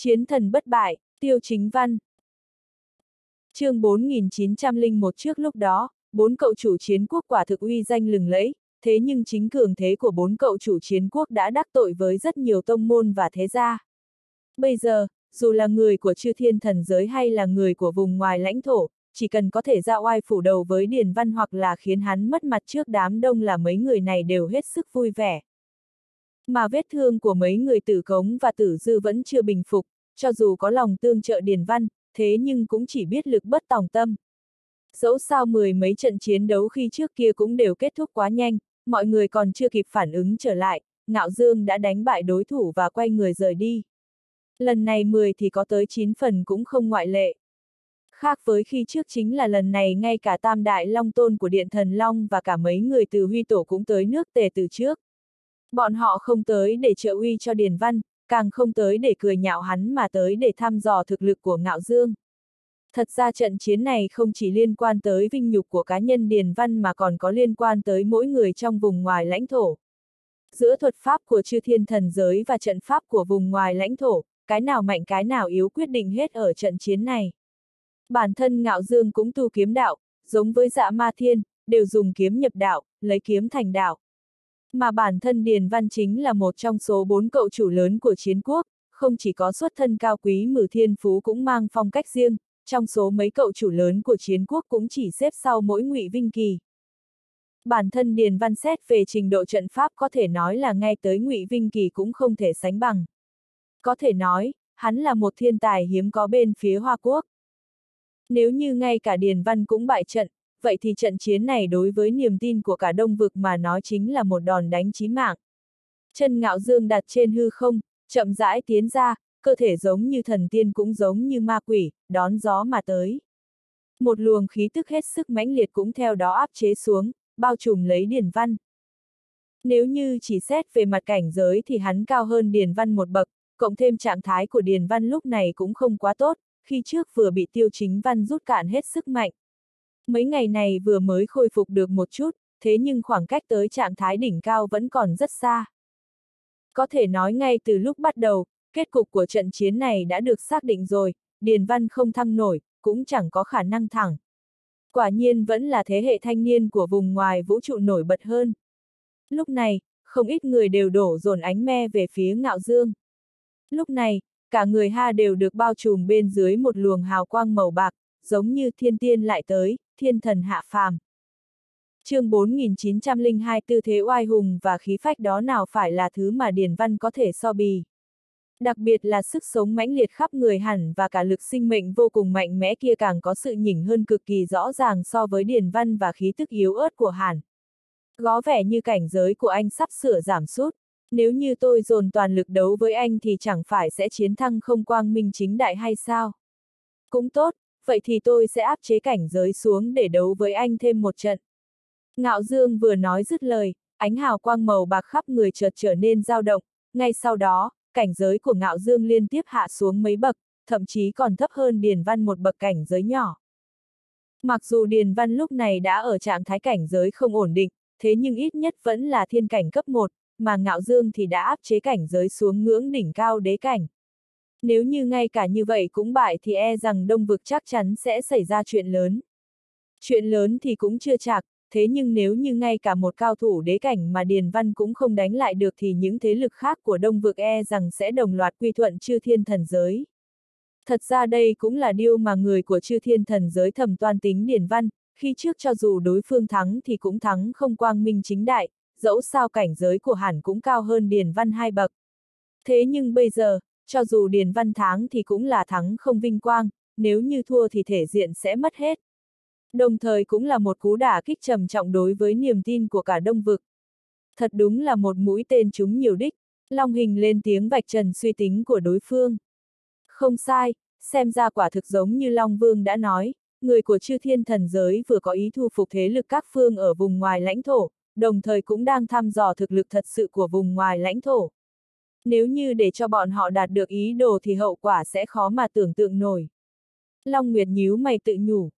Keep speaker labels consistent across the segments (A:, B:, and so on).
A: Chiến thần bất bại, tiêu chính văn. chương 4901 trước lúc đó, bốn cậu chủ chiến quốc quả thực uy danh lừng lẫy, thế nhưng chính cường thế của bốn cậu chủ chiến quốc đã đắc tội với rất nhiều tông môn và thế gia. Bây giờ, dù là người của chư thiên thần giới hay là người của vùng ngoài lãnh thổ, chỉ cần có thể ra oai phủ đầu với Điền Văn hoặc là khiến hắn mất mặt trước đám đông là mấy người này đều hết sức vui vẻ. Mà vết thương của mấy người tử cống và tử dư vẫn chưa bình phục, cho dù có lòng tương trợ Điền Văn, thế nhưng cũng chỉ biết lực bất tòng tâm. Dẫu sao mười mấy trận chiến đấu khi trước kia cũng đều kết thúc quá nhanh, mọi người còn chưa kịp phản ứng trở lại, Ngạo Dương đã đánh bại đối thủ và quay người rời đi. Lần này 10 thì có tới 9 phần cũng không ngoại lệ. Khác với khi trước chính là lần này ngay cả tam đại long tôn của Điện Thần Long và cả mấy người từ huy tổ cũng tới nước tề từ trước. Bọn họ không tới để trợ uy cho Điền Văn, càng không tới để cười nhạo hắn mà tới để thăm dò thực lực của Ngạo Dương. Thật ra trận chiến này không chỉ liên quan tới vinh nhục của cá nhân Điền Văn mà còn có liên quan tới mỗi người trong vùng ngoài lãnh thổ. Giữa thuật pháp của chư thiên thần giới và trận pháp của vùng ngoài lãnh thổ, cái nào mạnh cái nào yếu quyết định hết ở trận chiến này. Bản thân Ngạo Dương cũng tu kiếm đạo, giống với dạ ma thiên, đều dùng kiếm nhập đạo, lấy kiếm thành đạo. Mà bản thân Điền Văn chính là một trong số bốn cậu chủ lớn của chiến quốc, không chỉ có xuất thân cao quý mử thiên phú cũng mang phong cách riêng, trong số mấy cậu chủ lớn của chiến quốc cũng chỉ xếp sau mỗi ngụy Vinh Kỳ. Bản thân Điền Văn xét về trình độ trận pháp có thể nói là ngay tới ngụy Vinh Kỳ cũng không thể sánh bằng. Có thể nói, hắn là một thiên tài hiếm có bên phía Hoa Quốc. Nếu như ngay cả Điền Văn cũng bại trận, vậy thì trận chiến này đối với niềm tin của cả đông vực mà nói chính là một đòn đánh chí mạng. Chân ngạo dương đặt trên hư không, chậm rãi tiến ra, cơ thể giống như thần tiên cũng giống như ma quỷ, đón gió mà tới. Một luồng khí tức hết sức mãnh liệt cũng theo đó áp chế xuống, bao trùm lấy Điền Văn. Nếu như chỉ xét về mặt cảnh giới thì hắn cao hơn Điền Văn một bậc, cộng thêm trạng thái của Điền Văn lúc này cũng không quá tốt, khi trước vừa bị tiêu chính văn rút cạn hết sức mạnh. Mấy ngày này vừa mới khôi phục được một chút, thế nhưng khoảng cách tới trạng thái đỉnh cao vẫn còn rất xa. Có thể nói ngay từ lúc bắt đầu, kết cục của trận chiến này đã được xác định rồi, Điền Văn không thăng nổi, cũng chẳng có khả năng thẳng. Quả nhiên vẫn là thế hệ thanh niên của vùng ngoài vũ trụ nổi bật hơn. Lúc này, không ít người đều đổ dồn ánh me về phía ngạo dương. Lúc này, cả người ha đều được bao trùm bên dưới một luồng hào quang màu bạc, giống như thiên tiên lại tới, thiên thần hạ phàm. chương 4902 tư thế oai hùng và khí phách đó nào phải là thứ mà Điền Văn có thể so bì. Đặc biệt là sức sống mãnh liệt khắp người hẳn và cả lực sinh mệnh vô cùng mạnh mẽ kia càng có sự nhỉnh hơn cực kỳ rõ ràng so với Điền Văn và khí tức yếu ớt của hẳn. Gó vẻ như cảnh giới của anh sắp sửa giảm sút. Nếu như tôi dồn toàn lực đấu với anh thì chẳng phải sẽ chiến thắng không quang minh chính đại hay sao? Cũng tốt, vậy thì tôi sẽ áp chế cảnh giới xuống để đấu với anh thêm một trận. Ngạo Dương vừa nói dứt lời, ánh hào quang màu bạc khắp người chợt trở nên dao động, ngay sau đó, cảnh giới của Ngạo Dương liên tiếp hạ xuống mấy bậc, thậm chí còn thấp hơn Điền Văn một bậc cảnh giới nhỏ. Mặc dù Điền Văn lúc này đã ở trạng thái cảnh giới không ổn định, thế nhưng ít nhất vẫn là thiên cảnh cấp 1, mà Ngạo Dương thì đã áp chế cảnh giới xuống ngưỡng đỉnh cao đế cảnh. Nếu như ngay cả như vậy cũng bại thì e rằng đông vực chắc chắn sẽ xảy ra chuyện lớn. Chuyện lớn thì cũng chưa chạc, thế nhưng nếu như ngay cả một cao thủ đế cảnh mà Điền Văn cũng không đánh lại được thì những thế lực khác của đông vực e rằng sẽ đồng loạt quy thuận chư thiên thần giới. Thật ra đây cũng là điều mà người của chư thiên thần giới thầm toan tính Điền Văn, khi trước cho dù đối phương thắng thì cũng thắng không quang minh chính đại, dẫu sao cảnh giới của hẳn cũng cao hơn Điền Văn hai bậc. Thế nhưng bây giờ, cho dù Điền Văn thắng thì cũng là thắng không vinh quang, nếu như thua thì thể diện sẽ mất hết. Đồng thời cũng là một cú đả kích trầm trọng đối với niềm tin của cả đông vực. Thật đúng là một mũi tên trúng nhiều đích, Long Hình lên tiếng vạch trần suy tính của đối phương. Không sai, xem ra quả thực giống như Long Vương đã nói, người của chư thiên thần giới vừa có ý thu phục thế lực các phương ở vùng ngoài lãnh thổ, đồng thời cũng đang thăm dò thực lực thật sự của vùng ngoài lãnh thổ. Nếu như để cho bọn họ đạt được ý đồ thì hậu quả sẽ khó mà tưởng tượng nổi. Long Nguyệt nhíu mày tự nhủ.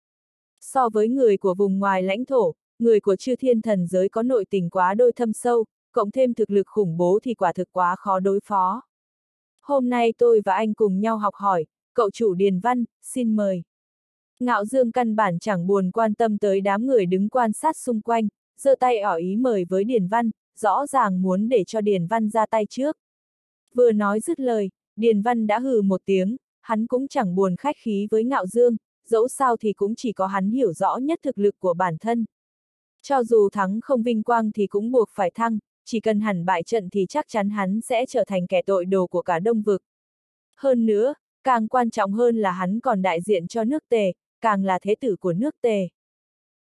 A: So với người của vùng ngoài lãnh thổ, người của chư thiên thần giới có nội tình quá đôi thâm sâu, cộng thêm thực lực khủng bố thì quả thực quá khó đối phó. Hôm nay tôi và anh cùng nhau học hỏi, cậu chủ Điền Văn, xin mời. Ngạo Dương căn bản chẳng buồn quan tâm tới đám người đứng quan sát xung quanh, giơ tay ỏ ý mời với Điền Văn, rõ ràng muốn để cho Điền Văn ra tay trước. Vừa nói dứt lời, Điền Văn đã hừ một tiếng, hắn cũng chẳng buồn khách khí với Ngạo Dương, dẫu sao thì cũng chỉ có hắn hiểu rõ nhất thực lực của bản thân. Cho dù thắng không vinh quang thì cũng buộc phải thăng, chỉ cần hẳn bại trận thì chắc chắn hắn sẽ trở thành kẻ tội đồ của cả đông vực. Hơn nữa, càng quan trọng hơn là hắn còn đại diện cho nước tề, càng là thế tử của nước tề.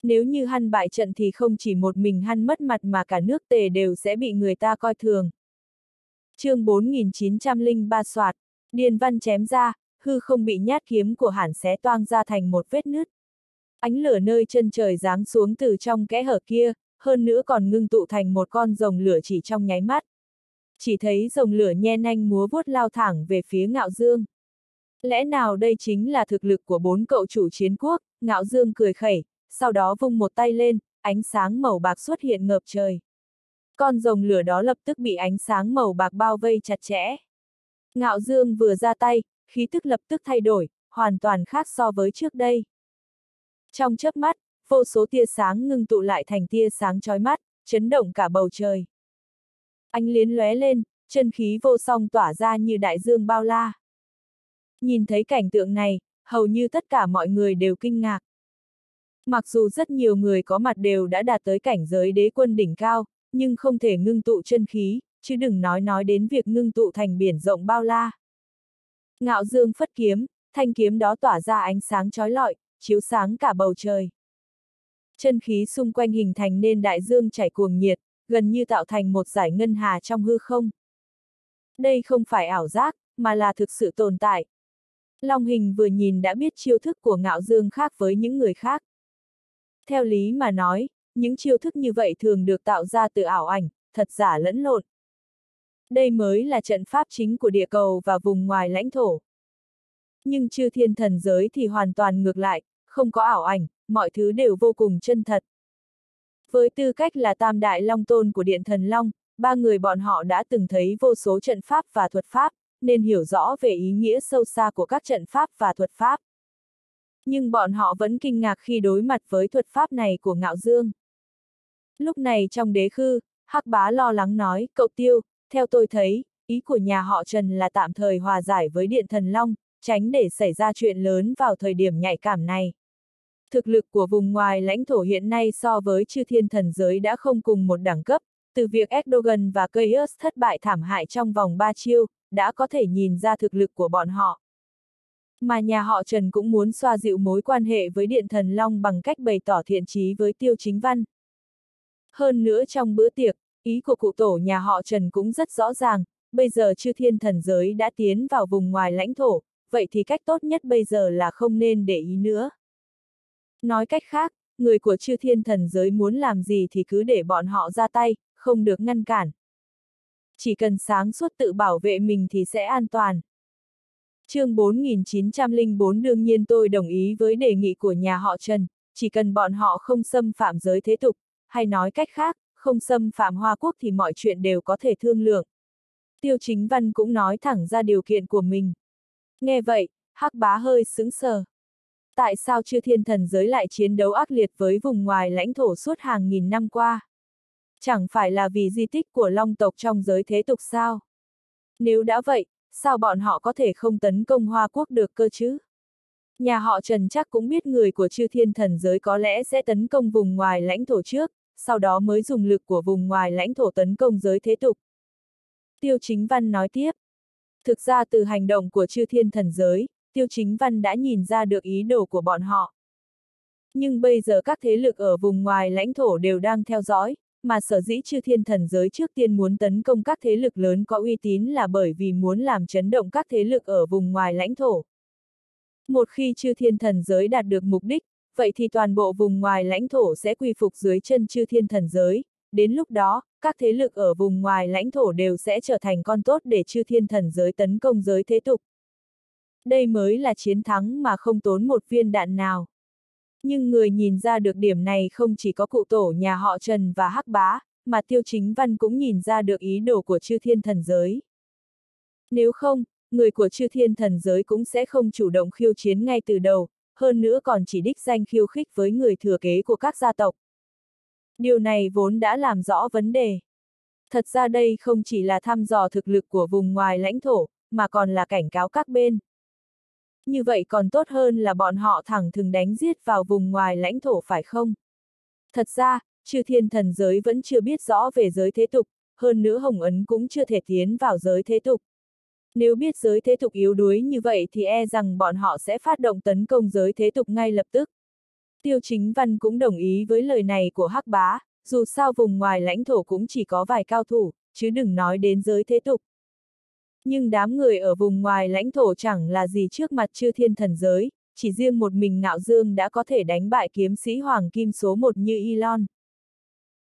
A: Nếu như hắn bại trận thì không chỉ một mình hắn mất mặt mà cả nước tề đều sẽ bị người ta coi thường chương 4903 soạt, Điền Văn chém ra, hư không bị nhát kiếm của hẳn xé toang ra thành một vết nứt. Ánh lửa nơi chân trời giáng xuống từ trong kẽ hở kia, hơn nữa còn ngưng tụ thành một con rồng lửa chỉ trong nháy mắt. Chỉ thấy rồng lửa nhe nanh múa vuốt lao thẳng về phía ngạo dương. Lẽ nào đây chính là thực lực của bốn cậu chủ chiến quốc, ngạo dương cười khẩy, sau đó vung một tay lên, ánh sáng màu bạc xuất hiện ngập trời. Con rồng lửa đó lập tức bị ánh sáng màu bạc bao vây chặt chẽ. Ngạo dương vừa ra tay, khí tức lập tức thay đổi, hoàn toàn khác so với trước đây. Trong chớp mắt, vô số tia sáng ngưng tụ lại thành tia sáng chói mắt, chấn động cả bầu trời. Ánh liến lóe lên, chân khí vô song tỏa ra như đại dương bao la. Nhìn thấy cảnh tượng này, hầu như tất cả mọi người đều kinh ngạc. Mặc dù rất nhiều người có mặt đều đã đạt tới cảnh giới đế quân đỉnh cao, nhưng không thể ngưng tụ chân khí, chứ đừng nói nói đến việc ngưng tụ thành biển rộng bao la. Ngạo dương phất kiếm, thanh kiếm đó tỏa ra ánh sáng chói lọi, chiếu sáng cả bầu trời. Chân khí xung quanh hình thành nên đại dương chảy cuồng nhiệt, gần như tạo thành một giải ngân hà trong hư không. Đây không phải ảo giác, mà là thực sự tồn tại. Long hình vừa nhìn đã biết chiêu thức của ngạo dương khác với những người khác. Theo lý mà nói, những chiêu thức như vậy thường được tạo ra từ ảo ảnh, thật giả lẫn lộn. Đây mới là trận pháp chính của địa cầu và vùng ngoài lãnh thổ. Nhưng chư thiên thần giới thì hoàn toàn ngược lại, không có ảo ảnh, mọi thứ đều vô cùng chân thật. Với tư cách là tam đại long tôn của Điện Thần Long, ba người bọn họ đã từng thấy vô số trận pháp và thuật pháp, nên hiểu rõ về ý nghĩa sâu xa của các trận pháp và thuật pháp. Nhưng bọn họ vẫn kinh ngạc khi đối mặt với thuật pháp này của Ngạo Dương. Lúc này trong đế khư, Hắc Bá lo lắng nói, cậu tiêu, theo tôi thấy, ý của nhà họ Trần là tạm thời hòa giải với Điện Thần Long, tránh để xảy ra chuyện lớn vào thời điểm nhạy cảm này. Thực lực của vùng ngoài lãnh thổ hiện nay so với chư thiên thần giới đã không cùng một đẳng cấp, từ việc Erdogan và Kaius thất bại thảm hại trong vòng 3 chiêu, đã có thể nhìn ra thực lực của bọn họ. Mà nhà họ Trần cũng muốn xoa dịu mối quan hệ với Điện Thần Long bằng cách bày tỏ thiện chí với Tiêu Chính Văn. Hơn nữa trong bữa tiệc, ý của cụ tổ nhà họ Trần cũng rất rõ ràng, bây giờ chư thiên thần giới đã tiến vào vùng ngoài lãnh thổ, vậy thì cách tốt nhất bây giờ là không nên để ý nữa. Nói cách khác, người của chư thiên thần giới muốn làm gì thì cứ để bọn họ ra tay, không được ngăn cản. Chỉ cần sáng suốt tự bảo vệ mình thì sẽ an toàn. chương 4904 đương nhiên tôi đồng ý với đề nghị của nhà họ Trần, chỉ cần bọn họ không xâm phạm giới thế tục, hay nói cách khác, không xâm phạm Hoa Quốc thì mọi chuyện đều có thể thương lượng. Tiêu Chính Văn cũng nói thẳng ra điều kiện của mình. Nghe vậy, Hắc Bá hơi sững sờ. Tại sao chưa thiên thần giới lại chiến đấu ác liệt với vùng ngoài lãnh thổ suốt hàng nghìn năm qua? Chẳng phải là vì di tích của long tộc trong giới thế tục sao? Nếu đã vậy, sao bọn họ có thể không tấn công Hoa Quốc được cơ chứ? Nhà họ Trần chắc cũng biết người của chư thiên thần giới có lẽ sẽ tấn công vùng ngoài lãnh thổ trước, sau đó mới dùng lực của vùng ngoài lãnh thổ tấn công giới thế tục. Tiêu Chính Văn nói tiếp. Thực ra từ hành động của chư thiên thần giới, Tiêu Chính Văn đã nhìn ra được ý đồ của bọn họ. Nhưng bây giờ các thế lực ở vùng ngoài lãnh thổ đều đang theo dõi, mà sở dĩ chư thiên thần giới trước tiên muốn tấn công các thế lực lớn có uy tín là bởi vì muốn làm chấn động các thế lực ở vùng ngoài lãnh thổ. Một khi chư thiên thần giới đạt được mục đích, vậy thì toàn bộ vùng ngoài lãnh thổ sẽ quy phục dưới chân chư thiên thần giới, đến lúc đó, các thế lực ở vùng ngoài lãnh thổ đều sẽ trở thành con tốt để chư thiên thần giới tấn công giới thế tục. Đây mới là chiến thắng mà không tốn một viên đạn nào. Nhưng người nhìn ra được điểm này không chỉ có cụ tổ nhà họ Trần và Hắc Bá, mà Tiêu Chính Văn cũng nhìn ra được ý đồ của chư thiên thần giới. Nếu không, người của chư thiên thần giới cũng sẽ không chủ động khiêu chiến ngay từ đầu, hơn nữa còn chỉ đích danh khiêu khích với người thừa kế của các gia tộc. Điều này vốn đã làm rõ vấn đề. Thật ra đây không chỉ là thăm dò thực lực của vùng ngoài lãnh thổ, mà còn là cảnh cáo các bên. Như vậy còn tốt hơn là bọn họ thẳng thừng đánh giết vào vùng ngoài lãnh thổ phải không? Thật ra, chư thiên thần giới vẫn chưa biết rõ về giới thế tục, hơn nữa Hồng Ấn cũng chưa thể tiến vào giới thế tục. Nếu biết giới thế tục yếu đuối như vậy thì e rằng bọn họ sẽ phát động tấn công giới thế tục ngay lập tức. Tiêu chính văn cũng đồng ý với lời này của Hắc Bá, dù sao vùng ngoài lãnh thổ cũng chỉ có vài cao thủ, chứ đừng nói đến giới thế tục. Nhưng đám người ở vùng ngoài lãnh thổ chẳng là gì trước mặt chư thiên thần giới, chỉ riêng một mình ngạo dương đã có thể đánh bại kiếm sĩ hoàng kim số một như Elon.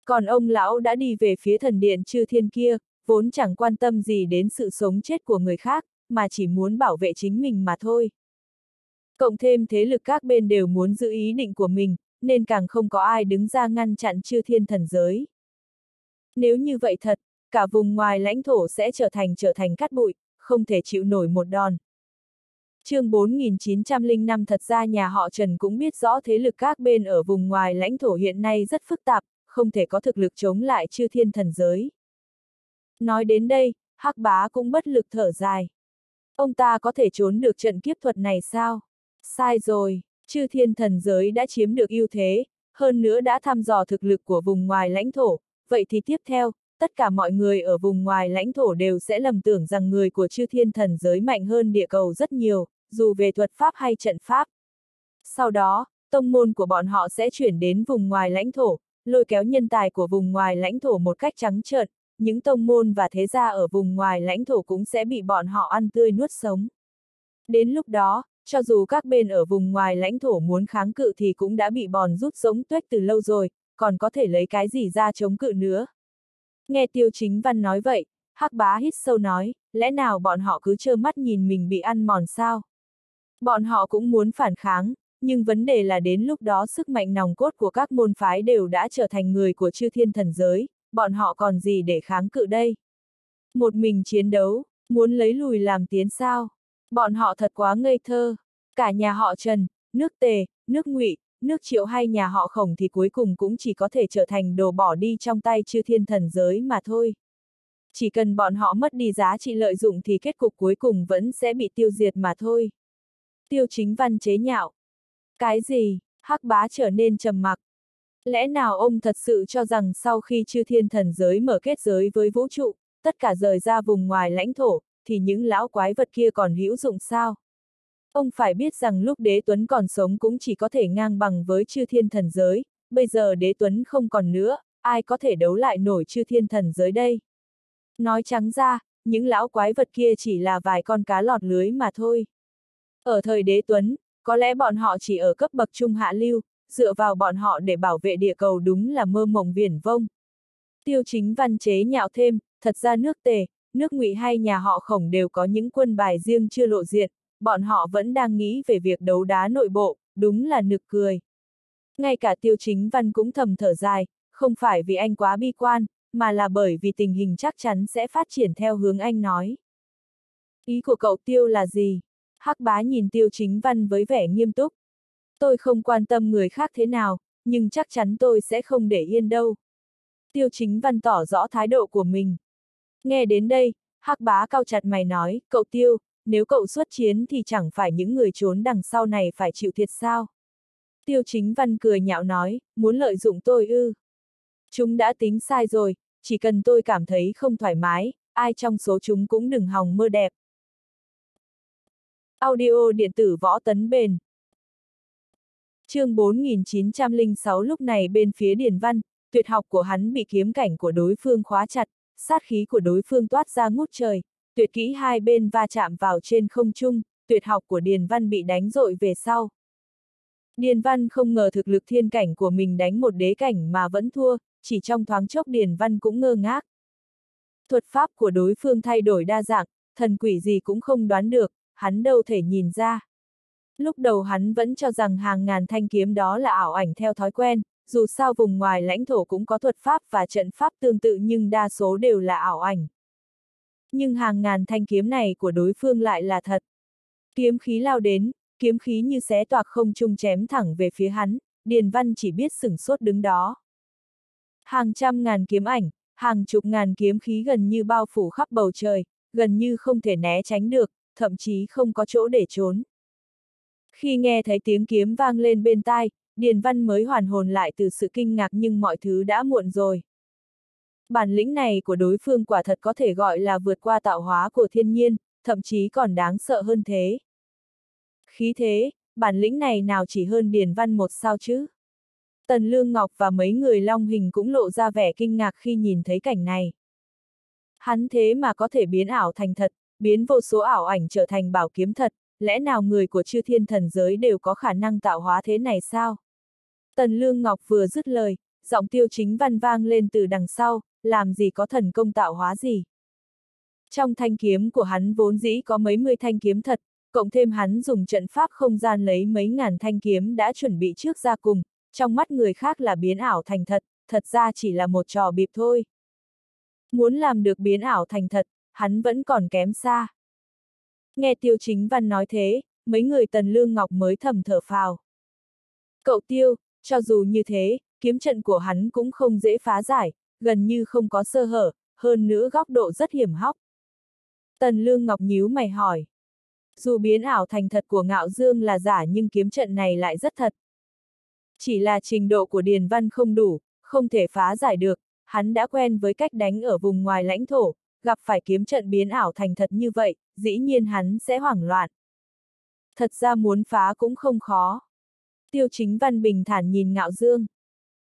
A: Còn ông lão đã đi về phía thần điện chư thiên kia, vốn chẳng quan tâm gì đến sự sống chết của người khác, mà chỉ muốn bảo vệ chính mình mà thôi. Cộng thêm thế lực các bên đều muốn giữ ý định của mình, nên càng không có ai đứng ra ngăn chặn chư thiên thần giới. Nếu như vậy thật, cả vùng ngoài lãnh thổ sẽ trở thành trở thành cát bụi, không thể chịu nổi một đòn. chương 4905 thật ra nhà họ Trần cũng biết rõ thế lực các bên ở vùng ngoài lãnh thổ hiện nay rất phức tạp, không thể có thực lực chống lại chư thiên thần giới. Nói đến đây, hắc bá cũng bất lực thở dài. Ông ta có thể trốn được trận kiếp thuật này sao? Sai rồi, chư thiên thần giới đã chiếm được ưu thế, hơn nữa đã thăm dò thực lực của vùng ngoài lãnh thổ, vậy thì tiếp theo, tất cả mọi người ở vùng ngoài lãnh thổ đều sẽ lầm tưởng rằng người của chư thiên thần giới mạnh hơn địa cầu rất nhiều, dù về thuật pháp hay trận pháp. Sau đó, tông môn của bọn họ sẽ chuyển đến vùng ngoài lãnh thổ, lôi kéo nhân tài của vùng ngoài lãnh thổ một cách trắng trợn, những tông môn và thế gia ở vùng ngoài lãnh thổ cũng sẽ bị bọn họ ăn tươi nuốt sống. Đến lúc đó, cho dù các bên ở vùng ngoài lãnh thổ muốn kháng cự thì cũng đã bị bòn rút giống tuếch từ lâu rồi, còn có thể lấy cái gì ra chống cự nữa. Nghe tiêu chính văn nói vậy, hắc bá hít sâu nói, lẽ nào bọn họ cứ trơ mắt nhìn mình bị ăn mòn sao? Bọn họ cũng muốn phản kháng, nhưng vấn đề là đến lúc đó sức mạnh nòng cốt của các môn phái đều đã trở thành người của chư thiên thần giới, bọn họ còn gì để kháng cự đây? Một mình chiến đấu, muốn lấy lùi làm tiến sao? Bọn họ thật quá ngây thơ. Cả nhà họ Trần, nước Tề, nước Ngụy, nước Triệu hay nhà họ Khổng thì cuối cùng cũng chỉ có thể trở thành đồ bỏ đi trong tay chư thiên thần giới mà thôi. Chỉ cần bọn họ mất đi giá trị lợi dụng thì kết cục cuối cùng vẫn sẽ bị tiêu diệt mà thôi. Tiêu chính văn chế nhạo. Cái gì? Hắc bá trở nên trầm mặc. Lẽ nào ông thật sự cho rằng sau khi chư thiên thần giới mở kết giới với vũ trụ, tất cả rời ra vùng ngoài lãnh thổ, thì những lão quái vật kia còn hữu dụng sao? Ông phải biết rằng lúc đế tuấn còn sống cũng chỉ có thể ngang bằng với chư thiên thần giới, bây giờ đế tuấn không còn nữa, ai có thể đấu lại nổi chư thiên thần giới đây? Nói trắng ra, những lão quái vật kia chỉ là vài con cá lọt lưới mà thôi. Ở thời đế tuấn, có lẽ bọn họ chỉ ở cấp bậc trung hạ lưu, dựa vào bọn họ để bảo vệ địa cầu đúng là mơ mộng viển vông. Tiêu chính văn chế nhạo thêm, thật ra nước tề, nước ngụy hay nhà họ khổng đều có những quân bài riêng chưa lộ diện, bọn họ vẫn đang nghĩ về việc đấu đá nội bộ, đúng là nực cười. Ngay cả tiêu chính văn cũng thầm thở dài, không phải vì anh quá bi quan, mà là bởi vì tình hình chắc chắn sẽ phát triển theo hướng anh nói. Ý của cậu tiêu là gì? Hắc bá nhìn tiêu chính văn với vẻ nghiêm túc. Tôi không quan tâm người khác thế nào, nhưng chắc chắn tôi sẽ không để yên đâu. Tiêu chính văn tỏ rõ thái độ của mình. Nghe đến đây, hắc bá cao chặt mày nói, cậu tiêu, nếu cậu xuất chiến thì chẳng phải những người trốn đằng sau này phải chịu thiệt sao? Tiêu chính văn cười nhạo nói, muốn lợi dụng tôi ư. Chúng đã tính sai rồi, chỉ cần tôi cảm thấy không thoải mái, ai trong số chúng cũng đừng hòng mơ đẹp. Audio điện tử võ tấn bền chương 4906 lúc này bên phía Điền Văn, tuyệt học của hắn bị kiếm cảnh của đối phương khóa chặt, sát khí của đối phương toát ra ngút trời, tuyệt kỹ hai bên va chạm vào trên không trung, tuyệt học của Điền Văn bị đánh rội về sau. Điền Văn không ngờ thực lực thiên cảnh của mình đánh một đế cảnh mà vẫn thua, chỉ trong thoáng chốc Điền Văn cũng ngơ ngác. Thuật pháp của đối phương thay đổi đa dạng, thần quỷ gì cũng không đoán được, hắn đâu thể nhìn ra. Lúc đầu hắn vẫn cho rằng hàng ngàn thanh kiếm đó là ảo ảnh theo thói quen, dù sao vùng ngoài lãnh thổ cũng có thuật pháp và trận pháp tương tự nhưng đa số đều là ảo ảnh. Nhưng hàng ngàn thanh kiếm này của đối phương lại là thật. Kiếm khí lao đến, kiếm khí như xé toạc không trung chém thẳng về phía hắn, Điền Văn chỉ biết sửng sốt đứng đó. Hàng trăm ngàn kiếm ảnh, hàng chục ngàn kiếm khí gần như bao phủ khắp bầu trời, gần như không thể né tránh được, thậm chí không có chỗ để trốn. Khi nghe thấy tiếng kiếm vang lên bên tai, Điền Văn mới hoàn hồn lại từ sự kinh ngạc nhưng mọi thứ đã muộn rồi. Bản lĩnh này của đối phương quả thật có thể gọi là vượt qua tạo hóa của thiên nhiên, thậm chí còn đáng sợ hơn thế. Khí thế, bản lĩnh này nào chỉ hơn Điền Văn một sao chứ? Tần Lương Ngọc và mấy người long hình cũng lộ ra vẻ kinh ngạc khi nhìn thấy cảnh này. Hắn thế mà có thể biến ảo thành thật, biến vô số ảo ảnh trở thành bảo kiếm thật, lẽ nào người của chư thiên thần giới đều có khả năng tạo hóa thế này sao? Tần Lương Ngọc vừa dứt lời, giọng tiêu chính văn vang lên từ đằng sau, làm gì có thần công tạo hóa gì. Trong thanh kiếm của hắn vốn dĩ có mấy mươi thanh kiếm thật, cộng thêm hắn dùng trận pháp không gian lấy mấy ngàn thanh kiếm đã chuẩn bị trước ra cùng, trong mắt người khác là biến ảo thành thật, thật ra chỉ là một trò bịp thôi. Muốn làm được biến ảo thành thật, hắn vẫn còn kém xa. Nghe tiêu chính văn nói thế, mấy người tần lương ngọc mới thầm thở phào. Cậu tiêu, cho dù như thế, kiếm trận của hắn cũng không dễ phá giải, gần như không có sơ hở, hơn nữa góc độ rất hiểm hóc. Tần lương ngọc nhíu mày hỏi. Dù biến ảo thành thật của ngạo dương là giả nhưng kiếm trận này lại rất thật. Chỉ là trình độ của Điền Văn không đủ, không thể phá giải được, hắn đã quen với cách đánh ở vùng ngoài lãnh thổ, gặp phải kiếm trận biến ảo thành thật như vậy, dĩ nhiên hắn sẽ hoảng loạn. Thật ra muốn phá cũng không khó. Tiêu chính văn bình thản nhìn ngạo dương.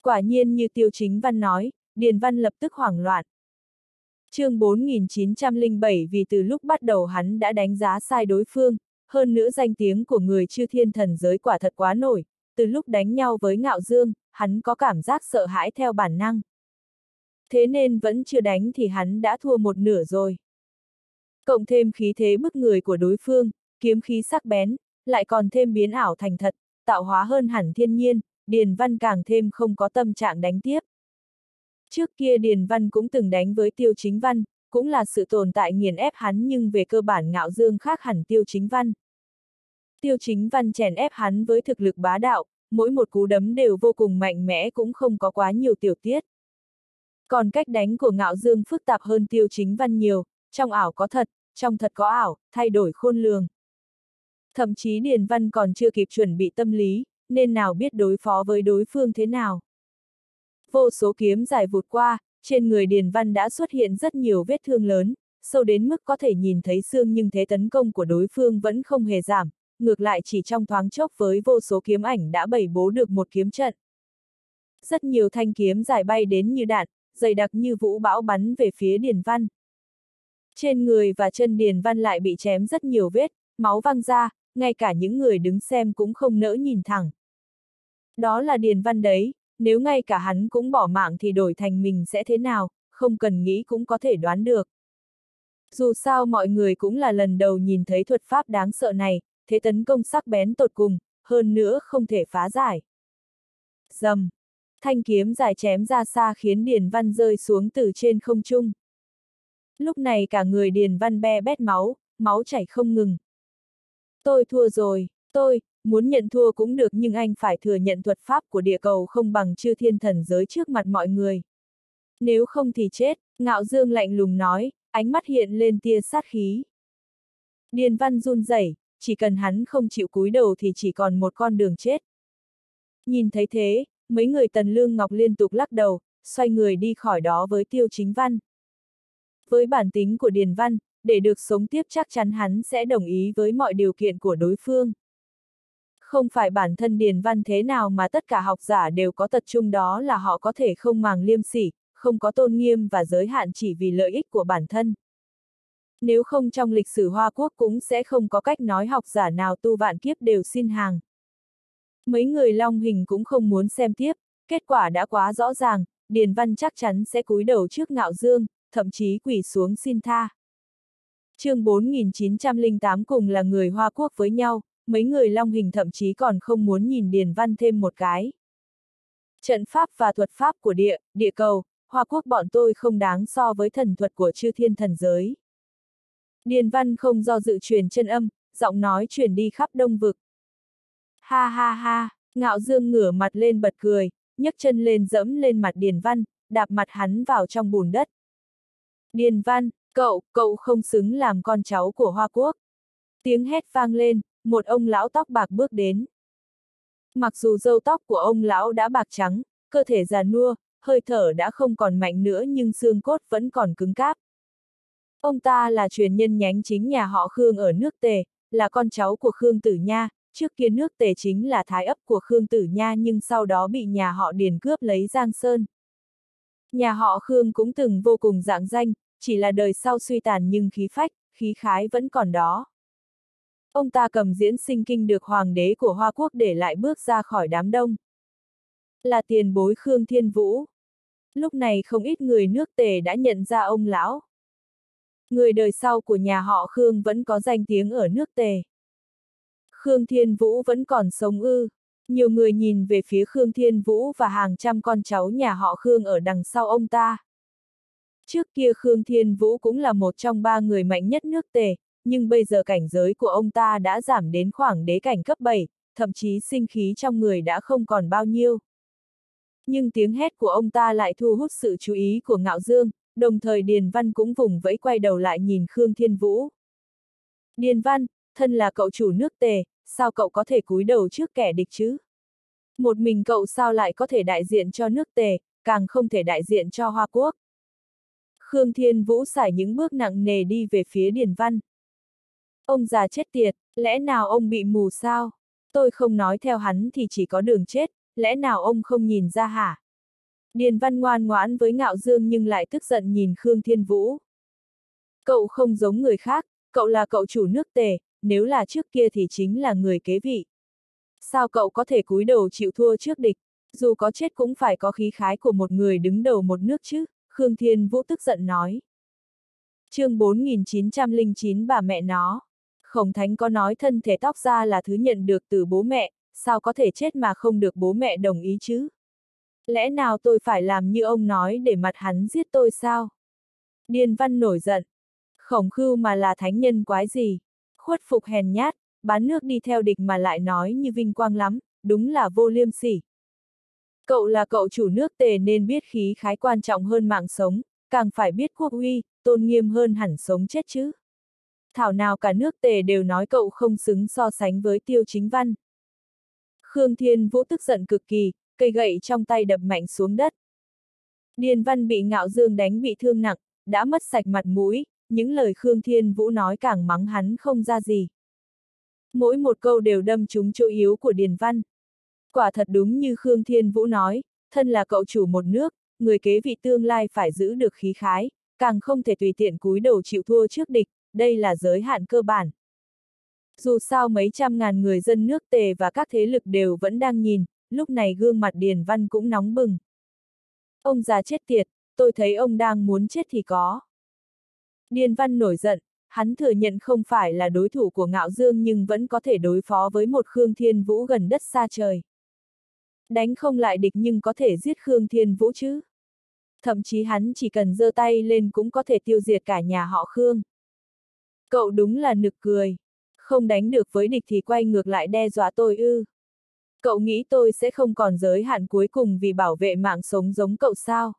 A: Quả nhiên như tiêu chính văn nói, Điền Văn lập tức hoảng loạn. chương 4907 vì từ lúc bắt đầu hắn đã đánh giá sai đối phương, hơn nữa danh tiếng của người chư thiên thần giới quả thật quá nổi, từ lúc đánh nhau với ngạo dương, hắn có cảm giác sợ hãi theo bản năng. Thế nên vẫn chưa đánh thì hắn đã thua một nửa rồi. Cộng thêm khí thế bức người của đối phương, kiếm khí sắc bén, lại còn thêm biến ảo thành thật, tạo hóa hơn hẳn thiên nhiên, Điền Văn càng thêm không có tâm trạng đánh tiếp. Trước kia Điền Văn cũng từng đánh với Tiêu Chính Văn, cũng là sự tồn tại nghiền ép hắn nhưng về cơ bản ngạo dương khác hẳn Tiêu Chính Văn. Tiêu Chính Văn chèn ép hắn với thực lực bá đạo, mỗi một cú đấm đều vô cùng mạnh mẽ cũng không có quá nhiều tiểu tiết. Còn cách đánh của ngạo dương phức tạp hơn Tiêu Chính Văn nhiều, trong ảo có thật, trong thật có ảo, thay đổi khôn lường. Thậm chí Điền Văn còn chưa kịp chuẩn bị tâm lý, nên nào biết đối phó với đối phương thế nào. Vô số kiếm dài vụt qua, trên người Điền Văn đã xuất hiện rất nhiều vết thương lớn, sâu đến mức có thể nhìn thấy xương nhưng thế tấn công của đối phương vẫn không hề giảm, ngược lại chỉ trong thoáng chốc với vô số kiếm ảnh đã bày bố được một kiếm trận. Rất nhiều thanh kiếm dài bay đến như đạn, dày đặc như vũ bão bắn về phía Điền Văn. Trên người và chân Điền Văn lại bị chém rất nhiều vết, máu văng ra, ngay cả những người đứng xem cũng không nỡ nhìn thẳng. Đó là Điền Văn đấy, nếu ngay cả hắn cũng bỏ mạng thì đổi thành mình sẽ thế nào, không cần nghĩ cũng có thể đoán được. Dù sao mọi người cũng là lần đầu nhìn thấy thuật pháp đáng sợ này, thế tấn công sắc bén tột cùng, hơn nữa không thể phá giải. Dầm! Thanh kiếm dài chém ra xa khiến Điền Văn rơi xuống từ trên không trung. Lúc này cả người Điền Văn be bét máu, máu chảy không ngừng. Tôi thua rồi, tôi, muốn nhận thua cũng được nhưng anh phải thừa nhận thuật pháp của địa cầu không bằng chư thiên thần giới trước mặt mọi người. Nếu không thì chết, ngạo dương lạnh lùng nói, ánh mắt hiện lên tia sát khí. Điền văn run rẩy, chỉ cần hắn không chịu cúi đầu thì chỉ còn một con đường chết. Nhìn thấy thế, mấy người tần lương ngọc liên tục lắc đầu, xoay người đi khỏi đó với tiêu chính văn. Với bản tính của Điền Văn, để được sống tiếp chắc chắn hắn sẽ đồng ý với mọi điều kiện của đối phương. Không phải bản thân Điền Văn thế nào mà tất cả học giả đều có tật chung đó là họ có thể không màng liêm sỉ, không có tôn nghiêm và giới hạn chỉ vì lợi ích của bản thân. Nếu không trong lịch sử Hoa Quốc cũng sẽ không có cách nói học giả nào tu vạn kiếp đều xin hàng. Mấy người long hình cũng không muốn xem tiếp, kết quả đã quá rõ ràng, Điền Văn chắc chắn sẽ cúi đầu trước ngạo dương, thậm chí quỳ xuống xin tha chương 4908 cùng là người Hoa Quốc với nhau, mấy người Long Hình thậm chí còn không muốn nhìn Điền Văn thêm một cái. Trận pháp và thuật pháp của địa, địa cầu, Hoa Quốc bọn tôi không đáng so với thần thuật của chư thiên thần giới. Điền Văn không do dự truyền chân âm, giọng nói truyền đi khắp đông vực. Ha ha ha, ngạo dương ngửa mặt lên bật cười, nhấc chân lên dẫm lên mặt Điền Văn, đạp mặt hắn vào trong bùn đất. Điền Văn, cậu, cậu không xứng làm con cháu của Hoa Quốc. Tiếng hét vang lên, một ông lão tóc bạc bước đến. Mặc dù râu tóc của ông lão đã bạc trắng, cơ thể già nua, hơi thở đã không còn mạnh nữa nhưng xương cốt vẫn còn cứng cáp. Ông ta là truyền nhân nhánh chính nhà họ Khương ở nước Tề, là con cháu của Khương Tử Nha, trước kia nước Tề chính là thái ấp của Khương Tử Nha nhưng sau đó bị nhà họ Điền cướp lấy Giang Sơn. Nhà họ Khương cũng từng vô cùng dạng danh, chỉ là đời sau suy tàn nhưng khí phách, khí khái vẫn còn đó. Ông ta cầm diễn sinh kinh được hoàng đế của Hoa Quốc để lại bước ra khỏi đám đông. Là tiền bối Khương Thiên Vũ. Lúc này không ít người nước tề đã nhận ra ông lão. Người đời sau của nhà họ Khương vẫn có danh tiếng ở nước tề. Khương Thiên Vũ vẫn còn sống ư. Nhiều người nhìn về phía Khương Thiên Vũ và hàng trăm con cháu nhà họ Khương ở đằng sau ông ta. Trước kia Khương Thiên Vũ cũng là một trong ba người mạnh nhất nước tề, nhưng bây giờ cảnh giới của ông ta đã giảm đến khoảng đế cảnh cấp 7, thậm chí sinh khí trong người đã không còn bao nhiêu. Nhưng tiếng hét của ông ta lại thu hút sự chú ý của Ngạo Dương, đồng thời Điền Văn cũng vùng vẫy quay đầu lại nhìn Khương Thiên Vũ. Điền Văn, thân là cậu chủ nước tề, sao cậu có thể cúi đầu trước kẻ địch chứ? Một mình cậu sao lại có thể đại diện cho nước tề, càng không thể đại diện cho Hoa Quốc. Khương Thiên Vũ xài những bước nặng nề đi về phía Điền Văn. Ông già chết tiệt, lẽ nào ông bị mù sao? Tôi không nói theo hắn thì chỉ có đường chết, lẽ nào ông không nhìn ra hả? Điền Văn ngoan ngoãn với Ngạo Dương nhưng lại tức giận nhìn Khương Thiên Vũ. Cậu không giống người khác, cậu là cậu chủ nước tề, nếu là trước kia thì chính là người kế vị. Sao cậu có thể cúi đầu chịu thua trước địch, dù có chết cũng phải có khí khái của một người đứng đầu một nước chứ, Khương Thiên Vũ tức giận nói. chương 4909 bà mẹ nó. Khổng Thánh có nói thân thể tóc ra là thứ nhận được từ bố mẹ, sao có thể chết mà không được bố mẹ đồng ý chứ? Lẽ nào tôi phải làm như ông nói để mặt hắn giết tôi sao? Điền Văn nổi giận. Khổng khưu mà là thánh nhân quái gì? Khuất phục hèn nhát, bán nước đi theo địch mà lại nói như vinh quang lắm, đúng là vô liêm sỉ. Cậu là cậu chủ nước tề nên biết khí khái quan trọng hơn mạng sống, càng phải biết quốc uy, tôn nghiêm hơn hẳn sống chết chứ. Thảo nào cả nước tề đều nói cậu không xứng so sánh với tiêu chính văn. Khương Thiên Vũ tức giận cực kỳ, cây gậy trong tay đập mạnh xuống đất. Điền Văn bị ngạo dương đánh bị thương nặng, đã mất sạch mặt mũi, những lời Khương Thiên Vũ nói càng mắng hắn không ra gì. Mỗi một câu đều đâm trúng chỗ yếu của Điền Văn. Quả thật đúng như Khương Thiên Vũ nói, thân là cậu chủ một nước, người kế vị tương lai phải giữ được khí khái, càng không thể tùy tiện cúi đầu chịu thua trước địch, đây là giới hạn cơ bản. Dù sao mấy trăm ngàn người dân nước tề và các thế lực đều vẫn đang nhìn, lúc này gương mặt Điền Văn cũng nóng bừng. Ông già chết tiệt, tôi thấy ông đang muốn chết thì có. Điền Văn nổi giận, hắn thừa nhận không phải là đối thủ của Ngạo Dương nhưng vẫn có thể đối phó với một Khương Thiên Vũ gần đất xa trời. Đánh không lại địch nhưng có thể giết Khương Thiên Vũ chứ. Thậm chí hắn chỉ cần giơ tay lên cũng có thể tiêu diệt cả nhà họ Khương. Cậu đúng là nực cười. Không đánh được với địch thì quay ngược lại đe dọa tôi ư. Cậu nghĩ tôi sẽ không còn giới hạn cuối cùng vì bảo vệ mạng sống giống cậu sao?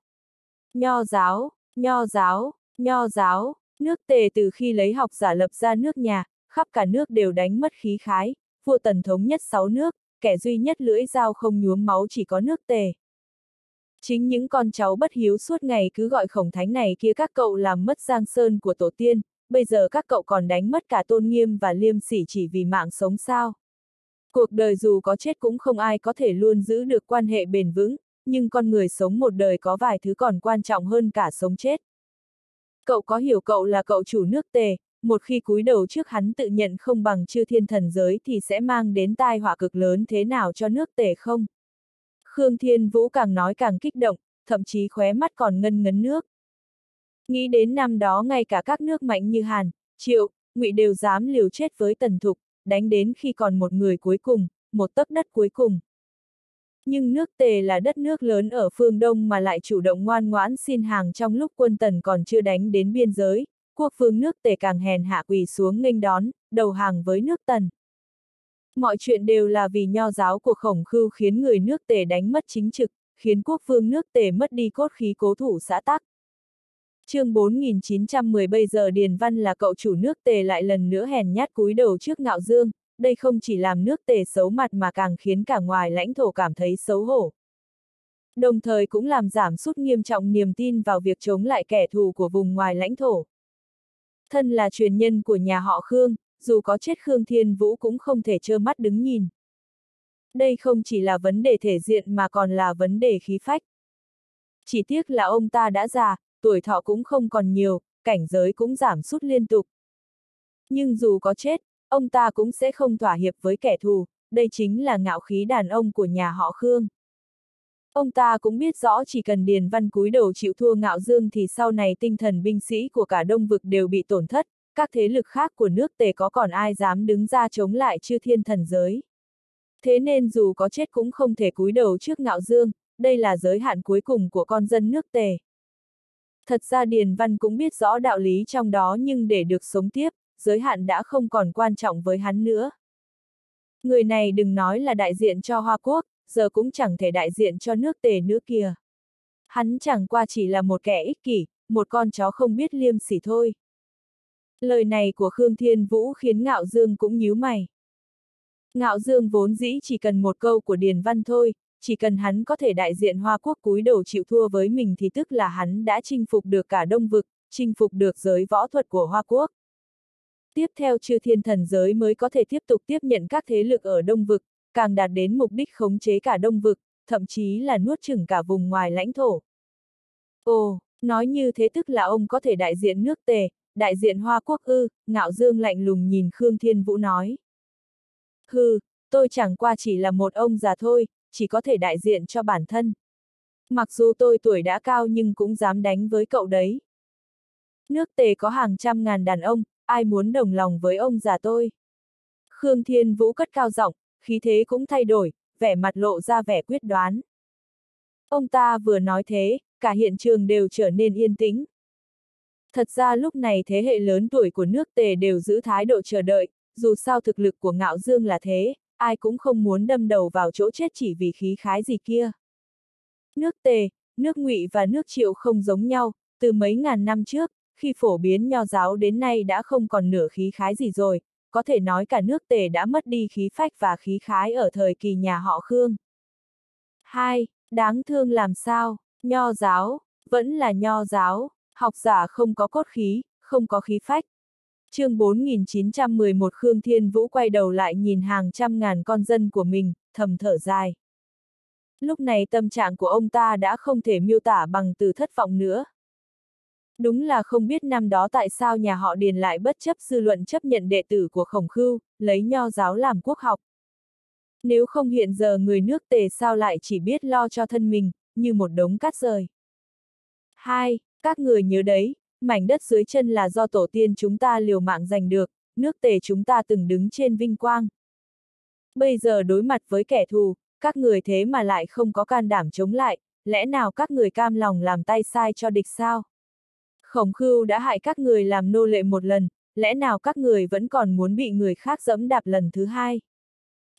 A: Nho giáo, nho giáo, nho giáo, nước tề từ khi lấy học giả lập ra nước nhà, khắp cả nước đều đánh mất khí khái, vua tần thống nhất sáu nước, kẻ duy nhất lưỡi dao không nhuốm máu chỉ có nước tề. Chính những con cháu bất hiếu suốt ngày cứ gọi khổng thánh này kia các cậu làm mất giang sơn của tổ tiên, bây giờ các cậu còn đánh mất cả tôn nghiêm và liêm sỉ chỉ vì mạng sống sao. Cuộc đời dù có chết cũng không ai có thể luôn giữ được quan hệ bền vững, nhưng con người sống một đời có vài thứ còn quan trọng hơn cả sống chết. Cậu có hiểu cậu là cậu chủ nước tề, một khi cúi đầu trước hắn tự nhận không bằng chư thiên thần giới thì sẽ mang đến tai họa cực lớn thế nào cho nước tề không? Khương Thiên Vũ càng nói càng kích động, thậm chí khóe mắt còn ngân ngấn nước. Nghĩ đến năm đó ngay cả các nước mạnh như Hàn, Triệu, Ngụy đều dám liều chết với Tần Thục, đánh đến khi còn một người cuối cùng, một tấc đất cuối cùng. Nhưng nước Tề là đất nước lớn ở phương Đông mà lại chủ động ngoan ngoãn xin hàng trong lúc quân Tần còn chưa đánh đến biên giới, quốc vương nước tề càng hèn hạ quỳ xuống nghênh đón, đầu hàng với nước tần. Mọi chuyện đều là vì nho giáo của khổng khưu khiến người nước tề đánh mất chính trực, khiến quốc vương nước tề mất đi cốt khí cố thủ xã tắc. chương 4910 bây giờ Điền Văn là cậu chủ nước tề lại lần nữa hèn nhát cúi đầu trước ngạo dương, đây không chỉ làm nước tề xấu mặt mà càng khiến cả ngoài lãnh thổ cảm thấy xấu hổ. Đồng thời cũng làm giảm sút nghiêm trọng niềm tin vào việc chống lại kẻ thù của vùng ngoài lãnh thổ. Thân là truyền nhân của nhà họ Khương, dù có chết Khương Thiên Vũ cũng không thể trơ mắt đứng nhìn. Đây không chỉ là vấn đề thể diện mà còn là vấn đề khí phách. Chỉ tiếc là ông ta đã già, tuổi thọ cũng không còn nhiều, cảnh giới cũng giảm sút liên tục. Nhưng dù có chết, ông ta cũng sẽ không thỏa hiệp với kẻ thù, đây chính là ngạo khí đàn ông của nhà họ Khương. Ông ta cũng biết rõ chỉ cần Điền Văn cúi đầu chịu thua ngạo dương thì sau này tinh thần binh sĩ của cả đông vực đều bị tổn thất, các thế lực khác của nước tề có còn ai dám đứng ra chống lại chư thiên thần giới. Thế nên dù có chết cũng không thể cúi đầu trước ngạo dương, đây là giới hạn cuối cùng của con dân nước tề. Thật ra Điền Văn cũng biết rõ đạo lý trong đó nhưng để được sống tiếp, giới hạn đã không còn quan trọng với hắn nữa. Người này đừng nói là đại diện cho Hoa Quốc, giờ cũng chẳng thể đại diện cho nước tề nữa kìa. Hắn chẳng qua chỉ là một kẻ ích kỷ, một con chó không biết liêm sỉ thôi. Lời này của Khương Thiên Vũ khiến Ngạo Dương cũng nhíu mày. Ngạo Dương vốn dĩ chỉ cần một câu của Điền Văn thôi, chỉ cần hắn có thể đại diện Hoa Quốc cúi đầu chịu thua với mình thì tức là hắn đã chinh phục được cả Đông Vực, chinh phục được giới võ thuật của Hoa Quốc. Tiếp theo chư thiên thần giới mới có thể tiếp tục tiếp nhận các thế lực ở Đông Vực, càng đạt đến mục đích khống chế cả Đông Vực, thậm chí là nuốt chửng cả vùng ngoài lãnh thổ. Ồ, nói như thế tức là ông có thể đại diện nước tề, đại diện Hoa Quốc ư, ngạo dương lạnh lùng nhìn Khương Thiên Vũ nói. Hừ, tôi chẳng qua chỉ là một ông già thôi, chỉ có thể đại diện cho bản thân. Mặc dù tôi tuổi đã cao nhưng cũng dám đánh với cậu đấy. Nước tề có hàng trăm ngàn đàn ông, ai muốn đồng lòng với ông già tôi. Khương Thiên Vũ cất cao giọng, khí thế cũng thay đổi, vẻ mặt lộ ra vẻ quyết đoán. Ông ta vừa nói thế, cả hiện trường đều trở nên yên tĩnh. Thật ra lúc này thế hệ lớn tuổi của nước tề đều giữ thái độ chờ đợi, dù sao thực lực của ngạo dương là thế, ai cũng không muốn đâm đầu vào chỗ chết chỉ vì khí khái gì kia. Nước tề, nước ngụy và nước triệu không giống nhau, từ mấy ngàn năm trước, khi phổ biến nho giáo đến nay đã không còn nửa khí khái gì rồi, có thể nói cả nước tề đã mất đi khí phách và khí khái ở thời kỳ nhà họ Khương. 2. Đáng thương làm sao, nho giáo, vẫn là nho giáo, học giả không có cốt khí, không có khí phách. chương 4911 Khương Thiên Vũ quay đầu lại nhìn hàng trăm ngàn con dân của mình, thầm thở dài. Lúc này tâm trạng của ông ta đã không thể miêu tả bằng từ thất vọng nữa. Đúng là không biết năm đó tại sao nhà họ Điền lại bất chấp dư luận chấp nhận đệ tử của khổng khưu, lấy nho giáo làm quốc học. Nếu không hiện giờ người nước tề sao lại chỉ biết lo cho thân mình, như một đống cát rời. hai Các người nhớ đấy, mảnh đất dưới chân là do tổ tiên chúng ta liều mạng giành được, nước tề chúng ta từng đứng trên vinh quang. Bây giờ đối mặt với kẻ thù, các người thế mà lại không có can đảm chống lại, lẽ nào các người cam lòng làm tay sai cho địch sao? Khổng khưu đã hại các người làm nô lệ một lần, lẽ nào các người vẫn còn muốn bị người khác dẫm đạp lần thứ hai?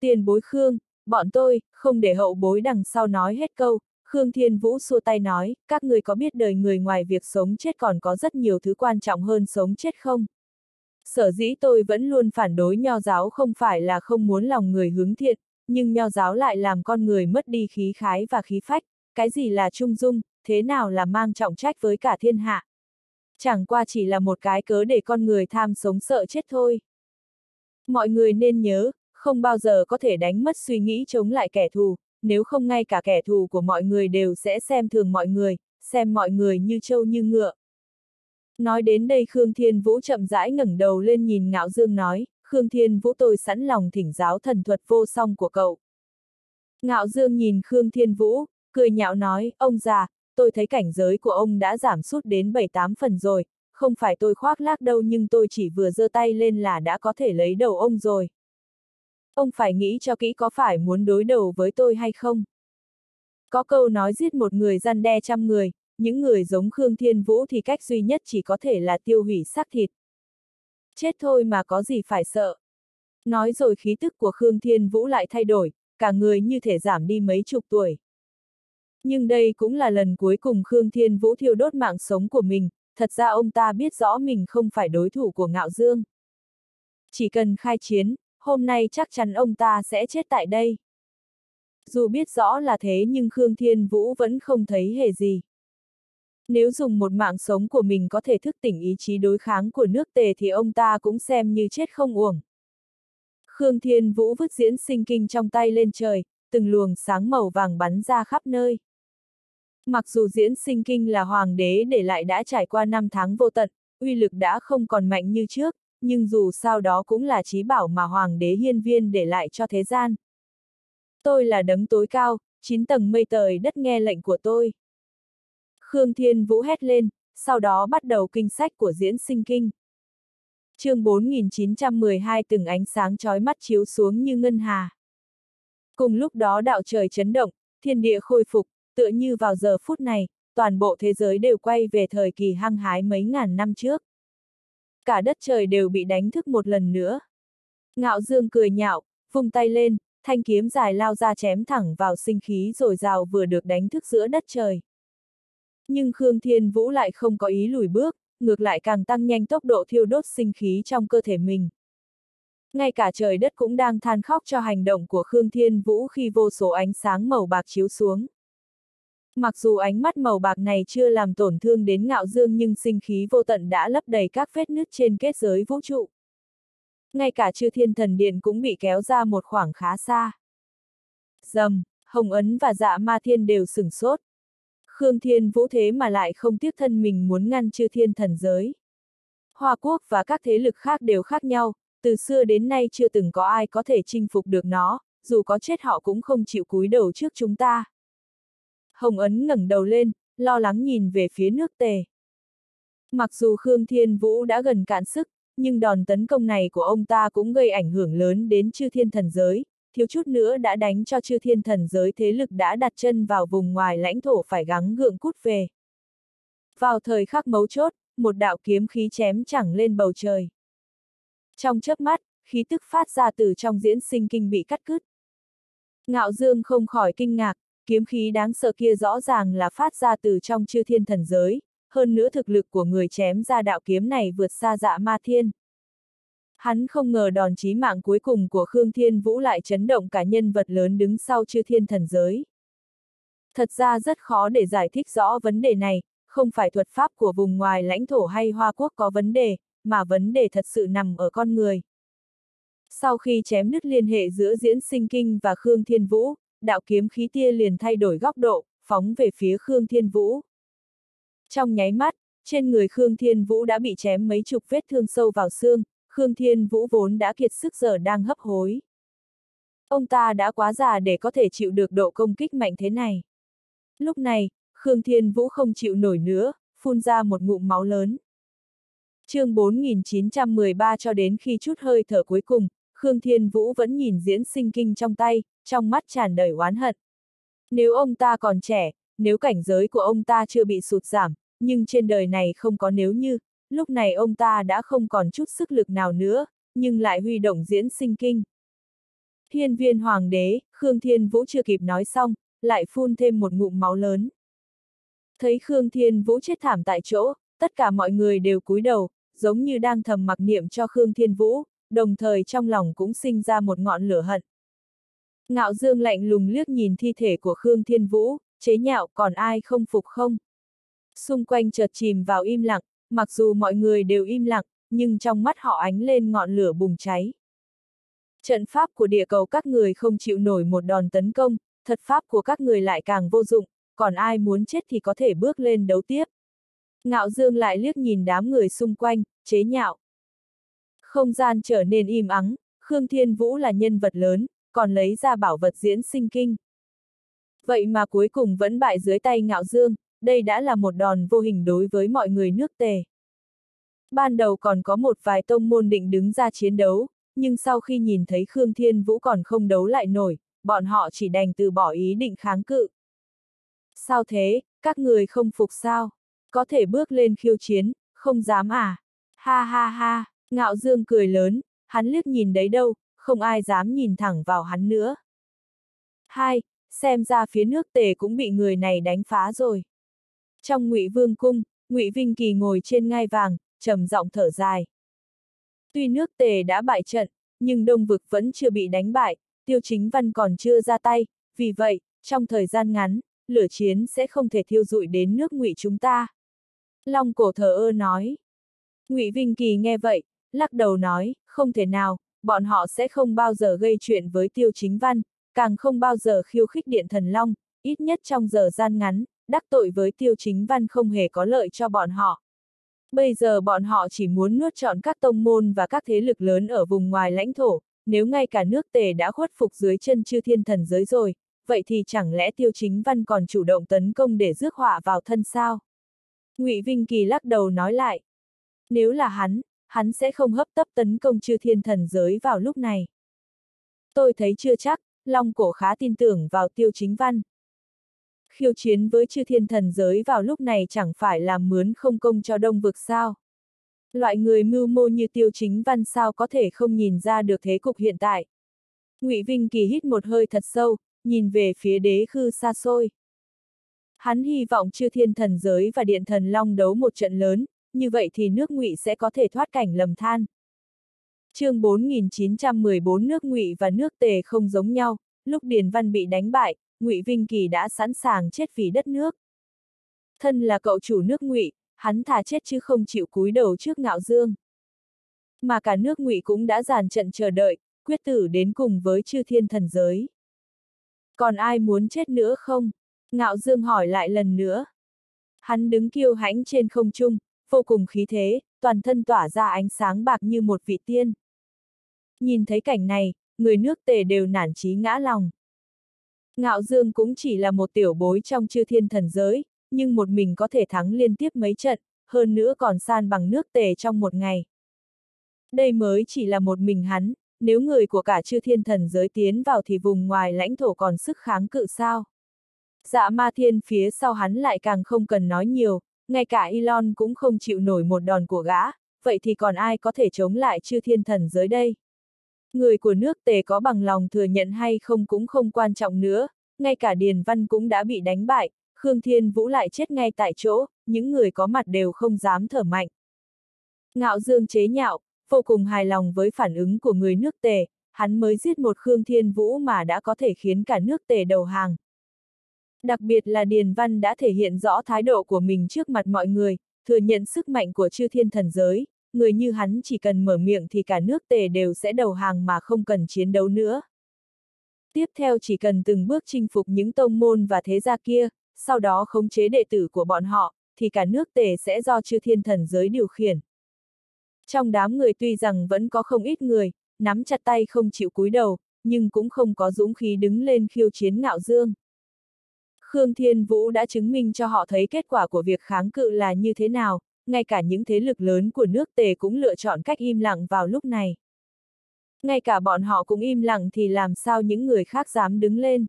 A: Tiền bối Khương, bọn tôi, không để hậu bối đằng sau nói hết câu, Khương Thiên Vũ xua tay nói, các người có biết đời người ngoài việc sống chết còn có rất nhiều thứ quan trọng hơn sống chết không? Sở dĩ tôi vẫn luôn phản đối nho giáo không phải là không muốn lòng người hướng thiện, nhưng nho giáo lại làm con người mất đi khí khái và khí phách, cái gì là trung dung, thế nào là mang trọng trách với cả thiên hạ. Chẳng qua chỉ là một cái cớ để con người tham sống sợ chết thôi. Mọi người nên nhớ, không bao giờ có thể đánh mất suy nghĩ chống lại kẻ thù, nếu không ngay cả kẻ thù của mọi người đều sẽ xem thường mọi người, xem mọi người như trâu như ngựa. Nói đến đây Khương Thiên Vũ chậm rãi ngẩng đầu lên nhìn Ngạo Dương nói, Khương Thiên Vũ tôi sẵn lòng thỉnh giáo thần thuật vô song của cậu. Ngạo Dương nhìn Khương Thiên Vũ, cười nhạo nói, ông già, tôi thấy cảnh giới của ông đã giảm sút đến 7-8 phần rồi, không phải tôi khoác lác đâu nhưng tôi chỉ vừa giơ tay lên là đã có thể lấy đầu ông rồi. Ông phải nghĩ cho kỹ có phải muốn đối đầu với tôi hay không? Có câu nói giết một người răn đe trăm người, những người giống Khương Thiên Vũ thì cách duy nhất chỉ có thể là tiêu hủy xác thịt. Chết thôi mà có gì phải sợ. Nói rồi khí tức của Khương Thiên Vũ lại thay đổi, cả người như thể giảm đi mấy chục tuổi. Nhưng đây cũng là lần cuối cùng Khương Thiên Vũ thiêu đốt mạng sống của mình, thật ra ông ta biết rõ mình không phải đối thủ của Ngạo Dương. Chỉ cần khai chiến, hôm nay chắc chắn ông ta sẽ chết tại đây. Dù biết rõ là thế nhưng Khương Thiên Vũ vẫn không thấy hề gì. Nếu dùng một mạng sống của mình có thể thức tỉnh ý chí đối kháng của nước tề thì ông ta cũng xem như chết không uổng. Khương Thiên Vũ vứt diễn sinh kinh trong tay lên trời, từng luồng sáng màu vàng bắn ra khắp nơi. Mặc dù diễn sinh kinh là hoàng đế để lại đã trải qua năm tháng vô tận, uy lực đã không còn mạnh như trước, nhưng dù sao đó cũng là trí bảo mà hoàng đế hiên viên để lại cho thế gian. Tôi là đấng tối cao, chín tầng mây tời đất nghe lệnh của tôi. Khương Thiên Vũ hét lên, sau đó bắt đầu kinh sách của diễn sinh kinh. chương 4912 từng ánh sáng chói mắt chiếu xuống như ngân hà. Cùng lúc đó đạo trời chấn động, thiên địa khôi phục, tựa như vào giờ phút này, toàn bộ thế giới đều quay về thời kỳ hăng hái mấy ngàn năm trước. Cả đất trời đều bị đánh thức một lần nữa. Ngạo Dương cười nhạo, vung tay lên, thanh kiếm dài lao ra chém thẳng vào sinh khí rồi rào vừa được đánh thức giữa đất trời. Nhưng Khương Thiên Vũ lại không có ý lùi bước, ngược lại càng tăng nhanh tốc độ thiêu đốt sinh khí trong cơ thể mình. Ngay cả trời đất cũng đang than khóc cho hành động của Khương Thiên Vũ khi vô số ánh sáng màu bạc chiếu xuống. Mặc dù ánh mắt màu bạc này chưa làm tổn thương đến ngạo dương nhưng sinh khí vô tận đã lấp đầy các vết nứt trên kết giới vũ trụ. Ngay cả chư thiên thần điện cũng bị kéo ra một khoảng khá xa. Dầm, Hồng Ấn và dạ ma thiên đều sửng sốt. Khương Thiên Vũ thế mà lại không tiếc thân mình muốn ngăn chư thiên thần giới. Hoa quốc và các thế lực khác đều khác nhau, từ xưa đến nay chưa từng có ai có thể chinh phục được nó, dù có chết họ cũng không chịu cúi đầu trước chúng ta. Hồng Ấn ngẩng đầu lên, lo lắng nhìn về phía nước tề. Mặc dù Khương Thiên Vũ đã gần cạn sức, nhưng đòn tấn công này của ông ta cũng gây ảnh hưởng lớn đến chư thiên thần giới, thiếu chút nữa đã đánh cho chư thiên thần giới thế lực đã đặt chân vào vùng ngoài lãnh thổ phải gắng gượng cút về. Vào thời khắc mấu chốt, một đạo kiếm khí chém chẳng lên bầu trời. Trong chớp mắt, khí tức phát ra từ trong diễn sinh kinh bị cắt cứt. Ngạo Dương không khỏi kinh ngạc, kiếm khí đáng sợ kia rõ ràng là phát ra từ trong chư thiên thần giới, hơn nữa thực lực của người chém ra đạo kiếm này vượt xa dạ ma thiên. Hắn không ngờ đòn chí mạng cuối cùng của Khương Thiên Vũ lại chấn động cả nhân vật lớn đứng sau chư thiên thần giới. Thật ra rất khó để giải thích rõ vấn đề này, không phải thuật pháp của vùng ngoài lãnh thổ hay Hoa Quốc có vấn đề, mà vấn đề thật sự nằm ở con người. Sau khi chém nứt liên hệ giữa diễn sinh kinh và Khương Thiên Vũ, đạo kiếm khí tia liền thay đổi góc độ, phóng về phía Khương Thiên Vũ. Trong nháy mắt, trên người Khương Thiên Vũ đã bị chém mấy chục vết thương sâu vào xương, Khương Thiên Vũ vốn đã kiệt sức giờ đang hấp hối. Ông ta đã quá già để có thể chịu được độ công kích mạnh thế này. Lúc này, Khương Thiên Vũ không chịu nổi nữa, phun ra một ngụm máu lớn. chương 4913 cho đến khi chút hơi thở cuối cùng, Khương Thiên Vũ vẫn nhìn diễn sinh kinh trong tay, trong mắt tràn đầy oán hận. Nếu ông ta còn trẻ, nếu cảnh giới của ông ta chưa bị sụt giảm, nhưng trên đời này không có nếu như, lúc này ông ta đã không còn chút sức lực nào nữa, nhưng lại huy động diễn sinh kinh. Thiên viên hoàng đế, Khương Thiên Vũ chưa kịp nói xong, lại phun thêm một ngụm máu lớn. Thấy Khương Thiên Vũ chết thảm tại chỗ, tất cả mọi người đều cúi đầu, giống như đang thầm mặc niệm cho Khương Thiên Vũ, đồng thời trong lòng cũng sinh ra một ngọn lửa hận. Ngạo Dương lạnh lùng liếc nhìn thi thể của Khương Thiên Vũ, chế nhạo còn ai không phục không? Xung quanh chợt chìm vào im lặng, mặc dù mọi người đều im lặng, nhưng trong mắt họ ánh lên ngọn lửa bùng cháy. Trận pháp của địa cầu các người không chịu nổi một đòn tấn công, thật pháp của các người lại càng vô dụng, còn ai muốn chết thì có thể bước lên đấu tiếp. Ngạo Dương lại liếc nhìn đám người xung quanh, chế nhạo. Không gian trở nên im ắng, Khương Thiên Vũ là nhân vật lớn, còn lấy ra bảo vật diễn sinh kinh. Vậy mà cuối cùng vẫn bại dưới tay ngạo dương, đây đã là một đòn vô hình đối với mọi người nước tề. Ban đầu còn có một vài tông môn định đứng ra chiến đấu, nhưng sau khi nhìn thấy Khương Thiên Vũ còn không đấu lại nổi, bọn họ chỉ đành từ bỏ ý định kháng cự. Sao thế, Các người không phục sao? Có thể bước lên khiêu chiến, không dám à? Ha ha ha, ngạo dương cười lớn, hắn liếc nhìn đấy đâu, không ai dám nhìn thẳng vào hắn nữa. Hai, xem ra phía nước tề cũng bị người này đánh phá rồi. Trong ngụy vương cung, ngụy Vinh Kỳ ngồi trên ngai vàng, trầm giọng thở dài. Tuy nước tề đã bại trận, nhưng đông vực vẫn chưa bị đánh bại, tiêu chính văn còn chưa ra tay, vì vậy, trong thời gian ngắn, lửa chiến sẽ không thể thiêu dụi đến nước ngụy chúng ta. Long cổ thờ ơ nói. ngụy Vinh Kỳ nghe vậy, lắc đầu nói, không thể nào, bọn họ sẽ không bao giờ gây chuyện với tiêu chính văn, càng không bao giờ khiêu khích điện thần long, ít nhất trong giờ gian ngắn, đắc tội với tiêu chính văn không hề có lợi cho bọn họ. Bây giờ bọn họ chỉ muốn nuốt trọn các tông môn và các thế lực lớn ở vùng ngoài lãnh thổ, nếu ngay cả nước tề đã khuất phục dưới chân chư thiên thần giới rồi, vậy thì chẳng lẽ tiêu chính văn còn chủ động tấn công để rước họa vào thân sao? Ngụy Vinh Kỳ lắc đầu nói lại. Nếu là hắn, hắn sẽ không hấp tấp tấn công chư thiên thần giới vào lúc này. Tôi thấy chưa chắc, Long Cổ khá tin tưởng vào tiêu chính văn. Khiêu chiến với chư thiên thần giới vào lúc này chẳng phải làm mướn không công cho đông vực sao. Loại người mưu mô như tiêu chính văn sao có thể không nhìn ra được thế cục hiện tại. Ngụy Vinh Kỳ hít một hơi thật sâu, nhìn về phía đế khư xa xôi. Hắn hy vọng chư thiên thần giới và điện thần long đấu một trận lớn, như vậy thì nước ngụy sẽ có thể thoát cảnh lầm than. chương 4914 nước ngụy và nước tề không giống nhau, lúc Điền Văn bị đánh bại, ngụy Vinh Kỳ đã sẵn sàng chết vì đất nước. Thân là cậu chủ nước ngụy, hắn thà chết chứ không chịu cúi đầu trước ngạo dương. Mà cả nước ngụy cũng đã dàn trận chờ đợi, quyết tử đến cùng với chư thiên thần giới. Còn ai muốn chết nữa không? Ngạo dương hỏi lại lần nữa. Hắn đứng kiêu hãnh trên không trung, vô cùng khí thế, toàn thân tỏa ra ánh sáng bạc như một vị tiên. Nhìn thấy cảnh này, người nước tề đều nản chí ngã lòng. Ngạo Dương cũng chỉ là một tiểu bối trong chư thiên thần giới, nhưng một mình có thể thắng liên tiếp mấy trận, hơn nữa còn san bằng nước tề trong một ngày. Đây mới chỉ là một mình hắn, nếu người của cả chư thiên thần giới tiến vào thì vùng ngoài lãnh thổ còn sức kháng cự sao. Dạ ma thiên phía sau hắn lại càng không cần nói nhiều, ngay cả Elon cũng không chịu nổi một đòn của gã, vậy thì còn ai có thể chống lại chư thiên thần giới đây? Người của nước tề có bằng lòng thừa nhận hay không cũng không quan trọng nữa, ngay cả Điền Văn cũng đã bị đánh bại, Khương Thiên Vũ lại chết ngay tại chỗ, những người có mặt đều không dám thở mạnh. Ngạo Dương chế nhạo, vô cùng hài lòng với phản ứng của người nước tề, hắn mới giết một Khương Thiên Vũ mà đã có thể khiến cả nước tề đầu hàng. Đặc biệt là Điền Văn đã thể hiện rõ thái độ của mình trước mặt mọi người, thừa nhận sức mạnh của chư thiên thần giới, người như hắn chỉ cần mở miệng thì cả nước tề đều sẽ đầu hàng mà không cần chiến đấu nữa. Tiếp theo chỉ cần từng bước chinh phục những tông môn và thế gia kia, sau đó khống chế đệ tử của bọn họ, thì cả nước tề sẽ do chư thiên thần giới điều khiển. Trong đám người tuy rằng vẫn có không ít người, nắm chặt tay không chịu cúi đầu, nhưng cũng không có dũng khí đứng lên khiêu chiến ngạo dương. Khương Thiên Vũ đã chứng minh cho họ thấy kết quả của việc kháng cự là như thế nào, ngay cả những thế lực lớn của nước tề cũng lựa chọn cách im lặng vào lúc này. Ngay cả bọn họ cũng im lặng thì làm sao những người khác dám đứng lên.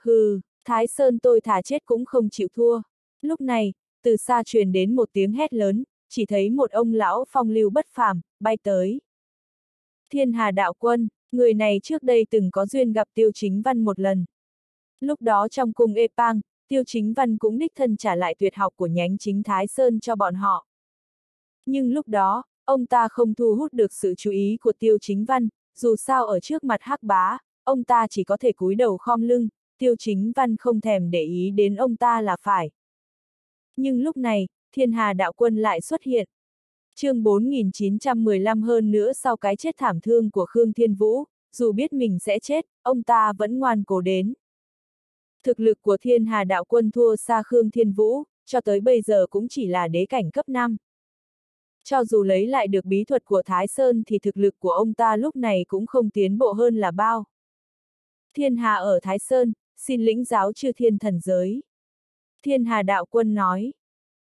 A: Hừ, Thái Sơn tôi thả chết cũng không chịu thua. Lúc này, từ xa truyền đến một tiếng hét lớn, chỉ thấy một ông lão phong lưu bất phàm, bay tới. Thiên Hà Đạo Quân, người này trước đây từng có duyên gặp Tiêu Chính Văn một lần. Lúc đó trong cung Epang, Tiêu Chính Văn cũng đích thân trả lại tuyệt học của nhánh chính Thái Sơn cho bọn họ. Nhưng lúc đó, ông ta không thu hút được sự chú ý của Tiêu Chính Văn, dù sao ở trước mặt hắc bá, ông ta chỉ có thể cúi đầu khom lưng, Tiêu Chính Văn không thèm để ý đến ông ta là phải. Nhưng lúc này, thiên hà đạo quân lại xuất hiện. chương 4915 hơn nữa sau cái chết thảm thương của Khương Thiên Vũ, dù biết mình sẽ chết, ông ta vẫn ngoan cố đến. Thực lực của thiên hà đạo quân thua xa Khương Thiên Vũ, cho tới bây giờ cũng chỉ là đế cảnh cấp 5. Cho dù lấy lại được bí thuật của Thái Sơn thì thực lực của ông ta lúc này cũng không tiến bộ hơn là bao. Thiên hà ở Thái Sơn, xin lĩnh giáo chư thiên thần giới. Thiên hà đạo quân nói.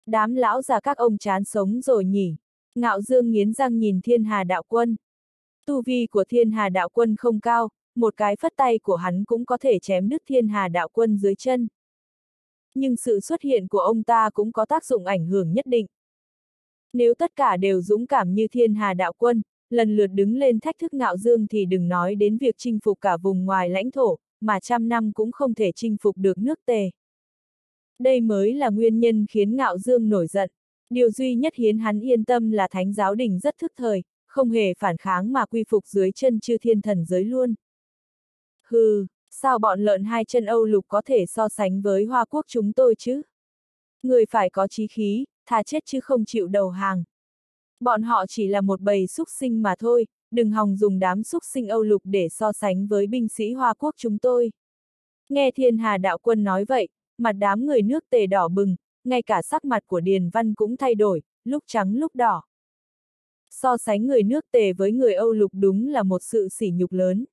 A: Đám lão già các ông chán sống rồi nhỉ. Ngạo dương nghiến răng nhìn thiên hà đạo quân. Tu vi của thiên hà đạo quân không cao, một cái phất tay của hắn cũng có thể chém đứt thiên hà đạo quân dưới chân. Nhưng sự xuất hiện của ông ta cũng có tác dụng ảnh hưởng nhất định. Nếu tất cả đều dũng cảm như thiên hà đạo quân, lần lượt đứng lên thách thức ngạo dương thì đừng nói đến việc chinh phục cả vùng ngoài lãnh thổ, mà trăm năm cũng không thể chinh phục được nước tề. Đây mới là nguyên nhân khiến ngạo dương nổi giận. Điều duy nhất khiến hắn yên tâm là thánh giáo đình rất thức thời, không hề phản kháng mà quy phục dưới chân chư thiên thần giới luôn. Hừ, sao bọn lợn hai chân Âu lục có thể so sánh với Hoa Quốc chúng tôi chứ? Người phải có chí khí, thà chết chứ không chịu đầu hàng. Bọn họ chỉ là một bầy súc sinh mà thôi, đừng hòng dùng đám súc sinh Âu lục để so sánh với binh sĩ Hoa Quốc chúng tôi. Nghe thiên hà đạo quân nói vậy, mặt đám người nước tề đỏ bừng, ngay cả sắc mặt của Điền Văn cũng thay đổi, lúc trắng lúc đỏ. So sánh người nước tề với người Âu lục đúng là một sự sỉ nhục lớn.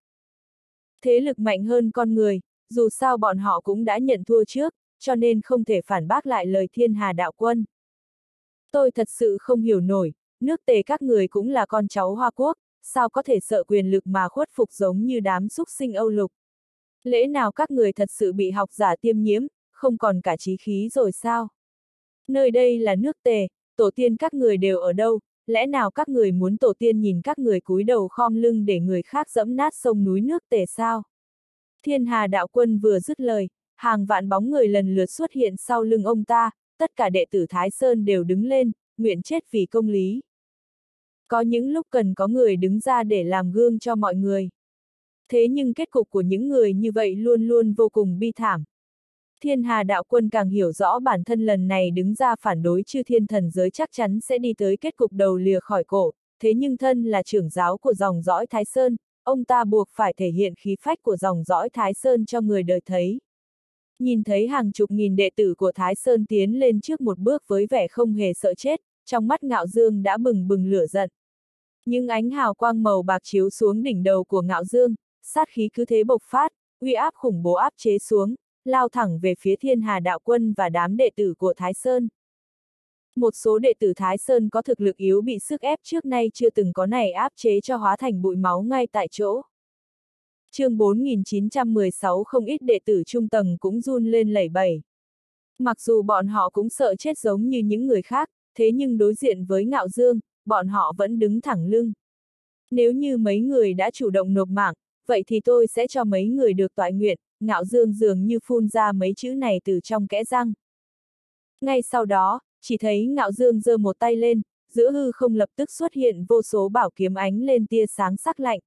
A: Thế lực mạnh hơn con người, dù sao bọn họ cũng đã nhận thua trước, cho nên không thể phản bác lại lời thiên hà đạo quân. Tôi thật sự không hiểu nổi, nước tề các người cũng là con cháu Hoa Quốc, sao có thể sợ quyền lực mà khuất phục giống như đám súc sinh Âu lục. Lẽ nào các người thật sự bị học giả tiêm nhiễm, không còn cả trí khí rồi sao? Nơi đây là nước tề, tổ tiên các người đều ở đâu, lẽ nào các người muốn tổ tiên nhìn các người cúi đầu khom lưng để người khác dẫm nát sông núi nước tề sao? Thiên Hà đạo quân vừa dứt lời, hàng vạn bóng người lần lượt xuất hiện sau lưng ông ta, tất cả đệ tử Thái Sơn đều đứng lên, nguyện chết vì công lý. Có những lúc cần có người đứng ra để làm gương cho mọi người. Thế nhưng kết cục của những người như vậy luôn luôn vô cùng bi thảm. Thiên Hà đạo quân càng hiểu rõ bản thân lần này đứng ra phản đối chư thiên thần giới chắc chắn sẽ đi tới kết cục đầu lìa khỏi cổ, thế nhưng thân là trưởng giáo của dòng dõi Thái Sơn, ông ta buộc phải thể hiện khí phách của dòng dõi Thái Sơn cho người đời thấy. Nhìn thấy hàng chục nghìn đệ tử của Thái Sơn tiến lên trước một bước với vẻ không hề sợ chết, trong mắt ngạo dương đã bừng bừng lửa giận. Nhưng ánh hào quang màu bạc chiếu xuống đỉnh đầu của ngạo dương, sát khí cứ thế bộc phát, uy áp khủng bố áp chế xuống, lao thẳng về phía thiên hà đạo quân và đám đệ tử của Thái Sơn. Một số đệ tử Thái Sơn có thực lực yếu bị sức ép trước nay chưa từng có này áp chế cho hóa thành bụi máu ngay tại chỗ. chương 4916 không ít đệ tử trung tầng cũng run lên lẩy bẩy. Mặc dù bọn họ cũng sợ chết giống như những người khác, thế nhưng đối diện với ngạo dương, bọn họ vẫn đứng thẳng lưng. Nếu như mấy người đã chủ động nộp mạng, vậy thì tôi sẽ cho mấy người được tọa nguyện, ngạo dương dường như phun ra mấy chữ này từ trong kẽ răng. Ngay sau đó, chỉ thấy ngạo dương giơ một tay lên, giữa hư không lập tức xuất hiện vô số bảo kiếm ánh lên tia sáng sắc lạnh.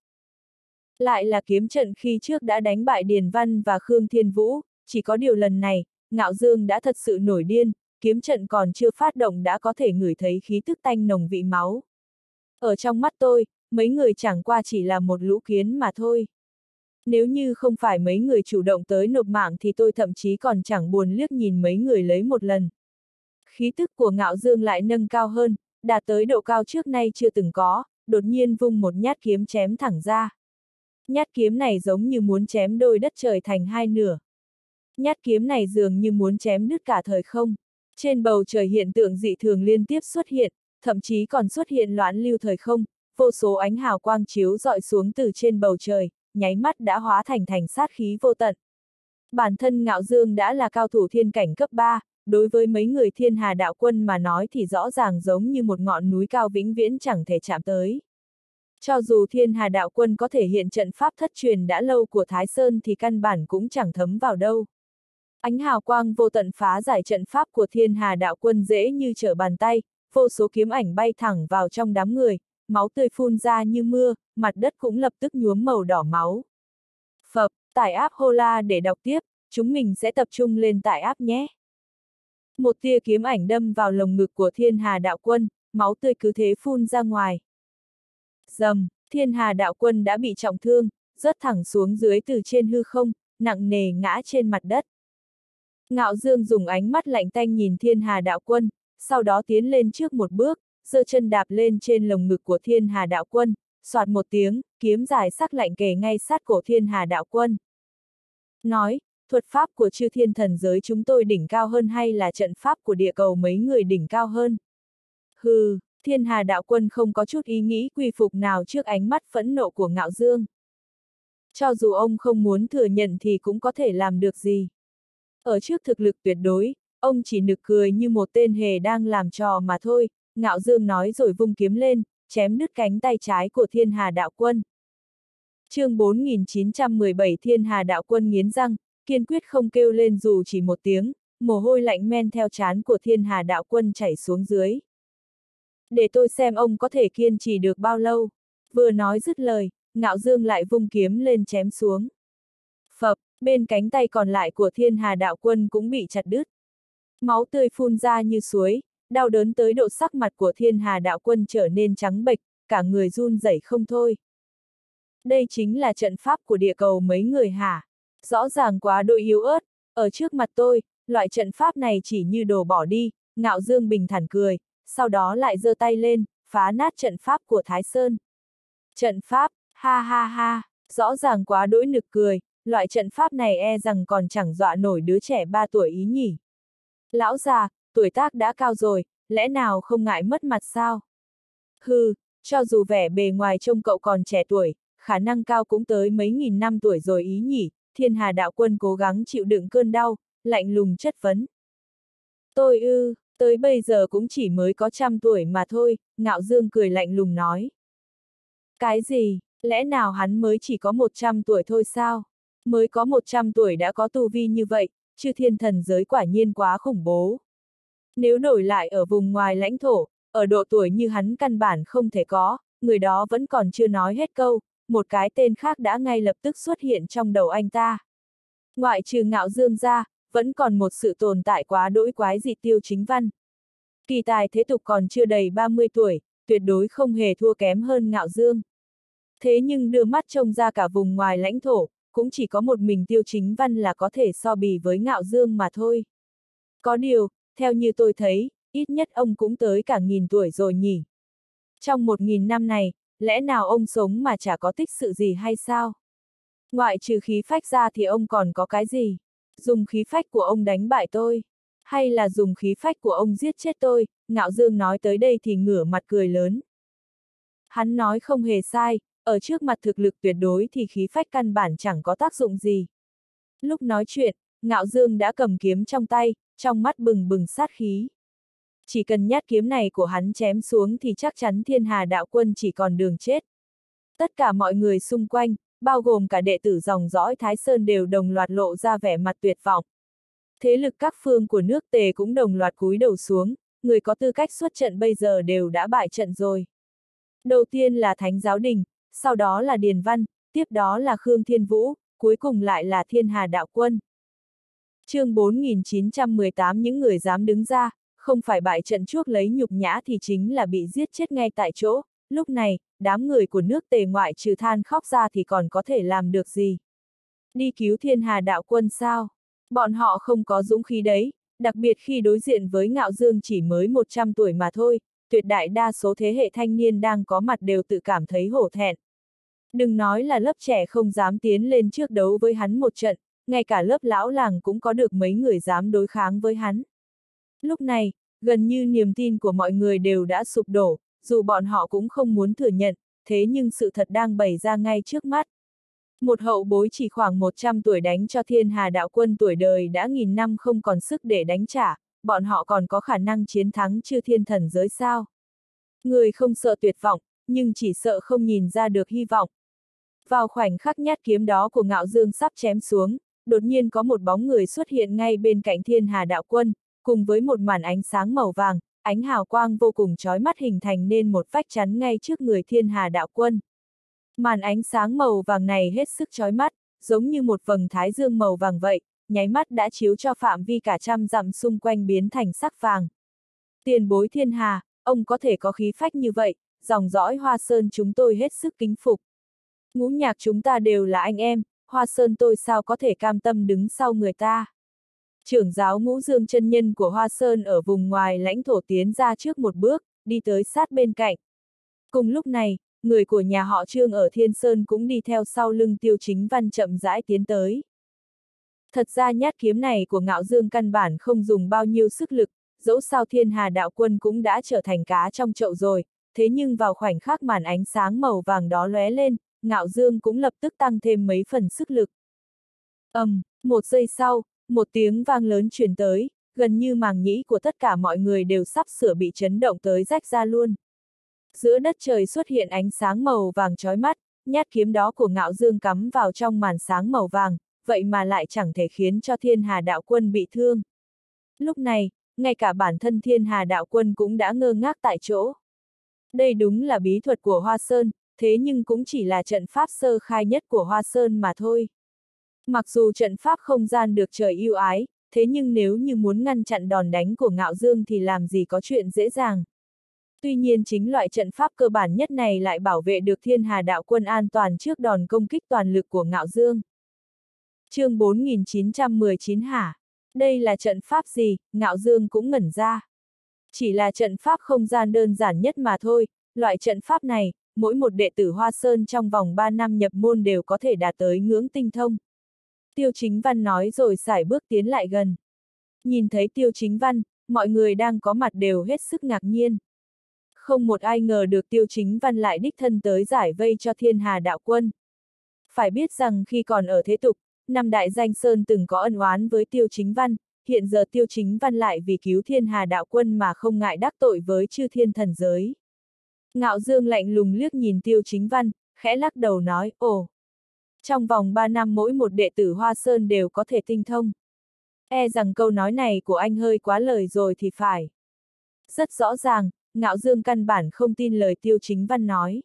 A: Lại là kiếm trận khi trước đã đánh bại Điền Văn và Khương Thiên Vũ, chỉ có điều lần này, ngạo dương đã thật sự nổi điên, kiếm trận còn chưa phát động đã có thể ngửi thấy khí tức tanh nồng vị máu. Ở trong mắt tôi, mấy người chẳng qua chỉ là một lũ kiến mà thôi. Nếu như không phải mấy người chủ động tới nộp mạng thì tôi thậm chí còn chẳng buồn liếc nhìn mấy người lấy một lần. Khí tức của ngạo dương lại nâng cao hơn, đạt tới độ cao trước nay chưa từng có, đột nhiên vung một nhát kiếm chém thẳng ra. Nhát kiếm này giống như muốn chém đôi đất trời thành hai nửa. Nhát kiếm này dường như muốn chém đứt cả thời không. Trên bầu trời hiện tượng dị thường liên tiếp xuất hiện, thậm chí còn xuất hiện loạn lưu thời không, vô số ánh hào quang chiếu dọi xuống từ trên bầu trời, nháy mắt đã hóa thành thành sát khí vô tận. Bản thân Ngạo Dương đã là cao thủ thiên cảnh cấp 3, đối với mấy người thiên hà đạo quân mà nói thì rõ ràng giống như một ngọn núi cao vĩnh viễn chẳng thể chạm tới. Cho dù thiên hà đạo quân có thể hiện trận pháp thất truyền đã lâu của Thái Sơn thì căn bản cũng chẳng thấm vào đâu. Ánh hào quang vô tận phá giải trận pháp của thiên hà đạo quân dễ như trở bàn tay, vô số kiếm ảnh bay thẳng vào trong đám người, máu tươi phun ra như mưa, mặt đất cũng lập tức nhuốm màu đỏ máu. Phập, tải áp hô la để đọc tiếp, chúng mình sẽ tập trung lên tải áp nhé. Một tia kiếm ảnh đâm vào lồng ngực của thiên hà đạo quân, máu tươi cứ thế phun ra ngoài. Dầm, thiên hà đạo quân đã bị trọng thương, rớt thẳng xuống dưới từ trên hư không, nặng nề ngã trên mặt đất. Ngạo Dương dùng ánh mắt lạnh tanh nhìn thiên hà đạo quân, sau đó tiến lên trước một bước, giơ chân đạp lên trên lồng ngực của thiên hà đạo quân, soạt một tiếng, kiếm dài sắc lạnh kề ngay sát cổ thiên hà đạo quân. Nói, thuật pháp của chư thiên thần giới chúng tôi đỉnh cao hơn hay là trận pháp của địa cầu mấy người đỉnh cao hơn? Hừ, thiên hà đạo quân không có chút ý nghĩ quy phục nào trước ánh mắt phẫn nộ của ngạo dương. Cho dù ông không muốn thừa nhận thì cũng có thể làm được gì. Ở trước thực lực tuyệt đối, ông chỉ nực cười như một tên hề đang làm trò mà thôi, ngạo dương nói rồi vung kiếm lên, chém nứt cánh tay trái của thiên hà đạo quân. chương 4917 thiên hà đạo quân nghiến răng, kiên quyết không kêu lên dù chỉ một tiếng, mồ hôi lạnh men theo chán của thiên hà đạo quân chảy xuống dưới. Để tôi xem ông có thể kiên trì được bao lâu. Vừa nói dứt lời, ngạo dương lại vung kiếm lên chém xuống. Phập, bên cánh tay còn lại của thiên hà đạo quân cũng bị chặt đứt. Máu tươi phun ra như suối, đau đớn tới độ sắc mặt của thiên hà đạo quân trở nên trắng bệch, cả người run rẩy không thôi. Đây chính là trận pháp của địa cầu mấy người hả? Rõ ràng quá đội yếu ớt, ở trước mặt tôi, loại trận pháp này chỉ như đồ bỏ đi, ngạo dương bình thản cười, sau đó lại giơ tay lên, phá nát trận pháp của Thái Sơn. Trận pháp, ha ha ha, rõ ràng quá đỗi nực cười, loại trận pháp này e rằng còn chẳng dọa nổi đứa trẻ 3 tuổi ý nhỉ. Lão già, tuổi tác đã cao rồi, lẽ nào không ngại mất mặt sao? Hừ, cho dù vẻ bề ngoài trông cậu còn trẻ tuổi, khả năng cao cũng tới mấy nghìn năm tuổi rồi ý nhỉ, thiên hà đạo quân cố gắng chịu đựng cơn đau, lạnh lùng chất vấn. Tôi ư, tới bây giờ cũng chỉ mới có trăm tuổi mà thôi, ngạo dương cười lạnh lùng nói. Cái gì, lẽ nào hắn mới chỉ có một trăm tuổi thôi sao? Mới có một trăm tuổi đã có tu vi như vậy, chư thiên thần giới quả nhiên quá khủng bố. Nếu nổi lại ở vùng ngoài lãnh thổ, ở độ tuổi như hắn căn bản không thể có, người đó vẫn còn chưa nói hết câu, một cái tên khác đã ngay lập tức xuất hiện trong đầu anh ta. Ngoại trừ ngạo dương ra, vẫn còn một sự tồn tại quá đỗi quái dị tiêu chính văn. Kỳ tài thế tục còn chưa đầy 30 tuổi, tuyệt đối không hề thua kém hơn ngạo dương. Thế nhưng đưa mắt trông ra cả vùng ngoài lãnh thổ, cũng chỉ có một mình tiêu chính văn là có thể so bì với ngạo dương mà thôi. Có điều, theo như tôi thấy, ít nhất ông cũng tới cả nghìn tuổi rồi nhỉ. Trong một nghìn năm này, lẽ nào ông sống mà chả có tích sự gì hay sao? Ngoại trừ khí phách ra thì ông còn có cái gì? Dùng khí phách của ông đánh bại tôi? Hay là dùng khí phách của ông giết chết tôi? Ngạo Dương nói tới đây thì ngửa mặt cười lớn. Hắn nói không hề sai, ở trước mặt thực lực tuyệt đối thì khí phách căn bản chẳng có tác dụng gì. Lúc nói chuyện, Ngạo Dương đã cầm kiếm trong tay, trong mắt bừng bừng sát khí. Chỉ cần nhát kiếm này của hắn chém xuống thì chắc chắn thiên hà đạo quân chỉ còn đường chết. Tất cả mọi người xung quanh, bao gồm cả đệ tử dòng dõi Thái Sơn đều đồng loạt lộ ra vẻ mặt tuyệt vọng. Thế lực các phương của nước tề cũng đồng loạt cúi đầu xuống, người có tư cách xuất trận bây giờ đều đã bại trận rồi. Đầu tiên là Thánh Giáo Đình, sau đó là Điền Văn, tiếp đó là Khương Thiên Vũ, cuối cùng lại là Thiên Hà Đạo Quân chương 4918 những người dám đứng ra, không phải bại trận chuốc lấy nhục nhã thì chính là bị giết chết ngay tại chỗ, lúc này, đám người của nước tề ngoại trừ than khóc ra thì còn có thể làm được gì? Đi cứu thiên hà đạo quân sao? Bọn họ không có dũng khí đấy, đặc biệt khi đối diện với ngạo dương chỉ mới 100 tuổi mà thôi, tuyệt đại đa số thế hệ thanh niên đang có mặt đều tự cảm thấy hổ thẹn. Đừng nói là lớp trẻ không dám tiến lên trước đấu với hắn một trận, ngay cả lớp lão làng cũng có được mấy người dám đối kháng với hắn. Lúc này, gần như niềm tin của mọi người đều đã sụp đổ, dù bọn họ cũng không muốn thừa nhận, thế nhưng sự thật đang bày ra ngay trước mắt. Một hậu bối chỉ khoảng 100 tuổi đánh cho thiên hà đạo quân tuổi đời đã nghìn năm không còn sức để đánh trả, bọn họ còn có khả năng chiến thắng chư thiên thần giới sao. Người không sợ tuyệt vọng, nhưng chỉ sợ không nhìn ra được hy vọng. Vào khoảnh khắc nhát kiếm đó của ngạo dương sắp chém xuống, đột nhiên có một bóng người xuất hiện ngay bên cạnh thiên hà đạo quân, cùng với một màn ánh sáng màu vàng, ánh hào quang vô cùng chói mắt hình thành nên một vách chắn ngay trước người thiên hà đạo quân. Màn ánh sáng màu vàng này hết sức chói mắt, giống như một vầng thái dương màu vàng vậy, nháy mắt đã chiếu cho phạm vi cả trăm dặm xung quanh biến thành sắc vàng. Tiền bối thiên hà, ông có thể có khí phách như vậy, dòng dõi hoa sơn chúng tôi hết sức kính phục. Ngũ nhạc chúng ta đều là anh em, hoa sơn tôi sao có thể cam tâm đứng sau người ta. Trưởng giáo ngũ dương chân nhân của Hoa Sơn ở vùng ngoài lãnh thổ tiến ra trước một bước, đi tới sát bên cạnh. Cùng lúc này, người của nhà họ Trương ở Thiên Sơn cũng đi theo sau lưng tiêu chính văn chậm rãi tiến tới. Thật ra nhát kiếm này của ngạo dương căn bản không dùng bao nhiêu sức lực, dẫu sao thiên hà đạo quân cũng đã trở thành cá trong chậu rồi, thế nhưng vào khoảnh khắc màn ánh sáng màu vàng đó lóe lên, ngạo dương cũng lập tức tăng thêm mấy phần sức lực. ầm, um, một giây sau, một tiếng vang lớn truyền tới, gần như màng nhĩ của tất cả mọi người đều sắp sửa bị chấn động tới rách ra luôn. Giữa đất trời xuất hiện ánh sáng màu vàng chói mắt, nhát kiếm đó của ngạo dương cắm vào trong màn sáng màu vàng, vậy mà lại chẳng thể khiến cho thiên hà đạo quân bị thương. Lúc này, ngay cả bản thân thiên hà đạo quân cũng đã ngơ ngác tại chỗ. Đây đúng là bí thuật của Hoa Sơn, thế nhưng cũng chỉ là trận pháp sơ khai nhất của Hoa Sơn mà thôi. Mặc dù trận pháp không gian được trời yêu ái, thế nhưng nếu như muốn ngăn chặn đòn đánh của Ngạo Dương thì làm gì có chuyện dễ dàng. Tuy nhiên chính loại trận pháp cơ bản nhất này lại bảo vệ được thiên hà đạo quân an toàn trước đòn công kích toàn lực của Ngạo Dương. chương 4919 hả? Đây là trận pháp gì? Ngạo Dương cũng ngẩn ra. Chỉ là trận pháp không gian đơn giản nhất mà thôi, loại trận pháp này, mỗi một đệ tử Hoa Sơn trong vòng 3 năm nhập môn đều có thể đạt tới ngưỡng tinh thông. Tiêu chính văn nói rồi xài bước tiến lại gần. Nhìn thấy tiêu chính văn, mọi người đang có mặt đều hết sức ngạc nhiên. Không một ai ngờ được tiêu chính văn lại đích thân tới giải vây cho thiên hà đạo quân. Phải biết rằng khi còn ở thế tục, năm đại danh sơn từng có ân oán với tiêu chính văn, hiện giờ tiêu chính văn lại vì cứu thiên hà đạo quân mà không ngại đắc tội với chư thiên thần giới. Ngạo dương lạnh lùng liếc nhìn tiêu chính văn, khẽ lắc đầu nói, ồ. Trong vòng 3 năm mỗi một đệ tử Hoa Sơn đều có thể tinh thông. E rằng câu nói này của anh hơi quá lời rồi thì phải. Rất rõ ràng, Ngạo Dương căn bản không tin lời tiêu chính văn nói.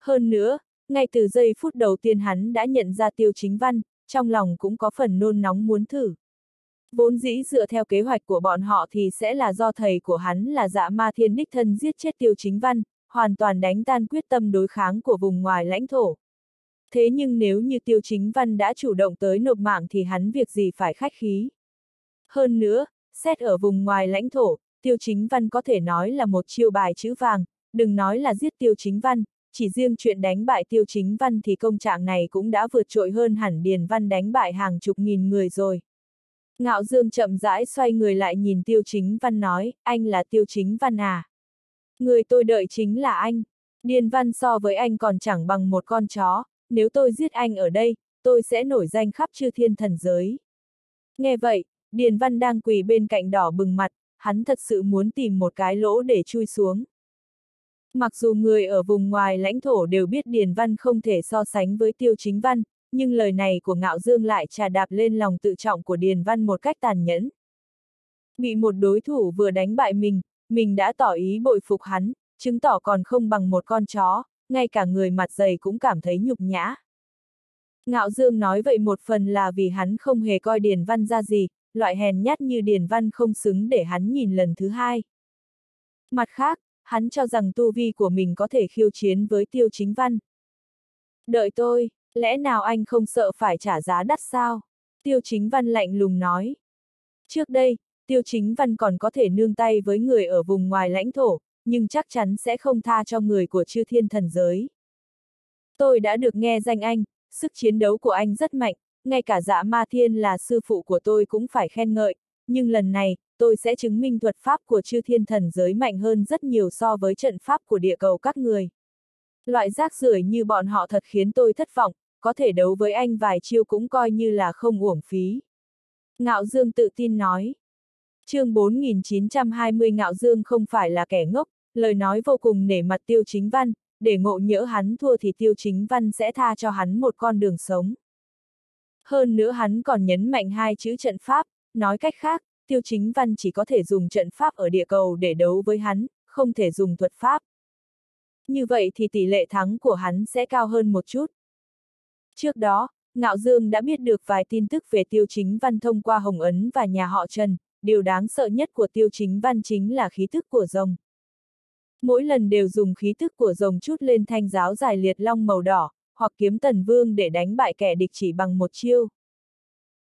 A: Hơn nữa, ngay từ giây phút đầu tiên hắn đã nhận ra tiêu chính văn, trong lòng cũng có phần nôn nóng muốn thử. Vốn dĩ dựa theo kế hoạch của bọn họ thì sẽ là do thầy của hắn là dạ ma thiên đích thân giết chết tiêu chính văn, hoàn toàn đánh tan quyết tâm đối kháng của vùng ngoài lãnh thổ. Thế nhưng nếu như tiêu chính văn đã chủ động tới nộp mạng thì hắn việc gì phải khách khí. Hơn nữa, xét ở vùng ngoài lãnh thổ, tiêu chính văn có thể nói là một chiêu bài chữ vàng, đừng nói là giết tiêu chính văn, chỉ riêng chuyện đánh bại tiêu chính văn thì công trạng này cũng đã vượt trội hơn hẳn điền văn đánh bại hàng chục nghìn người rồi. Ngạo Dương chậm rãi xoay người lại nhìn tiêu chính văn nói, anh là tiêu chính văn à? Người tôi đợi chính là anh. Điền văn so với anh còn chẳng bằng một con chó, nếu tôi giết anh ở đây, tôi sẽ nổi danh khắp chư thiên thần giới. Nghe vậy, Điền văn đang quỳ bên cạnh đỏ bừng mặt, hắn thật sự muốn tìm một cái lỗ để chui xuống. Mặc dù người ở vùng ngoài lãnh thổ đều biết Điền Văn không thể so sánh với Tiêu Chính Văn, nhưng lời này của Ngạo Dương lại trà đạp lên lòng tự trọng của Điền Văn một cách tàn nhẫn. Bị một đối thủ vừa đánh bại mình, mình đã tỏ ý bội phục hắn, chứng tỏ còn không bằng một con chó, ngay cả người mặt dày cũng cảm thấy nhục nhã. Ngạo Dương nói vậy một phần là vì hắn không hề coi Điền Văn ra gì, loại hèn nhát như Điền Văn không xứng để hắn nhìn lần thứ hai. Mặt khác, hắn cho rằng tu vi của mình có thể khiêu chiến với Tiêu Chính Văn. Đợi tôi, lẽ nào anh không sợ phải trả giá đắt sao? Tiêu Chính Văn lạnh lùng nói. Trước đây, Tiêu Chính Văn còn có thể nương tay với người ở vùng ngoài lãnh thổ, nhưng chắc chắn sẽ không tha cho người của chư thiên thần giới. Tôi đã được nghe danh anh, sức chiến đấu của anh rất mạnh, ngay cả dạ ma thiên là sư phụ của tôi cũng phải khen ngợi, nhưng lần này, tôi sẽ chứng minh thuật pháp của chư thiên thần giới mạnh hơn rất nhiều so với trận pháp của địa cầu các người. Loại rác rưởi như bọn họ thật khiến tôi thất vọng, có thể đấu với anh vài chiêu cũng coi như là không uổng phí. Ngạo Dương tự tin nói. chương 4920 Ngạo Dương không phải là kẻ ngốc, lời nói vô cùng nể mặt tiêu chính văn, để ngộ nhỡ hắn thua thì tiêu chính văn sẽ tha cho hắn một con đường sống. Hơn nữa hắn còn nhấn mạnh hai chữ trận pháp, nói cách khác, tiêu chính văn chỉ có thể dùng trận pháp ở địa cầu để đấu với hắn, không thể dùng thuật pháp. Như vậy thì tỷ lệ thắng của hắn sẽ cao hơn một chút. Trước đó, Ngạo Dương đã biết được vài tin tức về tiêu chính văn thông qua Hồng Ấn và nhà họ Trần, điều đáng sợ nhất của tiêu chính văn chính là khí thức của rồng. Mỗi lần đều dùng khí thức của rồng chút lên thanh giáo dài liệt long màu đỏ, hoặc kiếm tần vương để đánh bại kẻ địch chỉ bằng một chiêu.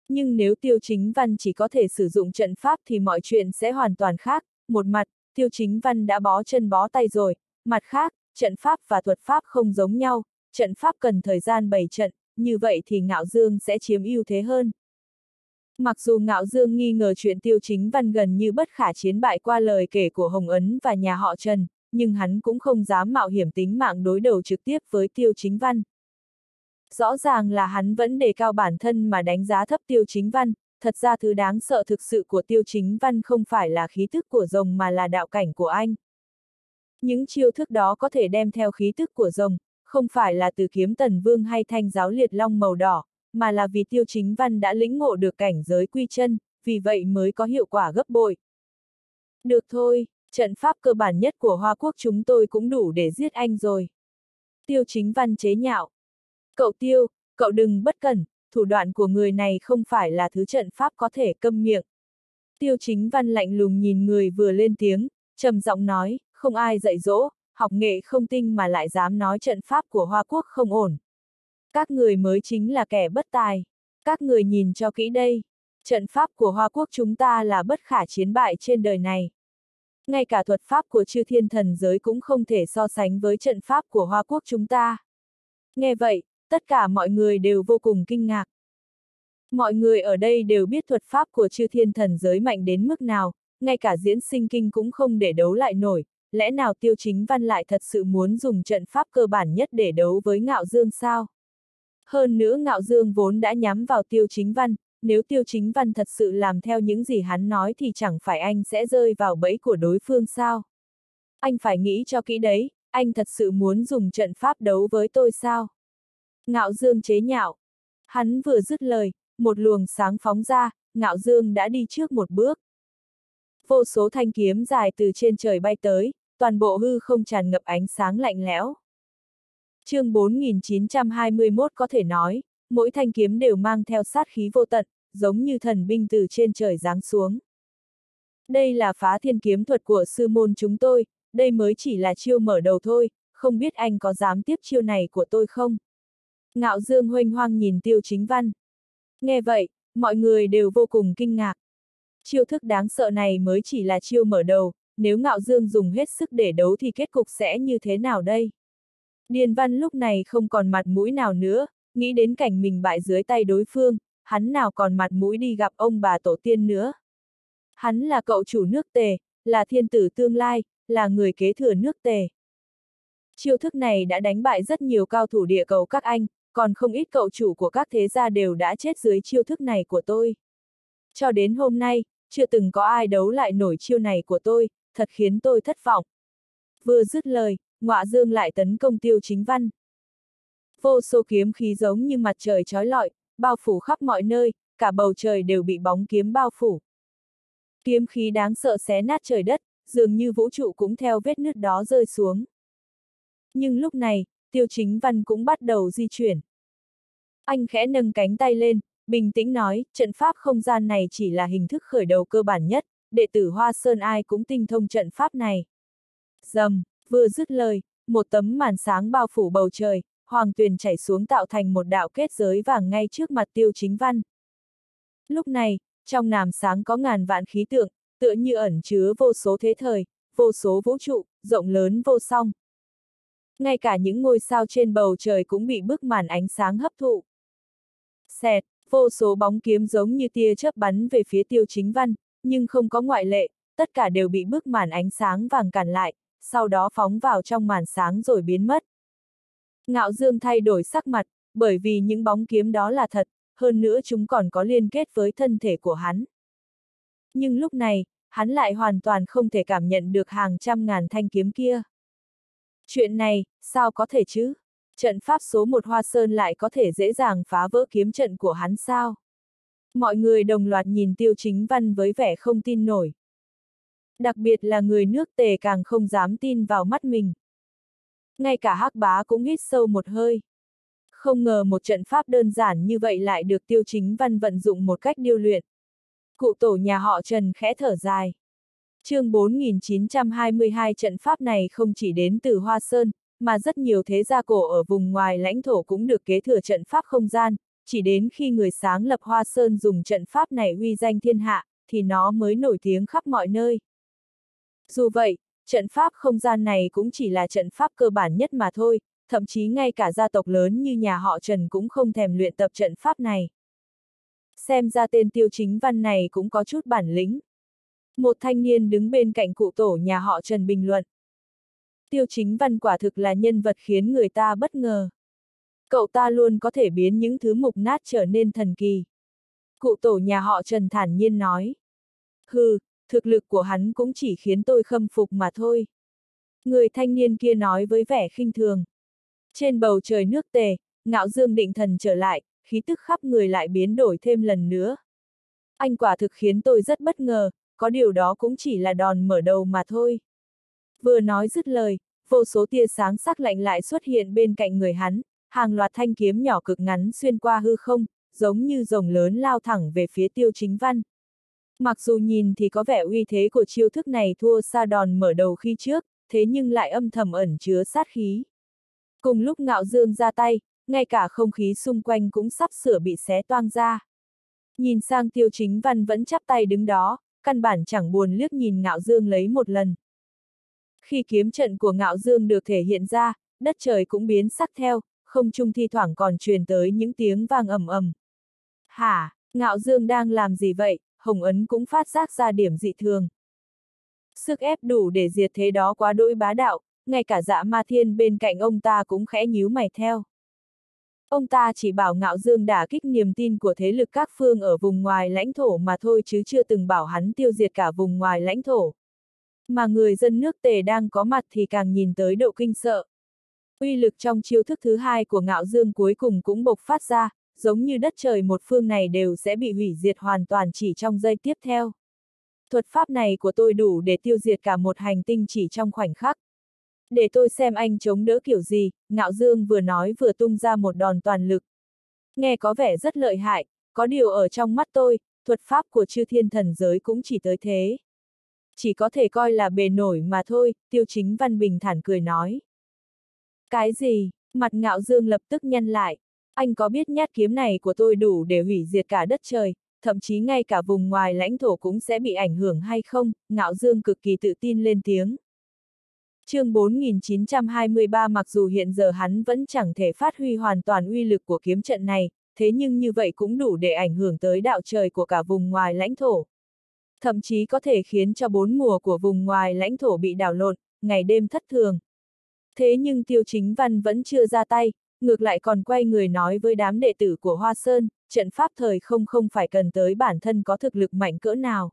A: Nhưng nếu tiêu chính văn chỉ có thể sử dụng trận pháp thì mọi chuyện sẽ hoàn toàn khác, một mặt, tiêu chính văn đã bó chân bó tay rồi, mặt khác, trận pháp và thuật pháp không giống nhau, trận pháp cần thời gian bày trận, như vậy thì Ngạo Dương sẽ chiếm ưu thế hơn. Mặc dù Ngạo Dương nghi ngờ chuyện tiêu chính văn gần như bất khả chiến bại qua lời kể của Hồng Ấn và nhà họ Trần, nhưng hắn cũng không dám mạo hiểm tính mạng đối đầu trực tiếp với tiêu chính văn. Rõ ràng là hắn vẫn đề cao bản thân mà đánh giá thấp tiêu chính văn, thật ra thứ đáng sợ thực sự của tiêu chính văn không phải là khí thức của rồng mà là đạo cảnh của anh. Những chiêu thức đó có thể đem theo khí thức của rồng, không phải là từ kiếm tần vương hay thanh giáo liệt long màu đỏ, mà là vì tiêu chính văn đã lĩnh ngộ được cảnh giới quy chân, vì vậy mới có hiệu quả gấp bội. Được thôi, trận pháp cơ bản nhất của Hoa Quốc chúng tôi cũng đủ để giết anh rồi. Tiêu chính văn chế nhạo. Cậu tiêu, cậu đừng bất cẩn, thủ đoạn của người này không phải là thứ trận pháp có thể câm miệng. Tiêu chính văn lạnh lùng nhìn người vừa lên tiếng, trầm giọng nói, không ai dạy dỗ, học nghệ không tinh mà lại dám nói trận pháp của Hoa Quốc không ổn. Các người mới chính là kẻ bất tài. Các người nhìn cho kỹ đây. Trận pháp của Hoa Quốc chúng ta là bất khả chiến bại trên đời này. Ngay cả thuật pháp của chư thiên thần giới cũng không thể so sánh với trận pháp của Hoa Quốc chúng ta. Nghe vậy, tất cả mọi người đều vô cùng kinh ngạc. Mọi người ở đây đều biết thuật pháp của chư thiên thần giới mạnh đến mức nào, ngay cả diễn sinh kinh cũng không để đấu lại nổi, lẽ nào tiêu chính văn lại thật sự muốn dùng trận pháp cơ bản nhất để đấu với ngạo dương sao? Hơn nữa ngạo dương vốn đã nhắm vào tiêu chính văn, nếu tiêu chính văn thật sự làm theo những gì hắn nói thì chẳng phải anh sẽ rơi vào bẫy của đối phương sao? Anh phải nghĩ cho kỹ đấy, anh thật sự muốn dùng trận pháp đấu với tôi sao? Ngạo dương chế nhạo. Hắn vừa dứt lời, một luồng sáng phóng ra, ngạo dương đã đi trước một bước. Vô số thanh kiếm dài từ trên trời bay tới, toàn bộ hư không tràn ngập ánh sáng lạnh lẽo. chương 4921 có thể nói, mỗi thanh kiếm đều mang theo sát khí vô tận, giống như thần binh từ trên trời giáng xuống. Đây là phá thiên kiếm thuật của sư môn chúng tôi, đây mới chỉ là chiêu mở đầu thôi, không biết anh có dám tiếp chiêu này của tôi không? Ngạo Dương huynh hoang nhìn tiêu chính văn. Nghe vậy, mọi người đều vô cùng kinh ngạc. Chiêu thức đáng sợ này mới chỉ là chiêu mở đầu, nếu Ngạo Dương dùng hết sức để đấu thì kết cục sẽ như thế nào đây? Điền Văn lúc này không còn mặt mũi nào nữa, nghĩ đến cảnh mình bại dưới tay đối phương, hắn nào còn mặt mũi đi gặp ông bà tổ tiên nữa. Hắn là cậu chủ nước tề, là thiên tử tương lai, là người kế thừa nước tề. Chiêu thức này đã đánh bại rất nhiều cao thủ địa cầu các anh, còn không ít cậu chủ của các thế gia đều đã chết dưới chiêu thức này của tôi. Cho đến hôm nay, chưa từng có ai đấu lại nổi chiêu này của tôi, thật khiến tôi thất vọng. Vừa dứt lời, ngọa dương lại tấn công tiêu chính văn. Vô số kiếm khí giống như mặt trời trói lọi, bao phủ khắp mọi nơi, cả bầu trời đều bị bóng kiếm bao phủ. Kiếm khí đáng sợ xé nát trời đất, dường như vũ trụ cũng theo vết nứt đó rơi xuống. Nhưng lúc này, tiêu chính văn cũng bắt đầu di chuyển. Anh khẽ nâng cánh tay lên, bình tĩnh nói, trận pháp không gian này chỉ là hình thức khởi đầu cơ bản nhất, đệ tử Hoa Sơn ai cũng tinh thông trận pháp này. Dầm, vừa dứt lời, một tấm màn sáng bao phủ bầu trời, hoàng tuyền chảy xuống tạo thành một đạo kết giới vàng ngay trước mặt tiêu chính văn. Lúc này, trong nàm sáng có ngàn vạn khí tượng, tựa như ẩn chứa vô số thế thời, vô số vũ trụ, rộng lớn vô song. Ngay cả những ngôi sao trên bầu trời cũng bị bức màn ánh sáng hấp thụ. Xẹt, vô số bóng kiếm giống như tia chớp bắn về phía tiêu chính văn, nhưng không có ngoại lệ, tất cả đều bị bức màn ánh sáng vàng cản lại, sau đó phóng vào trong màn sáng rồi biến mất. Ngạo Dương thay đổi sắc mặt, bởi vì những bóng kiếm đó là thật, hơn nữa chúng còn có liên kết với thân thể của hắn. Nhưng lúc này, hắn lại hoàn toàn không thể cảm nhận được hàng trăm ngàn thanh kiếm kia. Chuyện này, sao có thể chứ? Trận pháp số một Hoa Sơn lại có thể dễ dàng phá vỡ kiếm trận của hắn sao? Mọi người đồng loạt nhìn tiêu chính văn với vẻ không tin nổi. Đặc biệt là người nước tề càng không dám tin vào mắt mình. Ngay cả hắc bá cũng hít sâu một hơi. Không ngờ một trận pháp đơn giản như vậy lại được tiêu chính văn vận dụng một cách điêu luyện. Cụ tổ nhà họ Trần khẽ thở dài. chương 4922 trận pháp này không chỉ đến từ Hoa Sơn, mà rất nhiều thế gia cổ ở vùng ngoài lãnh thổ cũng được kế thừa trận pháp không gian, chỉ đến khi người sáng lập Hoa Sơn dùng trận pháp này uy danh thiên hạ, thì nó mới nổi tiếng khắp mọi nơi. Dù vậy, trận pháp không gian này cũng chỉ là trận pháp cơ bản nhất mà thôi, thậm chí ngay cả gia tộc lớn như nhà họ Trần cũng không thèm luyện tập trận pháp này. Xem ra tên tiêu chính văn này cũng có chút bản lĩnh. Một thanh niên đứng bên cạnh cụ tổ nhà họ Trần bình luận. Tiêu chính văn quả thực là nhân vật khiến người ta bất ngờ. Cậu ta luôn có thể biến những thứ mục nát trở nên thần kỳ. Cụ tổ nhà họ Trần thản nhiên nói. Hừ, thực lực của hắn cũng chỉ khiến tôi khâm phục mà thôi. Người thanh niên kia nói với vẻ khinh thường. Trên bầu trời nước tề, ngạo dương định thần trở lại, khí tức khắp người lại biến đổi thêm lần nữa. Anh quả thực khiến tôi rất bất ngờ, có điều đó cũng chỉ là đòn mở đầu mà thôi. Vừa nói dứt lời, vô số tia sáng sắc lạnh lại xuất hiện bên cạnh người hắn, hàng loạt thanh kiếm nhỏ cực ngắn xuyên qua hư không, giống như rồng lớn lao thẳng về phía tiêu chính văn. Mặc dù nhìn thì có vẻ uy thế của chiêu thức này thua xa đòn mở đầu khi trước, thế nhưng lại âm thầm ẩn chứa sát khí. Cùng lúc ngạo dương ra tay, ngay cả không khí xung quanh cũng sắp sửa bị xé toang ra. Nhìn sang tiêu chính văn vẫn chắp tay đứng đó, căn bản chẳng buồn liếc nhìn ngạo dương lấy một lần. Khi kiếm trận của ngạo dương được thể hiện ra, đất trời cũng biến sắc theo, không trung thi thoảng còn truyền tới những tiếng vang ầm ầm. Hả, ngạo dương đang làm gì vậy, Hồng Ấn cũng phát giác ra điểm dị thường. Sức ép đủ để diệt thế đó quá đỗi bá đạo, ngay cả dạ ma thiên bên cạnh ông ta cũng khẽ nhíu mày theo. Ông ta chỉ bảo ngạo dương đả kích niềm tin của thế lực các phương ở vùng ngoài lãnh thổ mà thôi chứ chưa từng bảo hắn tiêu diệt cả vùng ngoài lãnh thổ. Mà người dân nước tề đang có mặt thì càng nhìn tới độ kinh sợ. Uy lực trong chiêu thức thứ hai của ngạo dương cuối cùng cũng bộc phát ra, giống như đất trời một phương này đều sẽ bị hủy diệt hoàn toàn chỉ trong giây tiếp theo. Thuật pháp này của tôi đủ để tiêu diệt cả một hành tinh chỉ trong khoảnh khắc. Để tôi xem anh chống đỡ kiểu gì, Ngạo Dương vừa nói vừa tung ra một đòn toàn lực. Nghe có vẻ rất lợi hại, có điều ở trong mắt tôi, thuật pháp của chư thiên thần giới cũng chỉ tới thế. Chỉ có thể coi là bề nổi mà thôi, tiêu chính văn bình thản cười nói. Cái gì? Mặt ngạo dương lập tức nhăn lại. Anh có biết nhát kiếm này của tôi đủ để hủy diệt cả đất trời, thậm chí ngay cả vùng ngoài lãnh thổ cũng sẽ bị ảnh hưởng hay không? Ngạo dương cực kỳ tự tin lên tiếng chương 4923 mặc dù hiện giờ hắn vẫn chẳng thể phát huy hoàn toàn uy lực của kiếm trận này, thế nhưng như vậy cũng đủ để ảnh hưởng tới đạo trời của cả vùng ngoài lãnh thổ. Thậm chí có thể khiến cho bốn mùa của vùng ngoài lãnh thổ bị đảo lộn, ngày đêm thất thường. Thế nhưng tiêu chính văn vẫn chưa ra tay, ngược lại còn quay người nói với đám đệ tử của Hoa Sơn, trận pháp thời không không phải cần tới bản thân có thực lực mạnh cỡ nào.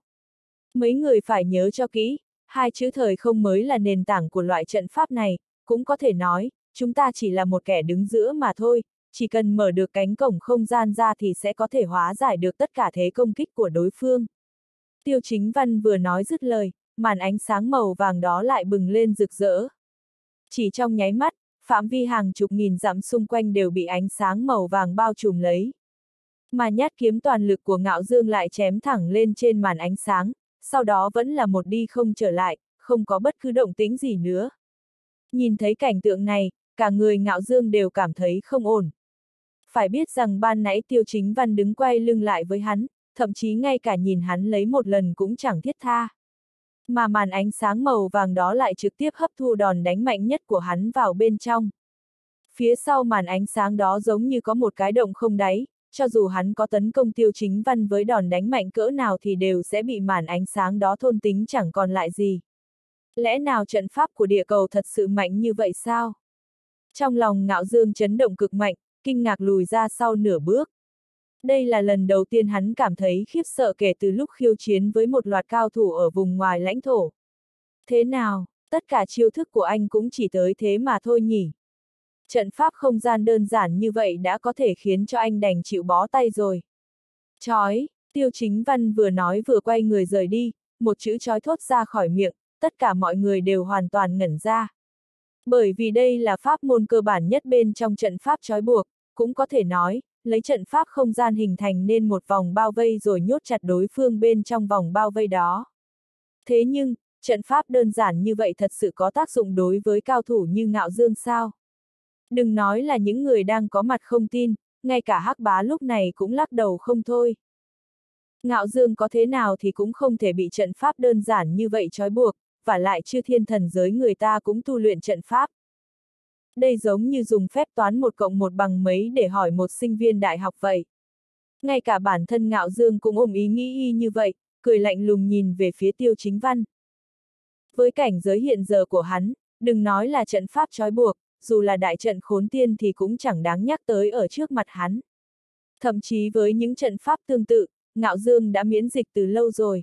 A: Mấy người phải nhớ cho kỹ, Hai chữ thời không mới là nền tảng của loại trận pháp này, cũng có thể nói, chúng ta chỉ là một kẻ đứng giữa mà thôi, chỉ cần mở được cánh cổng không gian ra thì sẽ có thể hóa giải được tất cả thế công kích của đối phương. Tiêu chính văn vừa nói dứt lời, màn ánh sáng màu vàng đó lại bừng lên rực rỡ. Chỉ trong nháy mắt, phạm vi hàng chục nghìn dặm xung quanh đều bị ánh sáng màu vàng bao trùm lấy. Mà nhát kiếm toàn lực của ngạo dương lại chém thẳng lên trên màn ánh sáng, sau đó vẫn là một đi không trở lại, không có bất cứ động tĩnh gì nữa. Nhìn thấy cảnh tượng này, cả người ngạo dương đều cảm thấy không ổn. Phải biết rằng ban nãy tiêu chính văn đứng quay lưng lại với hắn, thậm chí ngay cả nhìn hắn lấy một lần cũng chẳng thiết tha. Mà màn ánh sáng màu vàng đó lại trực tiếp hấp thu đòn đánh mạnh nhất của hắn vào bên trong. Phía sau màn ánh sáng đó giống như có một cái động không đáy, cho dù hắn có tấn công tiêu chính văn với đòn đánh mạnh cỡ nào thì đều sẽ bị màn ánh sáng đó thôn tính chẳng còn lại gì. Lẽ nào trận pháp của địa cầu thật sự mạnh như vậy sao? Trong lòng ngạo dương chấn động cực mạnh, kinh ngạc lùi ra sau nửa bước. Đây là lần đầu tiên hắn cảm thấy khiếp sợ kể từ lúc khiêu chiến với một loạt cao thủ ở vùng ngoài lãnh thổ. Thế nào, tất cả chiêu thức của anh cũng chỉ tới thế mà thôi nhỉ? Trận pháp không gian đơn giản như vậy đã có thể khiến cho anh đành chịu bó tay rồi. Chói, tiêu chính văn vừa nói vừa quay người rời đi, một chữ chói thốt ra khỏi miệng, tất cả mọi người đều hoàn toàn ngẩn ra. Bởi vì đây là pháp môn cơ bản nhất bên trong trận pháp trói buộc, cũng có thể nói, lấy trận pháp không gian hình thành nên một vòng bao vây rồi nhốt chặt đối phương bên trong vòng bao vây đó. Thế nhưng, trận pháp đơn giản như vậy thật sự có tác dụng đối với cao thủ như Ngạo Dương sao? Đừng nói là những người đang có mặt không tin, ngay cả hắc bá lúc này cũng lắc đầu không thôi. Ngạo dương có thế nào thì cũng không thể bị trận pháp đơn giản như vậy trói buộc, và lại chư thiên thần giới người ta cũng tu luyện trận pháp. Đây giống như dùng phép toán một cộng một bằng mấy để hỏi một sinh viên đại học vậy. Ngay cả bản thân ngạo dương cũng ôm ý nghĩ y như vậy, cười lạnh lùng nhìn về phía tiêu chính văn. Với cảnh giới hiện giờ của hắn, đừng nói là trận pháp trói buộc, dù là đại trận khốn tiên thì cũng chẳng đáng nhắc tới ở trước mặt hắn. Thậm chí với những trận pháp tương tự, Ngạo Dương đã miễn dịch từ lâu rồi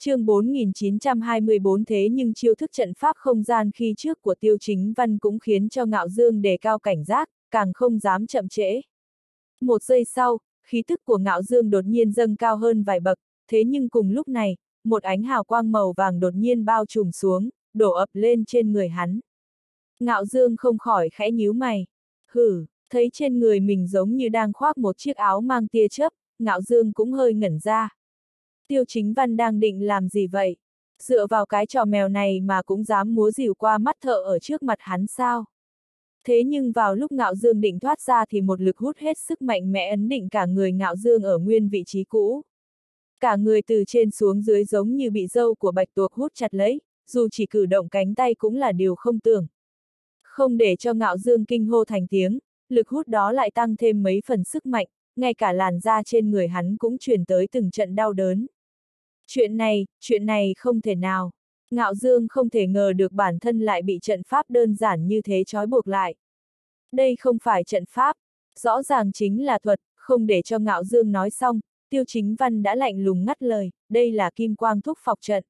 A: chương 4924 thế nhưng chiêu thức trận pháp không gian khi trước của tiêu chính văn cũng khiến cho Ngạo Dương đề cao cảnh giác, càng không dám chậm trễ. Một giây sau, khí thức của Ngạo Dương đột nhiên dâng cao hơn vài bậc, thế nhưng cùng lúc này, một ánh hào quang màu vàng đột nhiên bao trùm xuống, đổ ập lên trên người hắn. Ngạo Dương không khỏi khẽ nhíu mày. Hử, thấy trên người mình giống như đang khoác một chiếc áo mang tia chớp, Ngạo Dương cũng hơi ngẩn ra. Tiêu chính văn đang định làm gì vậy? Dựa vào cái trò mèo này mà cũng dám múa dìu qua mắt thợ ở trước mặt hắn sao? Thế nhưng vào lúc Ngạo Dương định thoát ra thì một lực hút hết sức mạnh mẽ ấn định cả người Ngạo Dương ở nguyên vị trí cũ. Cả người từ trên xuống dưới giống như bị dâu của bạch tuộc hút chặt lấy, dù chỉ cử động cánh tay cũng là điều không tưởng. Không để cho ngạo dương kinh hô thành tiếng, lực hút đó lại tăng thêm mấy phần sức mạnh, ngay cả làn da trên người hắn cũng truyền tới từng trận đau đớn. Chuyện này, chuyện này không thể nào. Ngạo Dương không thể ngờ được bản thân lại bị trận pháp đơn giản như thế trói buộc lại. Đây không phải trận pháp, rõ ràng chính là thuật, không để cho Ngạo Dương nói xong, Tiêu Chính Văn đã lạnh lùng ngắt lời, đây là kim quang thúc phọc trận.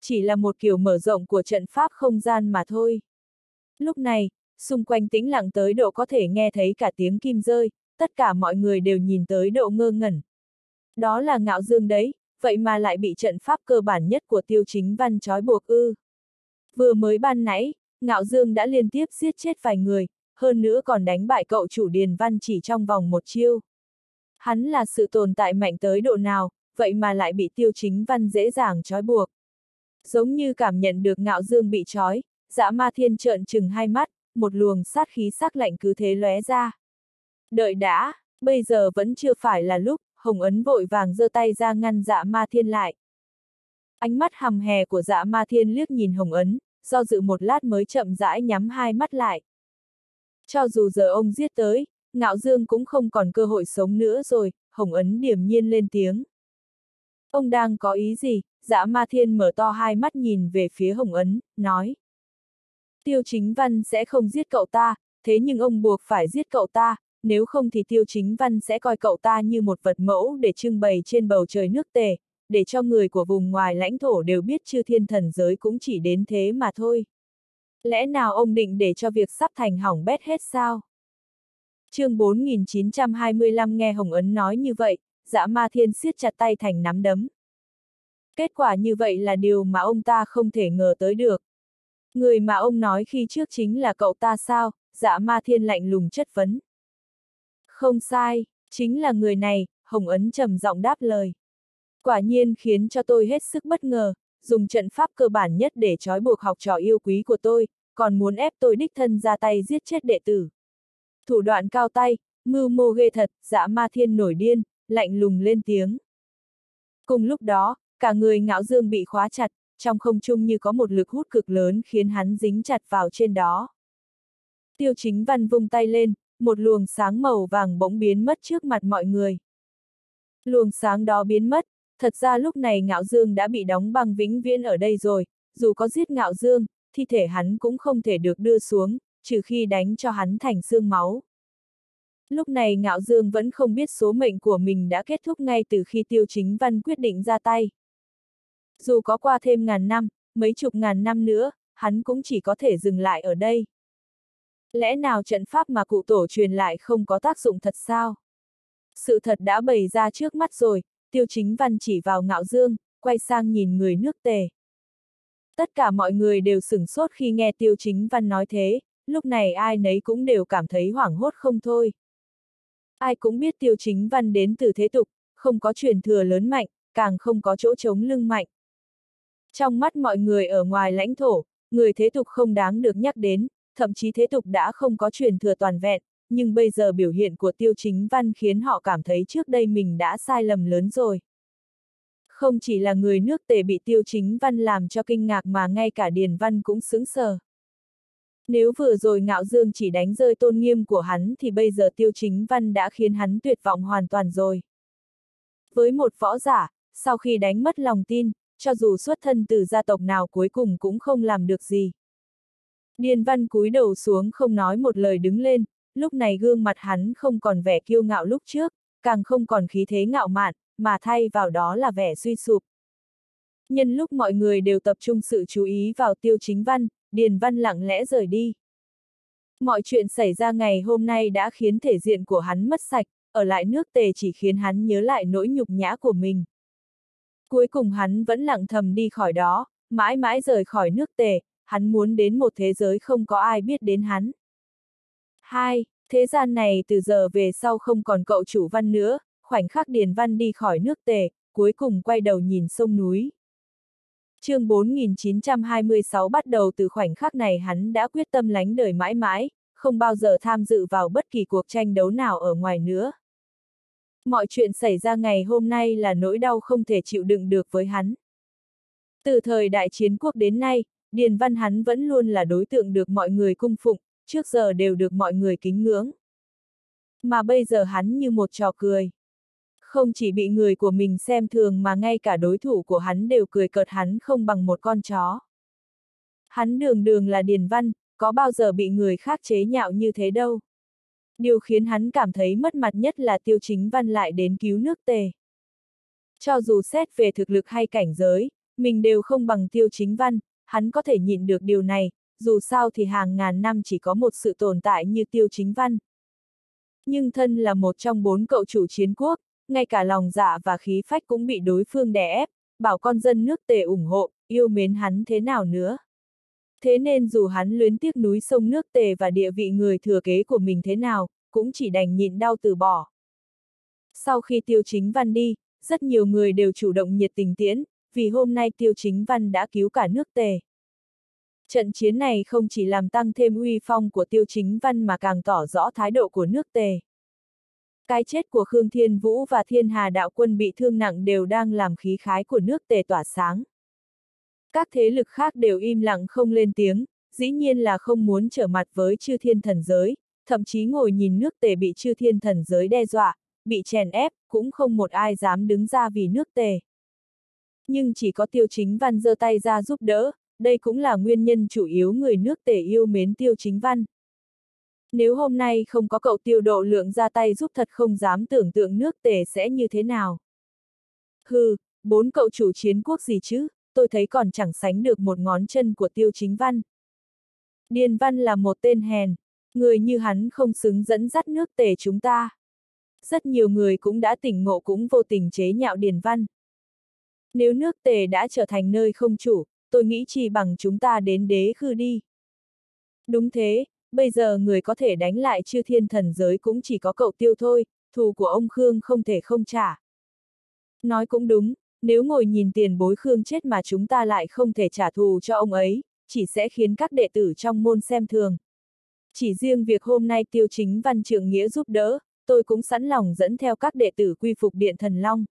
A: Chỉ là một kiểu mở rộng của trận pháp không gian mà thôi. Lúc này, xung quanh tĩnh lặng tới độ có thể nghe thấy cả tiếng kim rơi, tất cả mọi người đều nhìn tới độ ngơ ngẩn. Đó là ngạo dương đấy, vậy mà lại bị trận pháp cơ bản nhất của tiêu chính văn trói buộc ư. Vừa mới ban nãy, ngạo dương đã liên tiếp giết chết vài người, hơn nữa còn đánh bại cậu chủ điền văn chỉ trong vòng một chiêu. Hắn là sự tồn tại mạnh tới độ nào, vậy mà lại bị tiêu chính văn dễ dàng trói buộc. Giống như cảm nhận được ngạo dương bị trói, dã ma thiên trợn chừng hai mắt, một luồng sát khí sắc lạnh cứ thế lóe ra. Đợi đã, bây giờ vẫn chưa phải là lúc, Hồng Ấn vội vàng giơ tay ra ngăn dạ ma thiên lại. Ánh mắt hầm hè của dạ ma thiên liếc nhìn Hồng Ấn, do dự một lát mới chậm rãi nhắm hai mắt lại. Cho dù giờ ông giết tới, Ngạo Dương cũng không còn cơ hội sống nữa rồi, Hồng Ấn điềm nhiên lên tiếng. Ông đang có ý gì? Dạ Ma Thiên mở to hai mắt nhìn về phía Hồng Ấn, nói. Tiêu Chính Văn sẽ không giết cậu ta, thế nhưng ông buộc phải giết cậu ta, nếu không thì Tiêu Chính Văn sẽ coi cậu ta như một vật mẫu để trưng bày trên bầu trời nước tề, để cho người của vùng ngoài lãnh thổ đều biết chư thiên thần giới cũng chỉ đến thế mà thôi. Lẽ nào ông định để cho việc sắp thành hỏng bét hết sao? chương 4925 nghe Hồng Ấn nói như vậy, dã ma thiên siết chặt tay thành nắm đấm. Kết quả như vậy là điều mà ông ta không thể ngờ tới được. Người mà ông nói khi trước chính là cậu ta sao, dạ ma thiên lạnh lùng chất vấn. Không sai, chính là người này, Hồng Ấn trầm giọng đáp lời. Quả nhiên khiến cho tôi hết sức bất ngờ, dùng trận pháp cơ bản nhất để trói buộc học trò yêu quý của tôi, còn muốn ép tôi đích thân ra tay giết chết đệ tử. Thủ đoạn cao tay, mưu mô ghê thật, dã ma thiên nổi điên, lạnh lùng lên tiếng. Cùng lúc đó, cả người ngạo dương bị khóa chặt, trong không trung như có một lực hút cực lớn khiến hắn dính chặt vào trên đó. Tiêu chính văn vung tay lên, một luồng sáng màu vàng bỗng biến mất trước mặt mọi người. Luồng sáng đó biến mất, thật ra lúc này ngạo dương đã bị đóng băng vĩnh viễn ở đây rồi, dù có giết ngạo dương, thi thể hắn cũng không thể được đưa xuống, trừ khi đánh cho hắn thành xương máu. Lúc này Ngạo Dương vẫn không biết số mệnh của mình đã kết thúc ngay từ khi Tiêu Chính Văn quyết định ra tay. Dù có qua thêm ngàn năm, mấy chục ngàn năm nữa, hắn cũng chỉ có thể dừng lại ở đây. Lẽ nào trận pháp mà cụ tổ truyền lại không có tác dụng thật sao? Sự thật đã bày ra trước mắt rồi, Tiêu Chính Văn chỉ vào Ngạo Dương, quay sang nhìn người nước tề. Tất cả mọi người đều sửng sốt khi nghe Tiêu Chính Văn nói thế, lúc này ai nấy cũng đều cảm thấy hoảng hốt không thôi. Ai cũng biết tiêu chính văn đến từ thế tục, không có truyền thừa lớn mạnh, càng không có chỗ chống lưng mạnh. Trong mắt mọi người ở ngoài lãnh thổ, người thế tục không đáng được nhắc đến, thậm chí thế tục đã không có truyền thừa toàn vẹn, nhưng bây giờ biểu hiện của tiêu chính văn khiến họ cảm thấy trước đây mình đã sai lầm lớn rồi. Không chỉ là người nước tề bị tiêu chính văn làm cho kinh ngạc mà ngay cả điền văn cũng sững sờ. Nếu vừa rồi ngạo dương chỉ đánh rơi tôn nghiêm của hắn thì bây giờ tiêu chính văn đã khiến hắn tuyệt vọng hoàn toàn rồi. Với một võ giả, sau khi đánh mất lòng tin, cho dù xuất thân từ gia tộc nào cuối cùng cũng không làm được gì. Điền văn cúi đầu xuống không nói một lời đứng lên, lúc này gương mặt hắn không còn vẻ kiêu ngạo lúc trước, càng không còn khí thế ngạo mạn, mà thay vào đó là vẻ suy sụp. Nhân lúc mọi người đều tập trung sự chú ý vào tiêu chính văn, Điền Văn lặng lẽ rời đi. Mọi chuyện xảy ra ngày hôm nay đã khiến thể diện của hắn mất sạch, ở lại nước tề chỉ khiến hắn nhớ lại nỗi nhục nhã của mình. Cuối cùng hắn vẫn lặng thầm đi khỏi đó, mãi mãi rời khỏi nước tề, hắn muốn đến một thế giới không có ai biết đến hắn. 2. Thế gian này từ giờ về sau không còn cậu chủ văn nữa, khoảnh khắc Điền Văn đi khỏi nước tề, cuối cùng quay đầu nhìn sông núi. chương 4926 bắt đầu từ khoảnh khắc này hắn đã quyết tâm lánh đời mãi mãi, không bao giờ tham dự vào bất kỳ cuộc tranh đấu nào ở ngoài nữa. Mọi chuyện xảy ra ngày hôm nay là nỗi đau không thể chịu đựng được với hắn. Từ thời đại chiến quốc đến nay, Điền Văn hắn vẫn luôn là đối tượng được mọi người cung phụng, trước giờ đều được mọi người kính ngưỡng. Mà bây giờ hắn như một trò cười. Không chỉ bị người của mình xem thường mà ngay cả đối thủ của hắn đều cười cợt hắn không bằng một con chó. Hắn đường đường là Điền Văn, có bao giờ bị người khác chế nhạo như thế đâu. Điều khiến hắn cảm thấy mất mặt nhất là tiêu chính văn lại đến cứu nước tề. Cho dù xét về thực lực hay cảnh giới, mình đều không bằng tiêu chính văn, hắn có thể nhịn được điều này, dù sao thì hàng ngàn năm chỉ có một sự tồn tại như tiêu chính văn. Nhưng thân là một trong bốn cậu chủ chiến quốc, ngay cả lòng dạ và khí phách cũng bị đối phương đè ép, bảo con dân nước tề ủng hộ, yêu mến hắn thế nào nữa. Thế nên dù hắn luyến tiếc núi sông nước tề và địa vị người thừa kế của mình thế nào, cũng chỉ đành nhịn đau từ bỏ. Sau khi tiêu chính văn đi, rất nhiều người đều chủ động nhiệt tình tiễn, vì hôm nay tiêu chính văn đã cứu cả nước tề. Trận chiến này không chỉ làm tăng thêm uy phong của tiêu chính văn mà càng tỏ rõ thái độ của nước tề. Cái chết của Khương Thiên Vũ và Thiên Hà đạo quân bị thương nặng đều đang làm khí khái của nước tề tỏa sáng. Các thế lực khác đều im lặng không lên tiếng, dĩ nhiên là không muốn trở mặt với chư thiên thần giới, thậm chí ngồi nhìn nước tề bị chư thiên thần giới đe dọa, bị chèn ép, cũng không một ai dám đứng ra vì nước tề. Nhưng chỉ có tiêu chính văn giơ tay ra giúp đỡ, đây cũng là nguyên nhân chủ yếu người nước tề yêu mến tiêu chính văn. Nếu hôm nay không có cậu tiêu độ lượng ra tay giúp thật không dám tưởng tượng nước tề sẽ như thế nào. Hừ, bốn cậu chủ chiến quốc gì chứ, tôi thấy còn chẳng sánh được một ngón chân của tiêu chính văn. Điền văn là một tên hèn, người như hắn không xứng dẫn dắt nước tề chúng ta. Rất nhiều người cũng đã tỉnh ngộ cũng vô tình chế nhạo Điền văn. Nếu nước tề đã trở thành nơi không chủ, tôi nghĩ chỉ bằng chúng ta đến đế khư đi. Đúng thế, bây giờ người có thể đánh lại chư thiên thần giới cũng chỉ có cậu tiêu thôi, thù của ông Khương không thể không trả. Nói cũng đúng, nếu ngồi nhìn tiền bối Khương chết mà chúng ta lại không thể trả thù cho ông ấy, chỉ sẽ khiến các đệ tử trong môn xem thường. Chỉ riêng việc hôm nay tiêu chính văn trưởng nghĩa giúp đỡ, tôi cũng sẵn lòng dẫn theo các đệ tử quy phục điện thần long.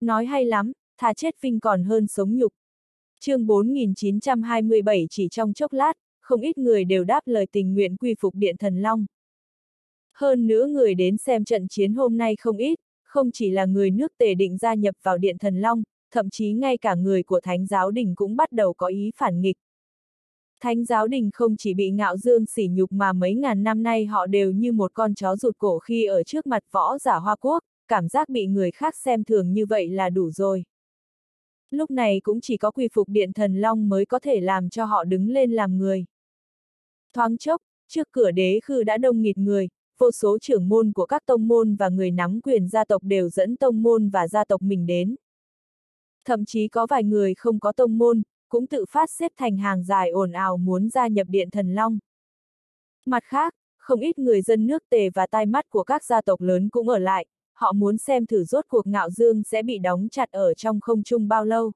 A: Nói hay lắm, thà chết vinh còn hơn sống nhục. chương 4927 chỉ trong chốc lát, không ít người đều đáp lời tình nguyện quy phục điện thần long. Hơn nữa người đến xem trận chiến hôm nay không ít, không chỉ là người nước tề định gia nhập vào điện thần long, thậm chí ngay cả người của thánh giáo đình cũng bắt đầu có ý phản nghịch. Thánh giáo đình không chỉ bị ngạo dương sỉ nhục mà mấy ngàn năm nay họ đều như một con chó rụt cổ khi ở trước mặt võ giả Hoa Quốc, cảm giác bị người khác xem thường như vậy là đủ rồi. Lúc này cũng chỉ có quy phục điện thần long mới có thể làm cho họ đứng lên làm người. Thoáng chốc, trước cửa đế khư đã đông nghịt người, vô số trưởng môn của các tông môn và người nắm quyền gia tộc đều dẫn tông môn và gia tộc mình đến. Thậm chí có vài người không có tông môn, cũng tự phát xếp thành hàng dài ồn ào muốn gia nhập Điện Thần Long. Mặt khác, không ít người dân nước tề và tai mắt của các gia tộc lớn cũng ở lại, họ muốn xem thử rốt cuộc ngạo dương sẽ bị đóng chặt ở trong không trung bao lâu.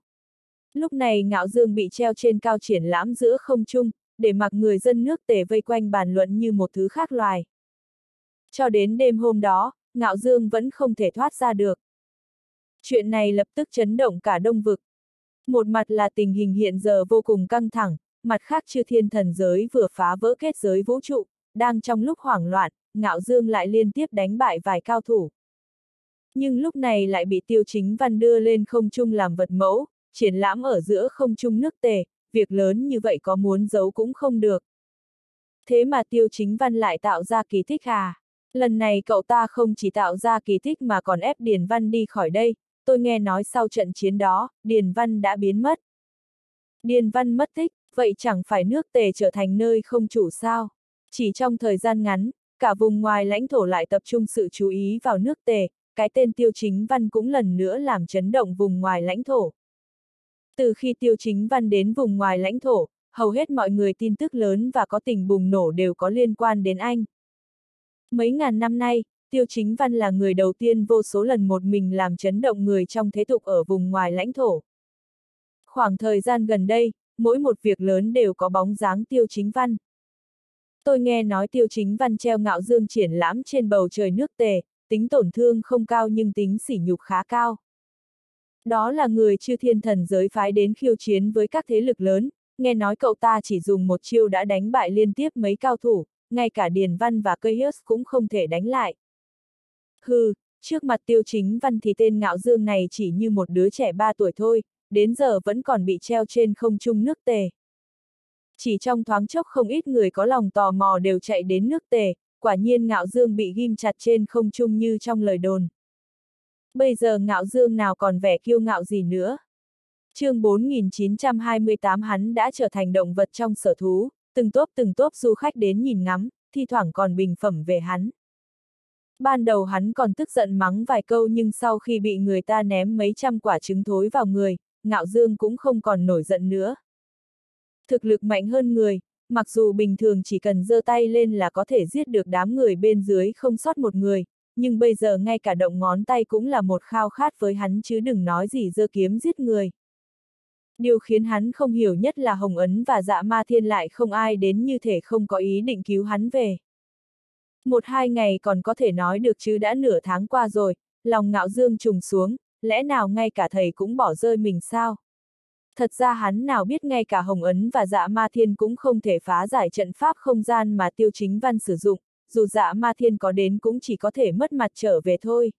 A: Lúc này ngạo dương bị treo trên cao triển lãm giữa không trung, để mặc người dân nước tề vây quanh bàn luận như một thứ khác loài. Cho đến đêm hôm đó, ngạo dương vẫn không thể thoát ra được. Chuyện này lập tức chấn động cả đông vực. Một mặt là tình hình hiện giờ vô cùng căng thẳng, mặt khác chư thiên thần giới vừa phá vỡ kết giới vũ trụ, đang trong lúc hoảng loạn, ngạo dương lại liên tiếp đánh bại vài cao thủ. Nhưng lúc này lại bị tiêu chính văn đưa lên không trung làm vật mẫu, triển lãm ở giữa không trung nước tề, việc lớn như vậy có muốn giấu cũng không được. Thế mà tiêu chính văn lại tạo ra kỳ tích à? Lần này cậu ta không chỉ tạo ra kỳ tích mà còn ép Điền Văn đi khỏi đây, tôi nghe nói sau trận chiến đó, Điền Văn đã biến mất. Điền Văn mất tích, vậy chẳng phải nước tề trở thành nơi không chủ sao? Chỉ trong thời gian ngắn, cả vùng ngoài lãnh thổ lại tập trung sự chú ý vào nước tề, cái tên tiêu chính văn cũng lần nữa làm chấn động vùng ngoài lãnh thổ. Từ khi tiêu chính văn đến vùng ngoài lãnh thổ, hầu hết mọi người tin tức lớn và có tình bùng nổ đều có liên quan đến anh. Mấy ngàn năm nay, tiêu chính văn là người đầu tiên vô số lần một mình làm chấn động người trong thế tục ở vùng ngoài lãnh thổ. Khoảng thời gian gần đây, mỗi một việc lớn đều có bóng dáng tiêu chính văn. Tôi nghe nói tiêu chính văn treo ngạo dương triển lãm trên bầu trời nước tề, tính tổn thương không cao nhưng tính sỉ nhục khá cao. Đó là người chư thiên thần giới phái đến khiêu chiến với các thế lực lớn, nghe nói cậu ta chỉ dùng một chiêu đã đánh bại liên tiếp mấy cao thủ, ngay cả Điền Văn và Caius cũng không thể đánh lại. Hừ, trước mặt tiêu chính văn thì tên ngạo dương này chỉ như một đứa trẻ ba tuổi thôi, đến giờ vẫn còn bị treo trên không trung nước tề. Chỉ trong thoáng chốc không ít người có lòng tò mò đều chạy đến nước tề, quả nhiên ngạo dương bị ghim chặt trên không trung như trong lời đồn. Bây giờ ngạo dương nào còn vẻ kiêu ngạo gì nữa. chương 4928 hắn đã trở thành động vật trong sở thú, từng tốp từng tốp du khách đến nhìn ngắm, thi thoảng còn bình phẩm về hắn. Ban đầu hắn còn tức giận mắng vài câu nhưng sau khi bị người ta ném mấy trăm quả trứng thối vào người, ngạo dương cũng không còn nổi giận nữa. Thực lực mạnh hơn người, mặc dù bình thường chỉ cần giơ tay lên là có thể giết được đám người bên dưới không sót một người, nhưng bây giờ ngay cả động ngón tay cũng là một khao khát với hắn chứ đừng nói gì giơ kiếm giết người. Điều khiến hắn không hiểu nhất là Hồng Ấn và dạ ma thiên lại không ai đến như thể không có ý định cứu hắn về. Một hai ngày còn có thể nói được chứ đã nửa tháng qua rồi, lòng ngạo dương trùng xuống, lẽ nào ngay cả thầy cũng bỏ rơi mình sao? Thật ra hắn nào biết ngay cả Hồng Ấn và dạ ma thiên cũng không thể phá giải trận pháp không gian mà tiêu chính văn sử dụng, dù dạ ma thiên có đến cũng chỉ có thể mất mặt trở về thôi.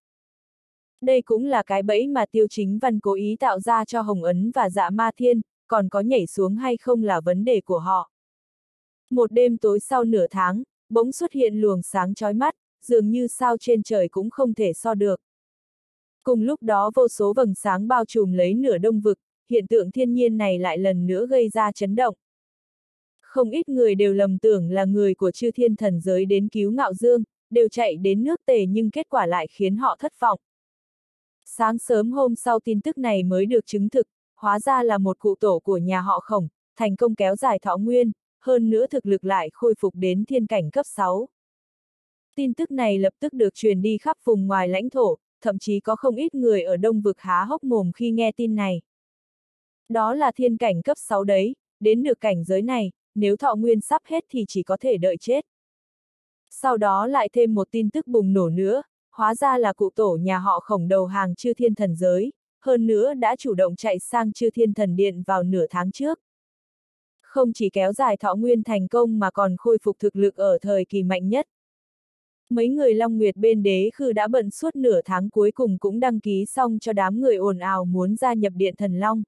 A: Đây cũng là cái bẫy mà tiêu chính văn cố ý tạo ra cho Hồng Ấn và dạ ma thiên, còn có nhảy xuống hay không là vấn đề của họ. Một đêm tối sau nửa tháng, bỗng xuất hiện luồng sáng chói mắt, dường như sao trên trời cũng không thể so được. Cùng lúc đó vô số vầng sáng bao trùm lấy nửa đông vực, hiện tượng thiên nhiên này lại lần nữa gây ra chấn động. Không ít người đều lầm tưởng là người của chư thiên thần giới đến cứu ngạo dương, đều chạy đến nước tề nhưng kết quả lại khiến họ thất vọng. Sáng sớm hôm sau tin tức này mới được chứng thực, hóa ra là một cụ tổ của nhà họ khổng, thành công kéo dài thọ nguyên, hơn nữa thực lực lại khôi phục đến thiên cảnh cấp 6. Tin tức này lập tức được truyền đi khắp vùng ngoài lãnh thổ, thậm chí có không ít người ở đông vực há hốc mồm khi nghe tin này. Đó là thiên cảnh cấp 6 đấy, đến được cảnh giới này, nếu thọ nguyên sắp hết thì chỉ có thể đợi chết. Sau đó lại thêm một tin tức bùng nổ nữa, hóa ra là cụ tổ nhà họ khổng đầu hàng chư thiên thần giới, hơn nữa đã chủ động chạy sang chư thiên thần điện vào nửa tháng trước. Không chỉ kéo dài thọ nguyên thành công mà còn khôi phục thực lực ở thời kỳ mạnh nhất. Mấy người Long Nguyệt bên đế khư đã bận suốt nửa tháng cuối cùng cũng đăng ký xong cho đám người ồn ào muốn gia nhập điện thần Long.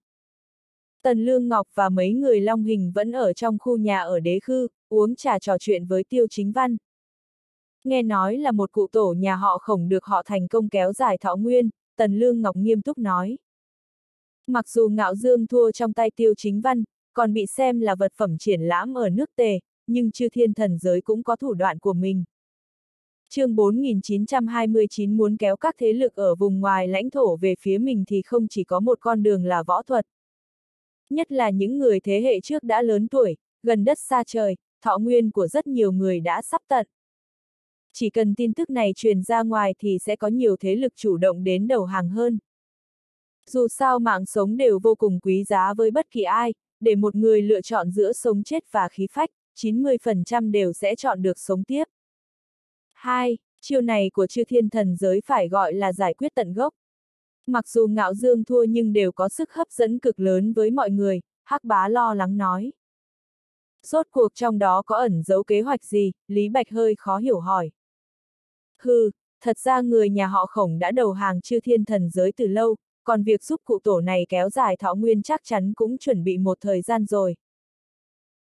A: Tần Lương Ngọc và mấy người Long Hình vẫn ở trong khu nhà ở đế khư, uống trà trò chuyện với Tiêu Chính Văn. Nghe nói là một cụ tổ nhà họ khổng được họ thành công kéo dài thọ nguyên, Tần Lương Ngọc nghiêm túc nói. Mặc dù ngạo dương thua trong tay Tiêu Chính Văn, còn bị xem là vật phẩm triển lãm ở nước tề, nhưng chư thiên thần giới cũng có thủ đoạn của mình. chương 4929 muốn kéo các thế lực ở vùng ngoài lãnh thổ về phía mình thì không chỉ có một con đường là võ thuật. Nhất là những người thế hệ trước đã lớn tuổi, gần đất xa trời, thọ nguyên của rất nhiều người đã sắp tận. Chỉ cần tin tức này truyền ra ngoài thì sẽ có nhiều thế lực chủ động đến đầu hàng hơn. Dù sao mạng sống đều vô cùng quý giá với bất kỳ ai, để một người lựa chọn giữa sống chết và khí phách, 90% đều sẽ chọn được sống tiếp. 2. Chiêu này của chư thiên thần giới phải gọi là giải quyết tận gốc. Mặc dù ngạo dương thua nhưng đều có sức hấp dẫn cực lớn với mọi người, hắc bá lo lắng nói. Rốt cuộc trong đó có ẩn giấu kế hoạch gì, Lý Bạch hơi khó hiểu hỏi. Hừ, thật ra người nhà họ khổng đã đầu hàng chư thiên thần giới từ lâu, còn việc giúp cụ tổ này kéo dài thọ nguyên chắc chắn cũng chuẩn bị một thời gian rồi.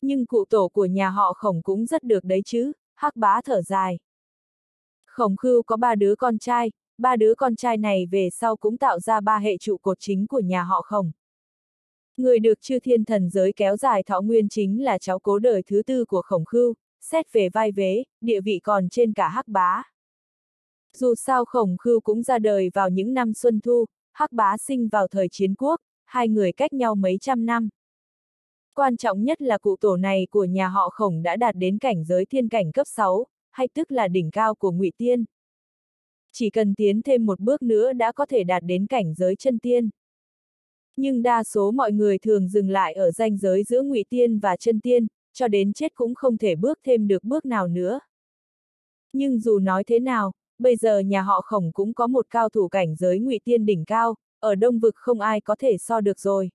A: Nhưng cụ tổ của nhà họ khổng cũng rất được đấy chứ, hắc bá thở dài. Khổng khưu có ba đứa con trai, ba đứa con trai này về sau cũng tạo ra ba hệ trụ cột chính của nhà họ khổng. Người được chư thiên thần giới kéo dài thọ nguyên chính là cháu cố đời thứ tư của khổng khưu, xét về vai vế, địa vị còn trên cả hắc bá. Dù sao khổng khưu cũng ra đời vào những năm xuân thu, hắc bá sinh vào thời chiến quốc, hai người cách nhau mấy trăm năm. Quan trọng nhất là cụ tổ này của nhà họ khổng đã đạt đến cảnh giới thiên cảnh cấp 6, hay tức là đỉnh cao của ngụy tiên. Chỉ cần tiến thêm một bước nữa đã có thể đạt đến cảnh giới chân tiên. Nhưng đa số mọi người thường dừng lại ở ranh giới giữa ngụy tiên và chân tiên, cho đến chết cũng không thể bước thêm được bước nào nữa. Nhưng dù nói thế nào, bây giờ nhà họ khổng cũng có một cao thủ cảnh giới ngụy tiên đỉnh cao, ở đông vực không ai có thể so được rồi.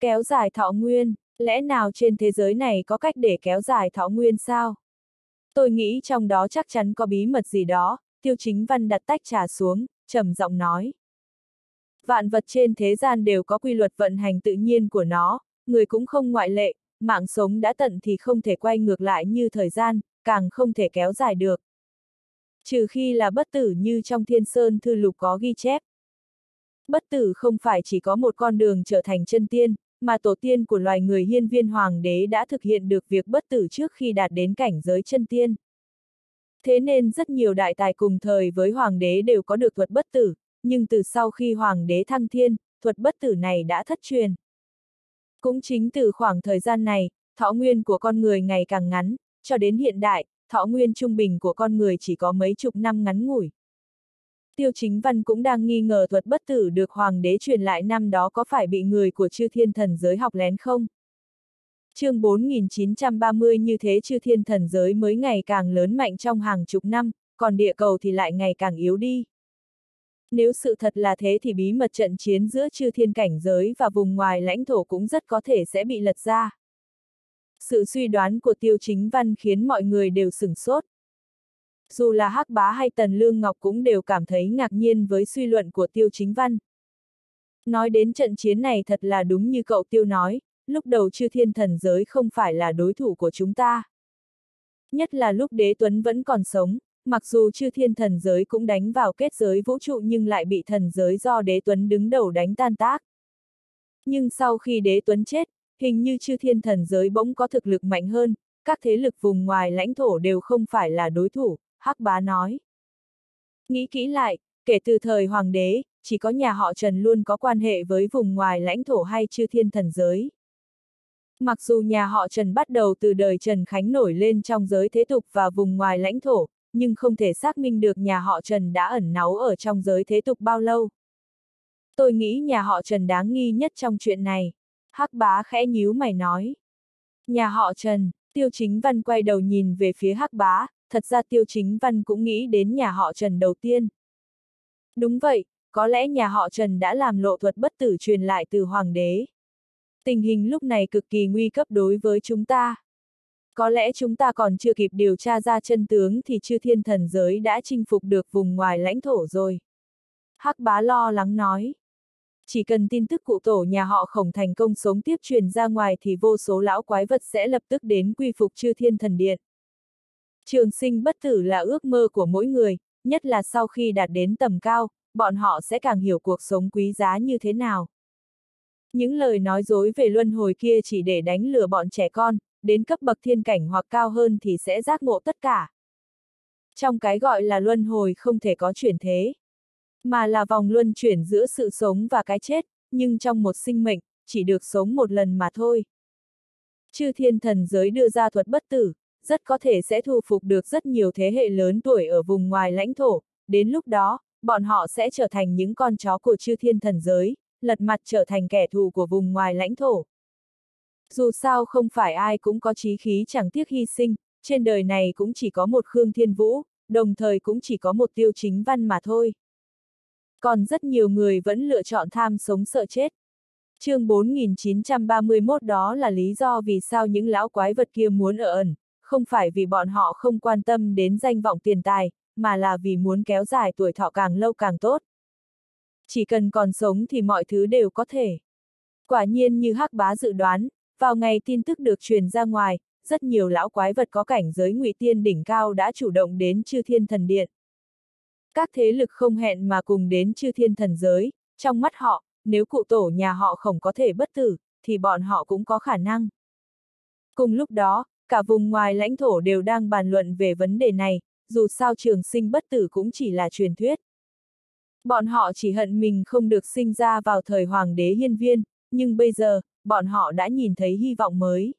A: Kéo dài thọ nguyên, lẽ nào trên thế giới này có cách để kéo dài thọ nguyên sao? Tôi nghĩ trong đó chắc chắn có bí mật gì đó, tiêu chính văn đặt tách trà xuống, trầm giọng nói. Vạn vật trên thế gian đều có quy luật vận hành tự nhiên của nó, người cũng không ngoại lệ, mạng sống đã tận thì không thể quay ngược lại như thời gian, càng không thể kéo dài được. Trừ khi là bất tử như trong thiên sơn thư lục có ghi chép. Bất tử không phải chỉ có một con đường trở thành chân tiên, mà tổ tiên của loài người hiên viên hoàng đế đã thực hiện được việc bất tử trước khi đạt đến cảnh giới chân tiên. Thế nên rất nhiều đại tài cùng thời với hoàng đế đều có được thuật bất tử, nhưng từ sau khi hoàng đế thăng thiên, thuật bất tử này đã thất truyền. Cũng chính từ khoảng thời gian này, thọ nguyên của con người ngày càng ngắn, cho đến hiện đại, thọ nguyên trung bình của con người chỉ có mấy chục năm ngắn ngủi. Tiêu chính văn cũng đang nghi ngờ thuật bất tử được hoàng đế truyền lại năm đó có phải bị người của chư thiên thần giới học lén không? Chương 4930 như thế chư thiên thần giới mới ngày càng lớn mạnh trong hàng chục năm, còn địa cầu thì lại ngày càng yếu đi. Nếu sự thật là thế thì bí mật trận chiến giữa chư thiên cảnh giới và vùng ngoài lãnh thổ cũng rất có thể sẽ bị lật ra. Sự suy đoán của tiêu chính văn khiến mọi người đều sửng sốt. Dù là hắc bá hay tần lương ngọc cũng đều cảm thấy ngạc nhiên với suy luận của tiêu chính văn. Nói đến trận chiến này thật là đúng như cậu tiêu nói, lúc đầu chư thiên thần giới không phải là đối thủ của chúng ta. Nhất là lúc đế tuấn vẫn còn sống, mặc dù chư thiên thần giới cũng đánh vào kết giới vũ trụ nhưng lại bị thần giới do đế tuấn đứng đầu đánh tan tác. Nhưng sau khi đế tuấn chết, hình như chư thiên thần giới bỗng có thực lực mạnh hơn, các thế lực vùng ngoài lãnh thổ đều không phải là đối thủ, Hắc bá nói. Nghĩ kỹ lại, kể từ thời hoàng đế, chỉ có nhà họ Trần luôn có quan hệ với vùng ngoài lãnh thổ hay chư thiên thần giới. Mặc dù nhà họ Trần bắt đầu từ đời Trần Khánh nổi lên trong giới thế tục và vùng ngoài lãnh thổ, nhưng không thể xác minh được nhà họ Trần đã ẩn náu ở trong giới thế tục bao lâu. Tôi nghĩ nhà họ Trần đáng nghi nhất trong chuyện này. Hắc bá khẽ nhíu mày nói. Nhà họ Trần, tiêu chính văn quay đầu nhìn về phía hắc bá, thật ra tiêu chính văn cũng nghĩ đến nhà họ Trần đầu tiên. Đúng vậy, có lẽ nhà họ Trần đã làm lộ thuật bất tử truyền lại từ hoàng đế. Tình hình lúc này cực kỳ nguy cấp đối với chúng ta. Có lẽ chúng ta còn chưa kịp điều tra ra chân tướng thì chư thiên thần giới đã chinh phục được vùng ngoài lãnh thổ rồi. Hắc bá lo lắng nói. Chỉ cần tin tức cụ tổ nhà họ khổng thành công sống tiếp truyền ra ngoài thì vô số lão quái vật sẽ lập tức đến quy phục chư thiên thần điện. Trường sinh bất tử là ước mơ của mỗi người, nhất là sau khi đạt đến tầm cao, bọn họ sẽ càng hiểu cuộc sống quý giá như thế nào. Những lời nói dối về luân hồi kia chỉ để đánh lừa bọn trẻ con, đến cấp bậc thiên cảnh hoặc cao hơn thì sẽ giác ngộ tất cả. Trong cái gọi là luân hồi không thể có chuyển thế, mà là vòng luân chuyển giữa sự sống và cái chết, nhưng trong một sinh mệnh, chỉ được sống một lần mà thôi. Chư thiên thần giới đưa ra thuật bất tử, rất có thể sẽ thu phục được rất nhiều thế hệ lớn tuổi ở vùng ngoài lãnh thổ, đến lúc đó, bọn họ sẽ trở thành những con chó của chư thiên thần giới, lật mặt trở thành kẻ thù của vùng ngoài lãnh thổ. Dù sao không phải ai cũng có chí khí chẳng tiếc hy sinh, trên đời này cũng chỉ có một Khương Thiên Vũ, đồng thời cũng chỉ có một tiêu chính văn mà thôi. Còn rất nhiều người vẫn lựa chọn tham sống sợ chết. chương 4931 đó là lý do vì sao những lão quái vật kia muốn ở ẩn, không phải vì bọn họ không quan tâm đến danh vọng tiền tài, mà là vì muốn kéo dài tuổi thọ càng lâu càng tốt. Chỉ cần còn sống thì mọi thứ đều có thể. Quả nhiên như hắc bá dự đoán, vào ngày tin tức được truyền ra ngoài, rất nhiều lão quái vật có cảnh giới ngụy tiên đỉnh cao đã chủ động đến chư thiên thần điện. Các thế lực không hẹn mà cùng đến chư thiên thần giới, trong mắt họ, nếu cụ tổ nhà họ không có thể bất tử, thì bọn họ cũng có khả năng. Cùng lúc đó, cả vùng ngoài lãnh thổ đều đang bàn luận về vấn đề này, dù sao trường sinh bất tử cũng chỉ là truyền thuyết. Bọn họ chỉ hận mình không được sinh ra vào thời hoàng đế hiên viên, nhưng bây giờ, bọn họ đã nhìn thấy hy vọng mới.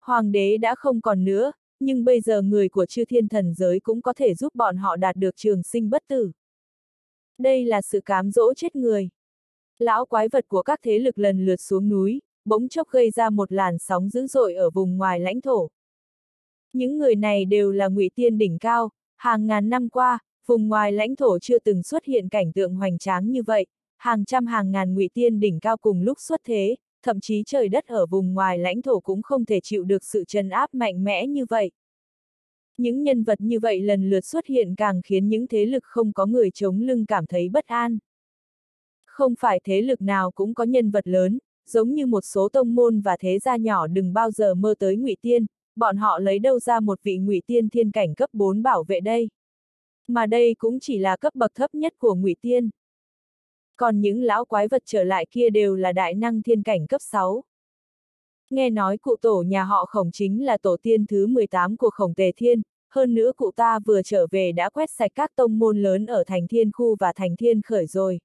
A: Hoàng đế đã không còn nữa, nhưng bây giờ người của chư thiên thần giới cũng có thể giúp bọn họ đạt được trường sinh bất tử. Đây là sự cám dỗ chết người. Lão quái vật của các thế lực lần lượt xuống núi, bỗng chốc gây ra một làn sóng dữ dội ở vùng ngoài lãnh thổ. Những người này đều là ngụy tiên đỉnh cao, hàng ngàn năm qua, vùng ngoài lãnh thổ chưa từng xuất hiện cảnh tượng hoành tráng như vậy, hàng trăm hàng ngàn ngụy tiên đỉnh cao cùng lúc xuất thế, thậm chí trời đất ở vùng ngoài lãnh thổ cũng không thể chịu được sự trấn áp mạnh mẽ như vậy. Những nhân vật như vậy lần lượt xuất hiện càng khiến những thế lực không có người chống lưng cảm thấy bất an. Không phải thế lực nào cũng có nhân vật lớn, giống như một số tông môn và thế gia nhỏ đừng bao giờ mơ tới ngụy tiên, bọn họ lấy đâu ra một vị ngụy tiên thiên cảnh cấp 4 bảo vệ đây. Mà đây cũng chỉ là cấp bậc thấp nhất của ngụy tiên. Còn những lão quái vật trở lại kia đều là đại năng thiên cảnh cấp 6. Nghe nói cụ tổ nhà họ khổng chính là tổ tiên thứ 18 của khổng tề thiên, hơn nữa cụ ta vừa trở về đã quét sạch các tông môn lớn ở thành thiên khu và thành thiên khởi rồi.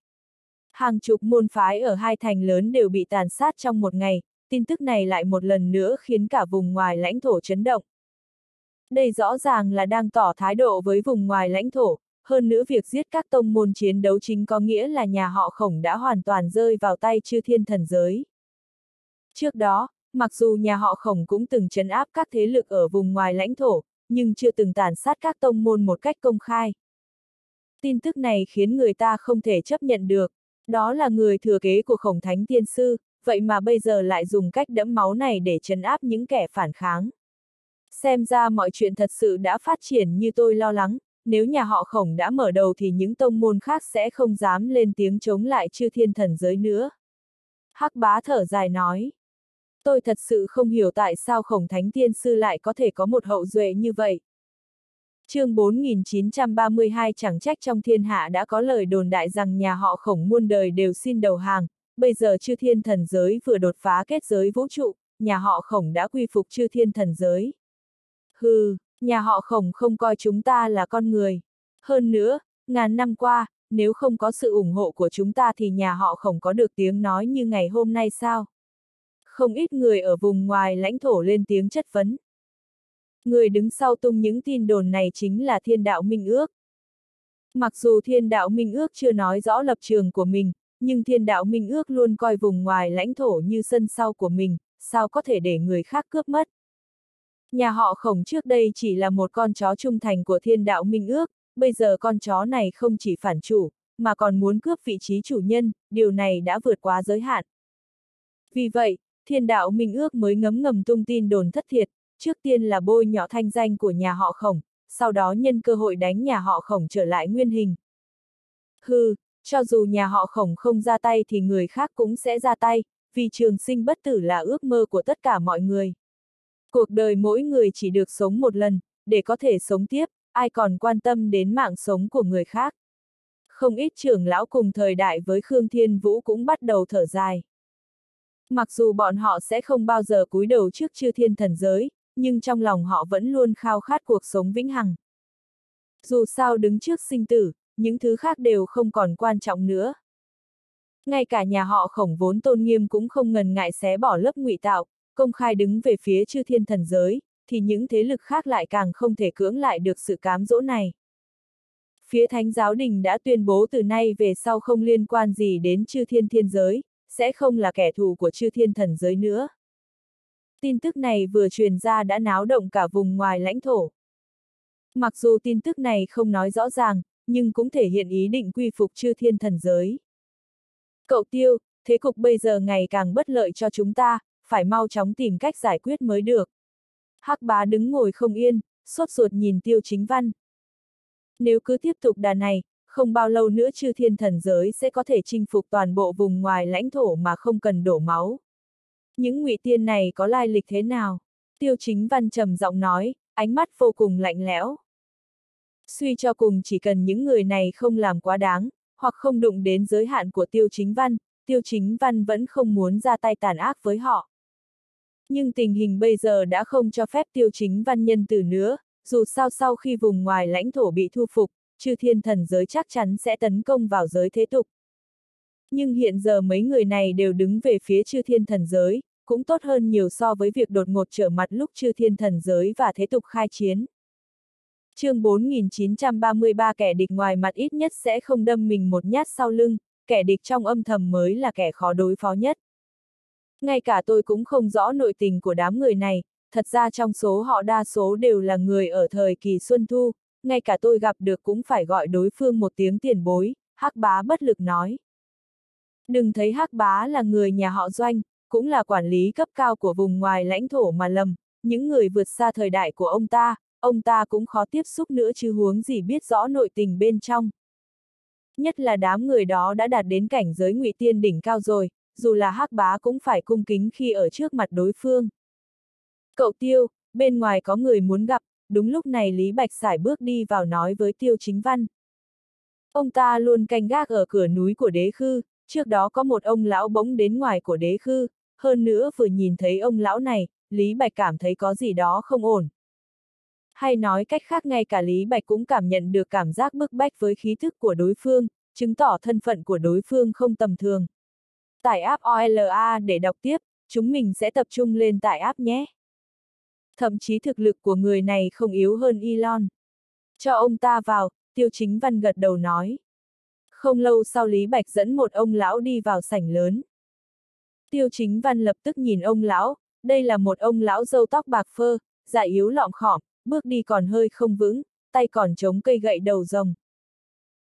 A: Hàng chục môn phái ở hai thành lớn đều bị tàn sát trong một ngày, tin tức này lại một lần nữa khiến cả vùng ngoài lãnh thổ chấn động. Đây rõ ràng là đang tỏ thái độ với vùng ngoài lãnh thổ, hơn nữa việc giết các tông môn chiến đấu chính có nghĩa là nhà họ khổng đã hoàn toàn rơi vào tay chư thiên thần giới. Trước đó, mặc dù nhà họ khổng cũng từng chấn áp các thế lực ở vùng ngoài lãnh thổ, nhưng chưa từng tàn sát các tông môn một cách công khai. Tin tức này khiến người ta không thể chấp nhận được, đó là người thừa kế của khổng thánh tiên sư, vậy mà bây giờ lại dùng cách đẫm máu này để chấn áp những kẻ phản kháng. Xem ra mọi chuyện thật sự đã phát triển như tôi lo lắng, nếu nhà họ khổng đã mở đầu thì những tông môn khác sẽ không dám lên tiếng chống lại chư thiên thần giới nữa. Hắc bá thở dài nói. Tôi thật sự không hiểu tại sao khổng thánh tiên sư lại có thể có một hậu duệ như vậy. chương 4932 chẳng trách trong thiên hạ đã có lời đồn đại rằng nhà họ khổng muôn đời đều xin đầu hàng, bây giờ chư thiên thần giới vừa đột phá kết giới vũ trụ, nhà họ khổng đã quy phục chư thiên thần giới. Hừ, nhà họ khổng không coi chúng ta là con người. Hơn nữa, ngàn năm qua, nếu không có sự ủng hộ của chúng ta thì nhà họ khổng có được tiếng nói như ngày hôm nay sao? Không ít người ở vùng ngoài lãnh thổ lên tiếng chất vấn. Người đứng sau tung những tin đồn này chính là thiên đạo minh ước. Mặc dù thiên đạo minh ước chưa nói rõ lập trường của mình, nhưng thiên đạo minh ước luôn coi vùng ngoài lãnh thổ như sân sau của mình, sao có thể để người khác cướp mất. Nhà họ khổng trước đây chỉ là một con chó trung thành của thiên đạo minh ước, bây giờ con chó này không chỉ phản chủ, mà còn muốn cướp vị trí chủ nhân, điều này đã vượt quá giới hạn. Vì vậy, thiên đạo minh ước mới ngấm ngầm tung tin đồn thất thiệt, trước tiên là bôi nhỏ thanh danh của nhà họ khổng, sau đó nhân cơ hội đánh nhà họ khổng trở lại nguyên hình. Hừ, cho dù nhà họ khổng không ra tay thì người khác cũng sẽ ra tay, vì trường sinh bất tử là ước mơ của tất cả mọi người. Cuộc đời mỗi người chỉ được sống một lần, để có thể sống tiếp, ai còn quan tâm đến mạng sống của người khác. Không ít trưởng lão cùng thời đại với Khương Thiên Vũ cũng bắt đầu thở dài. Mặc dù bọn họ sẽ không bao giờ cúi đầu trước chư thiên thần giới, nhưng trong lòng họ vẫn luôn khao khát cuộc sống vĩnh hằng. Dù sao đứng trước sinh tử, những thứ khác đều không còn quan trọng nữa. Ngay cả nhà họ khổng vốn tôn nghiêm cũng không ngần ngại xé bỏ lớp ngụy tạo, công khai đứng về phía chư thiên thần giới, thì những thế lực khác lại càng không thể cưỡng lại được sự cám dỗ này. Phía Thánh Giáo Đình đã tuyên bố từ nay về sau không liên quan gì đến chư thiên thiên giới, sẽ không là kẻ thù của chư thiên thần giới nữa. Tin tức này vừa truyền ra đã náo động cả vùng ngoài lãnh thổ. Mặc dù tin tức này không nói rõ ràng, nhưng cũng thể hiện ý định quy phục chư thiên thần giới. Cậu tiêu, thế cục bây giờ ngày càng bất lợi cho chúng ta, phải mau chóng tìm cách giải quyết mới được. Hắc bá đứng ngồi không yên, sốt ruột nhìn tiêu chính văn. Nếu cứ tiếp tục đà này, không bao lâu nữa chư thiên thần giới sẽ có thể chinh phục toàn bộ vùng ngoài lãnh thổ mà không cần đổ máu. Những ngụy tiên này có lai lịch thế nào? Tiêu chính văn trầm giọng nói, ánh mắt vô cùng lạnh lẽo. Suy cho cùng chỉ cần những người này không làm quá đáng, hoặc không đụng đến giới hạn của tiêu chính văn, tiêu chính văn vẫn không muốn ra tay tàn ác với họ. Nhưng tình hình bây giờ đã không cho phép tiêu chính văn nhân từ nữa, dù sao sau khi vùng ngoài lãnh thổ bị thu phục, chư thiên thần giới chắc chắn sẽ tấn công vào giới thế tục. Nhưng hiện giờ mấy người này đều đứng về phía chư thiên thần giới, cũng tốt hơn nhiều so với việc đột ngột trở mặt lúc chư thiên thần giới và thế tục khai chiến. chương 4933 kẻ địch ngoài mặt ít nhất sẽ không đâm mình một nhát sau lưng, kẻ địch trong âm thầm mới là kẻ khó đối phó nhất. Ngay cả tôi cũng không rõ nội tình của đám người này, thật ra trong số họ đa số đều là người ở thời kỳ Xuân Thu, ngay cả tôi gặp được cũng phải gọi đối phương một tiếng tiền bối, hắc bá bất lực nói. Đừng thấy hắc bá là người nhà họ doanh, cũng là quản lý cấp cao của vùng ngoài lãnh thổ mà lầm, những người vượt xa thời đại của ông ta, ông ta cũng khó tiếp xúc nữa chứ huống gì biết rõ nội tình bên trong. Nhất là đám người đó đã đạt đến cảnh giới ngụy tiên đỉnh cao rồi, dù là hắc bá cũng phải cung kính khi ở trước mặt đối phương. Cậu Tiêu, bên ngoài có người muốn gặp, đúng lúc này Lý Bạch Sải bước đi vào nói với Tiêu Chính Văn. Ông ta luôn canh gác ở cửa núi của đế khư, trước đó có một ông lão bỗng đến ngoài của đế khư, hơn nữa vừa nhìn thấy ông lão này, Lý Bạch cảm thấy có gì đó không ổn. Hay nói cách khác ngay cả Lý Bạch cũng cảm nhận được cảm giác bức bách với khí thức của đối phương, chứng tỏ thân phận của đối phương không tầm thường. Tải app OLA để đọc tiếp, chúng mình sẽ tập trung lên tải app nhé. Thậm chí thực lực của người này không yếu hơn Elon. Cho ông ta vào, tiêu chính văn gật đầu nói. Không lâu sau Lý Bạch dẫn một ông lão đi vào sảnh lớn. Tiêu chính văn lập tức nhìn ông lão, đây là một ông lão râu tóc bạc phơ, dạ yếu lọng khỏm, bước đi còn hơi không vững, tay còn chống cây gậy đầu rồng.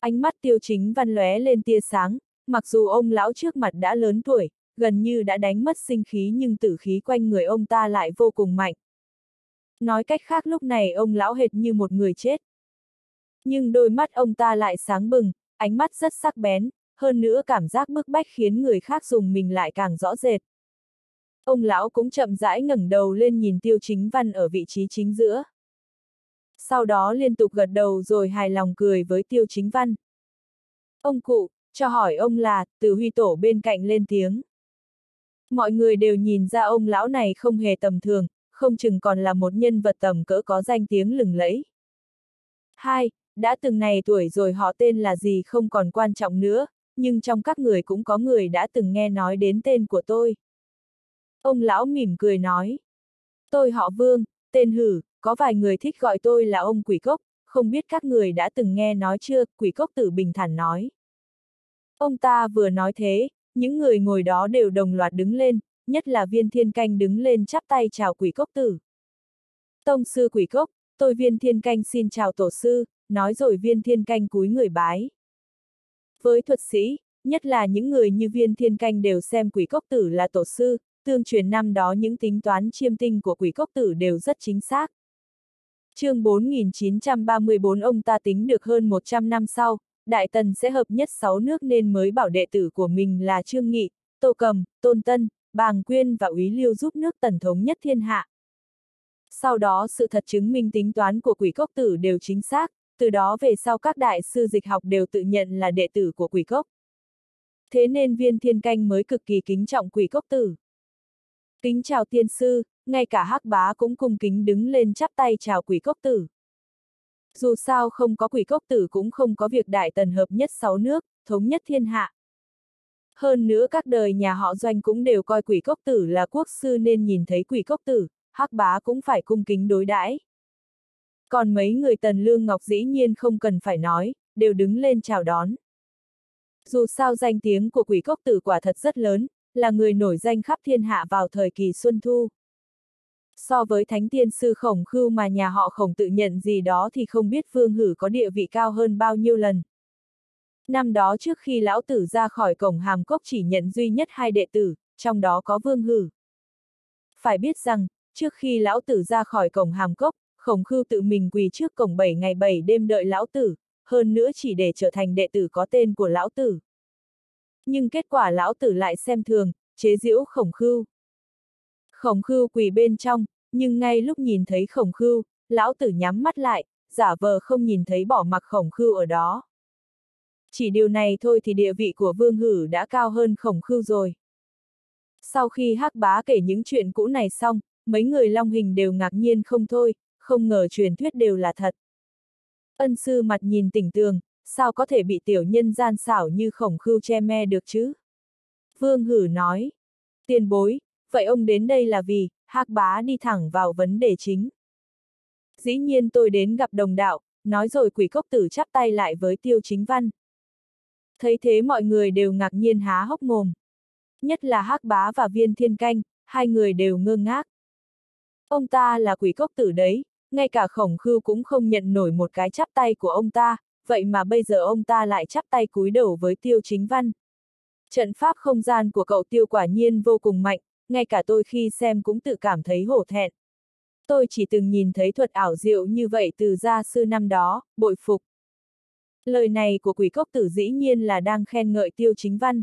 A: Ánh mắt tiêu chính văn lóe lên tia sáng, mặc dù ông lão trước mặt đã lớn tuổi, gần như đã đánh mất sinh khí nhưng tử khí quanh người ông ta lại vô cùng mạnh. Nói cách khác lúc này ông lão hệt như một người chết. Nhưng đôi mắt ông ta lại sáng bừng, ánh mắt rất sắc bén, hơn nữa cảm giác bức bách khiến người khác dùng mình lại càng rõ rệt. Ông lão cũng chậm rãi ngẩng đầu lên nhìn tiêu chính văn ở vị trí chính giữa. Sau đó liên tục gật đầu rồi hài lòng cười với tiêu chính văn. Ông cụ, cho hỏi ông là, từ huy tổ bên cạnh lên tiếng. Mọi người đều nhìn ra ông lão này không hề tầm thường, không chừng còn là một nhân vật tầm cỡ có danh tiếng lừng lẫy. Hai, đã từng này tuổi rồi họ tên là gì không còn quan trọng nữa, nhưng trong các người cũng có người đã từng nghe nói đến tên của tôi. Ông lão mỉm cười nói. Tôi họ Vương, tên Hử, có vài người thích gọi tôi là ông quỷ cốc, không biết các người đã từng nghe nói chưa, quỷ cốc tử bình thản nói. Ông ta vừa nói thế, những người ngồi đó đều đồng loạt đứng lên, nhất là viên thiên canh đứng lên chắp tay chào quỷ cốc tử. Tông sư quỷ cốc, tôi viên thiên canh xin chào tổ sư, nói rồi viên thiên canh cúi người bái. Với thuật sĩ, nhất là những người như viên thiên canh đều xem quỷ cốc tử là tổ sư, tương truyền năm đó những tính toán chiêm tinh của quỷ cốc tử đều rất chính xác. chương 4934 ông ta tính được hơn 100 năm sau, Đại Tần sẽ hợp nhất 6 nước nên mới bảo đệ tử của mình là Trương Nghị, Tô Cầm, Tôn Tân, Bàng Quyên và Úy Liêu giúp nước Tần thống nhất thiên hạ. Sau đó sự thật chứng minh tính toán của quỷ cốc tử đều chính xác, từ đó về sau các đại sư dịch học đều tự nhận là đệ tử của quỷ cốc. Thế nên viên thiên canh mới cực kỳ kính trọng quỷ cốc tử. Kính chào tiên sư, ngay cả hắc bá cũng cung kính đứng lên chắp tay chào quỷ cốc tử. Dù sao không có quỷ cốc tử cũng không có việc đại tần hợp nhất sáu nước, thống nhất thiên hạ. Hơn nữa các đời nhà họ doanh cũng đều coi quỷ cốc tử là quốc sư nên nhìn thấy quỷ cốc tử, hắc bá cũng phải cung kính đối đãi. Còn mấy người tần lương ngọc dĩ nhiên không cần phải nói, đều đứng lên chào đón. Dù sao danh tiếng của quỷ cốc tử quả thật rất lớn, là người nổi danh khắp thiên hạ vào thời kỳ Xuân Thu. So với thánh tiên sư khổng khưu mà nhà họ khổng tự nhận gì đó thì không biết Vương Hử có địa vị cao hơn bao nhiêu lần. Năm đó trước khi lão tử ra khỏi cổng hàm cốc chỉ nhận duy nhất hai đệ tử, trong đó có Vương Hử. Phải biết rằng, trước khi lão tử ra khỏi cổng hàm cốc, khổng khưu tự mình quỳ trước cổng 7 ngày 7 đêm đợi lão tử, hơn nữa chỉ để trở thành đệ tử có tên của lão tử. Nhưng kết quả lão tử lại xem thường, chế giễu khổng khưu. Khổng khưu quỳ bên trong, nhưng ngay lúc nhìn thấy khổng khưu, lão tử nhắm mắt lại, giả vờ không nhìn thấy bỏ mặc khổng khưu ở đó. Chỉ điều này thôi thì địa vị của vương hử đã cao hơn khổng khưu rồi. Sau khi hắc bá kể những chuyện cũ này xong, mấy người long hình đều ngạc nhiên không thôi, không ngờ truyền thuyết đều là thật. Ân sư mặt nhìn tỉnh tường, sao có thể bị tiểu nhân gian xảo như khổng khưu che me được chứ? Vương hử nói, tiền bối, vậy ông đến đây là vì, hắc bá đi thẳng vào vấn đề chính. Dĩ nhiên tôi đến gặp đồng đạo, nói rồi quỷ cốc tử chắp tay lại với tiêu chính văn. Thấy thế mọi người đều ngạc nhiên há hốc mồm. Nhất là hắc bá và viên thiên canh, hai người đều ngơ ngác. Ông ta là quỷ cốc tử đấy, ngay cả khổng khưu cũng không nhận nổi một cái chắp tay của ông ta, vậy mà bây giờ ông ta lại chắp tay cúi đầu với tiêu chính văn. Trận pháp không gian của cậu tiêu quả nhiên vô cùng mạnh, ngay cả tôi khi xem cũng tự cảm thấy hổ thẹn. Tôi chỉ từng nhìn thấy thuật ảo diệu như vậy từ gia sư năm đó, bội phục. Lời này của quỷ cốc tử dĩ nhiên là đang khen ngợi tiêu chính văn.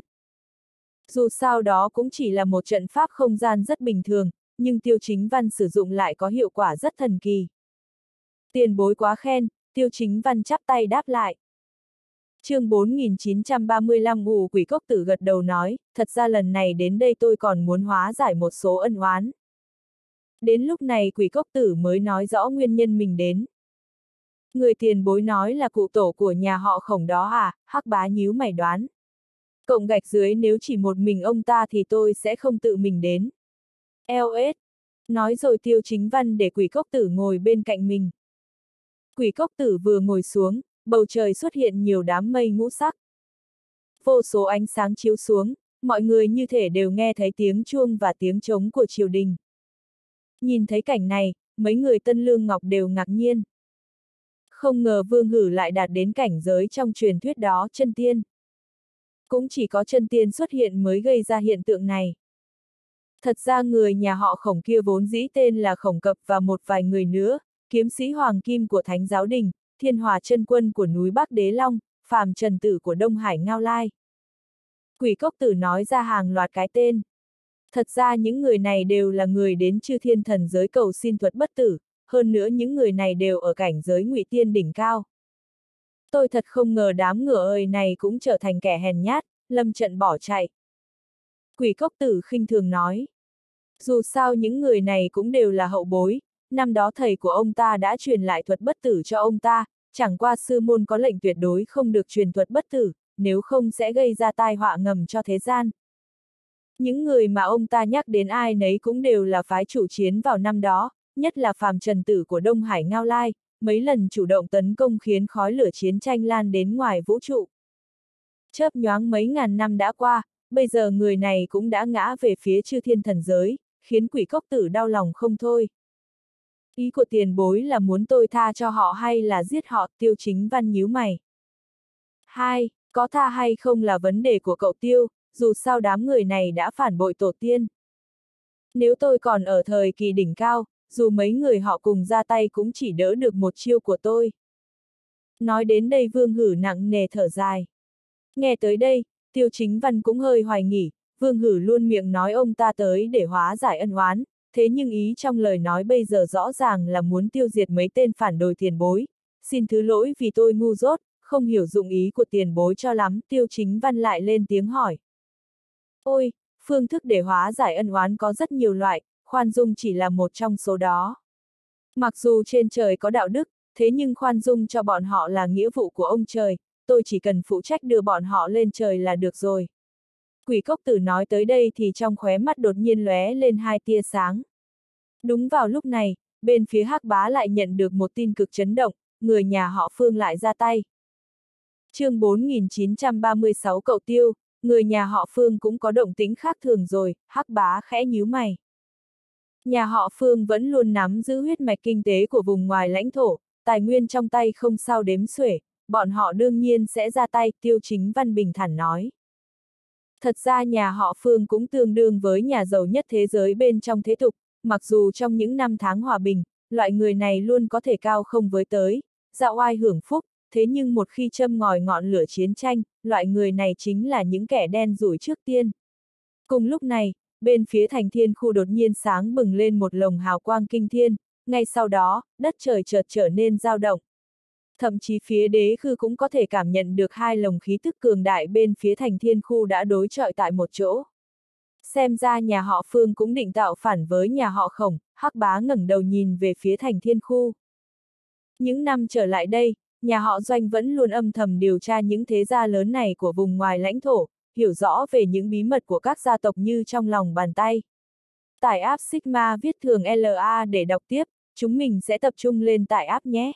A: Dù sao đó cũng chỉ là một trận pháp không gian rất bình thường, nhưng tiêu chính văn sử dụng lại có hiệu quả rất thần kỳ. Tiền bối quá khen, tiêu chính văn chắp tay đáp lại chương 4935 ngủ quỷ cốc tử gật đầu nói, thật ra lần này đến đây tôi còn muốn hóa giải một số ân oán. Đến lúc này quỷ cốc tử mới nói rõ nguyên nhân mình đến. Người tiền bối nói là cụ tổ của nhà họ khổng đó à, hắc bá nhíu mày đoán. Cộng gạch dưới nếu chỉ một mình ông ta thì tôi sẽ không tự mình đến. LS. Nói rồi tiêu chính văn để quỷ cốc tử ngồi bên cạnh mình. Quỷ cốc tử vừa ngồi xuống, bầu trời xuất hiện nhiều đám mây ngũ sắc. Vô số ánh sáng chiếu xuống, mọi người như thể đều nghe thấy tiếng chuông và tiếng trống của triều đình. Nhìn thấy cảnh này, mấy người tân lương ngọc đều ngạc nhiên. Không ngờ vương hử lại đạt đến cảnh giới trong truyền thuyết đó chân tiên. Cũng chỉ có chân tiên xuất hiện mới gây ra hiện tượng này. Thật ra người nhà họ khổng kia vốn dĩ tên là khổng cập và một vài người nữa, kiếm sĩ hoàng kim của Thánh Giáo Đình, thiên hòa chân quân của núi Bắc Đế Long, phàm trần tử của Đông Hải Ngao Lai. Quỷ cốc tử nói ra hàng loạt cái tên. Thật ra những người này đều là người đến chư thiên thần giới cầu xin thuật bất tử, hơn nữa những người này đều ở cảnh giới ngụy tiên đỉnh cao. Tôi thật không ngờ đám ngựa ơi này cũng trở thành kẻ hèn nhát, lâm trận bỏ chạy. Quỷ cốc tử khinh thường nói. Dù sao những người này cũng đều là hậu bối, năm đó thầy của ông ta đã truyền lại thuật bất tử cho ông ta, chẳng qua sư môn có lệnh tuyệt đối không được truyền thuật bất tử, nếu không sẽ gây ra tai họa ngầm cho thế gian. Những người mà ông ta nhắc đến ai nấy cũng đều là phái chủ chiến vào năm đó, nhất là phàm trần tử của Đông Hải Ngao Lai, mấy lần chủ động tấn công khiến khói lửa chiến tranh lan đến ngoài vũ trụ. Chớp nhoáng mấy ngàn năm đã qua, bây giờ người này cũng đã ngã về phía chư thiên thần giới, khiến quỷ cốc tử đau lòng không thôi. Ý của tiền bối là muốn tôi tha cho họ hay là giết họ, tiêu chính văn nhíu mày. Hai, có tha hay không là vấn đề của cậu tiêu, dù sao đám người này đã phản bội tổ tiên. Nếu tôi còn ở thời kỳ đỉnh cao, dù mấy người họ cùng ra tay cũng chỉ đỡ được một chiêu của tôi. Nói đến đây vương hử nặng nề thở dài. Nghe tới đây, tiêu chính văn cũng hơi hoài nghỉ, vương hử luôn miệng nói ông ta tới để hóa giải ân oán, thế nhưng ý trong lời nói bây giờ rõ ràng là muốn tiêu diệt mấy tên phản đồi tiền bối. Xin thứ lỗi vì tôi ngu dốt, không hiểu dụng ý của tiền bối cho lắm, tiêu chính văn lại lên tiếng hỏi. Ôi, phương thức để hóa giải ân oán có rất nhiều loại, khoan dung chỉ là một trong số đó. Mặc dù trên trời có đạo đức, thế nhưng khoan dung cho bọn họ là nghĩa vụ của ông trời, tôi chỉ cần phụ trách đưa bọn họ lên trời là được rồi. Quỷ cốc tử nói tới đây thì trong khóe mắt đột nhiên lóe lên hai tia sáng. Đúng vào lúc này, bên phía hắc bá lại nhận được một tin cực chấn động, người nhà họ Phương lại ra tay. chương 4936 cậu tiêu, người nhà họ Phương cũng có động tính khác thường rồi, hắc bá khẽ nhíu mày. Nhà họ Phương vẫn luôn nắm giữ huyết mạch kinh tế của vùng ngoài lãnh thổ, tài nguyên trong tay không sao đếm xuể, bọn họ đương nhiên sẽ ra tay, tiêu chính Văn Bình thản nói. Thật ra nhà họ Phương cũng tương đương với nhà giàu nhất thế giới bên trong thế tục, mặc dù trong những năm tháng hòa bình, loại người này luôn có thể cao không với tới, dạo oai hưởng phúc, thế nhưng một khi châm ngòi ngọn lửa chiến tranh, loại người này chính là những kẻ đen rủi trước tiên. Cùng lúc này, bên phía thành thiên khu đột nhiên sáng bừng lên một lồng hào quang kinh thiên, ngay sau đó, đất trời chợt trở nên dao động. Thậm chí phía đế khư cũng có thể cảm nhận được hai lồng khí tức cường đại bên phía thành thiên khu đã đối trọi tại một chỗ. Xem ra nhà họ Phương cũng định tạo phản với nhà họ Khổng, Hắc Bá ngẩng đầu nhìn về phía thành thiên khu. Những năm trở lại đây, nhà họ Doanh vẫn luôn âm thầm điều tra những thế gia lớn này của vùng ngoài lãnh thổ, hiểu rõ về những bí mật của các gia tộc như trong lòng bàn tay. Tải áp Sigma viết thường LA để đọc tiếp, chúng mình sẽ tập trung lên tải áp nhé.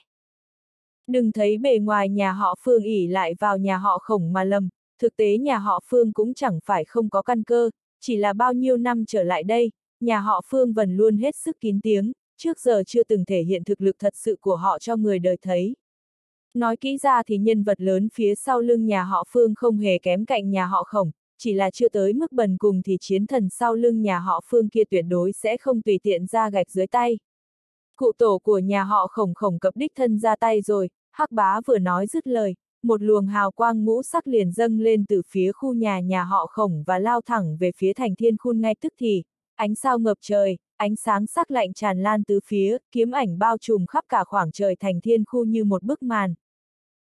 A: Đừng thấy bề ngoài nhà họ Phương ỉ lại vào nhà họ khổng mà lầm, thực tế nhà họ Phương cũng chẳng phải không có căn cơ, chỉ là bao nhiêu năm trở lại đây, nhà họ Phương vẫn luôn hết sức kín tiếng, trước giờ chưa từng thể hiện thực lực thật sự của họ cho người đời thấy. Nói kỹ ra thì nhân vật lớn phía sau lưng nhà họ Phương không hề kém cạnh nhà họ Khổng, chỉ là chưa tới mức bần cùng thì chiến thần sau lưng nhà họ Phương kia tuyệt đối sẽ không tùy tiện ra gạch dưới tay. Cụ tổ của nhà họ Khổng Khổng cập đích thân ra tay rồi, Hắc Bá vừa nói dứt lời, một luồng hào quang ngũ sắc liền dâng lên từ phía khu nhà nhà họ Khổng và lao thẳng về phía thành thiên khôn ngay tức thì, ánh sao ngập trời, ánh sáng sắc lạnh tràn lan từ phía, kiếm ảnh bao trùm khắp cả khoảng trời thành thiên khu như một bức màn.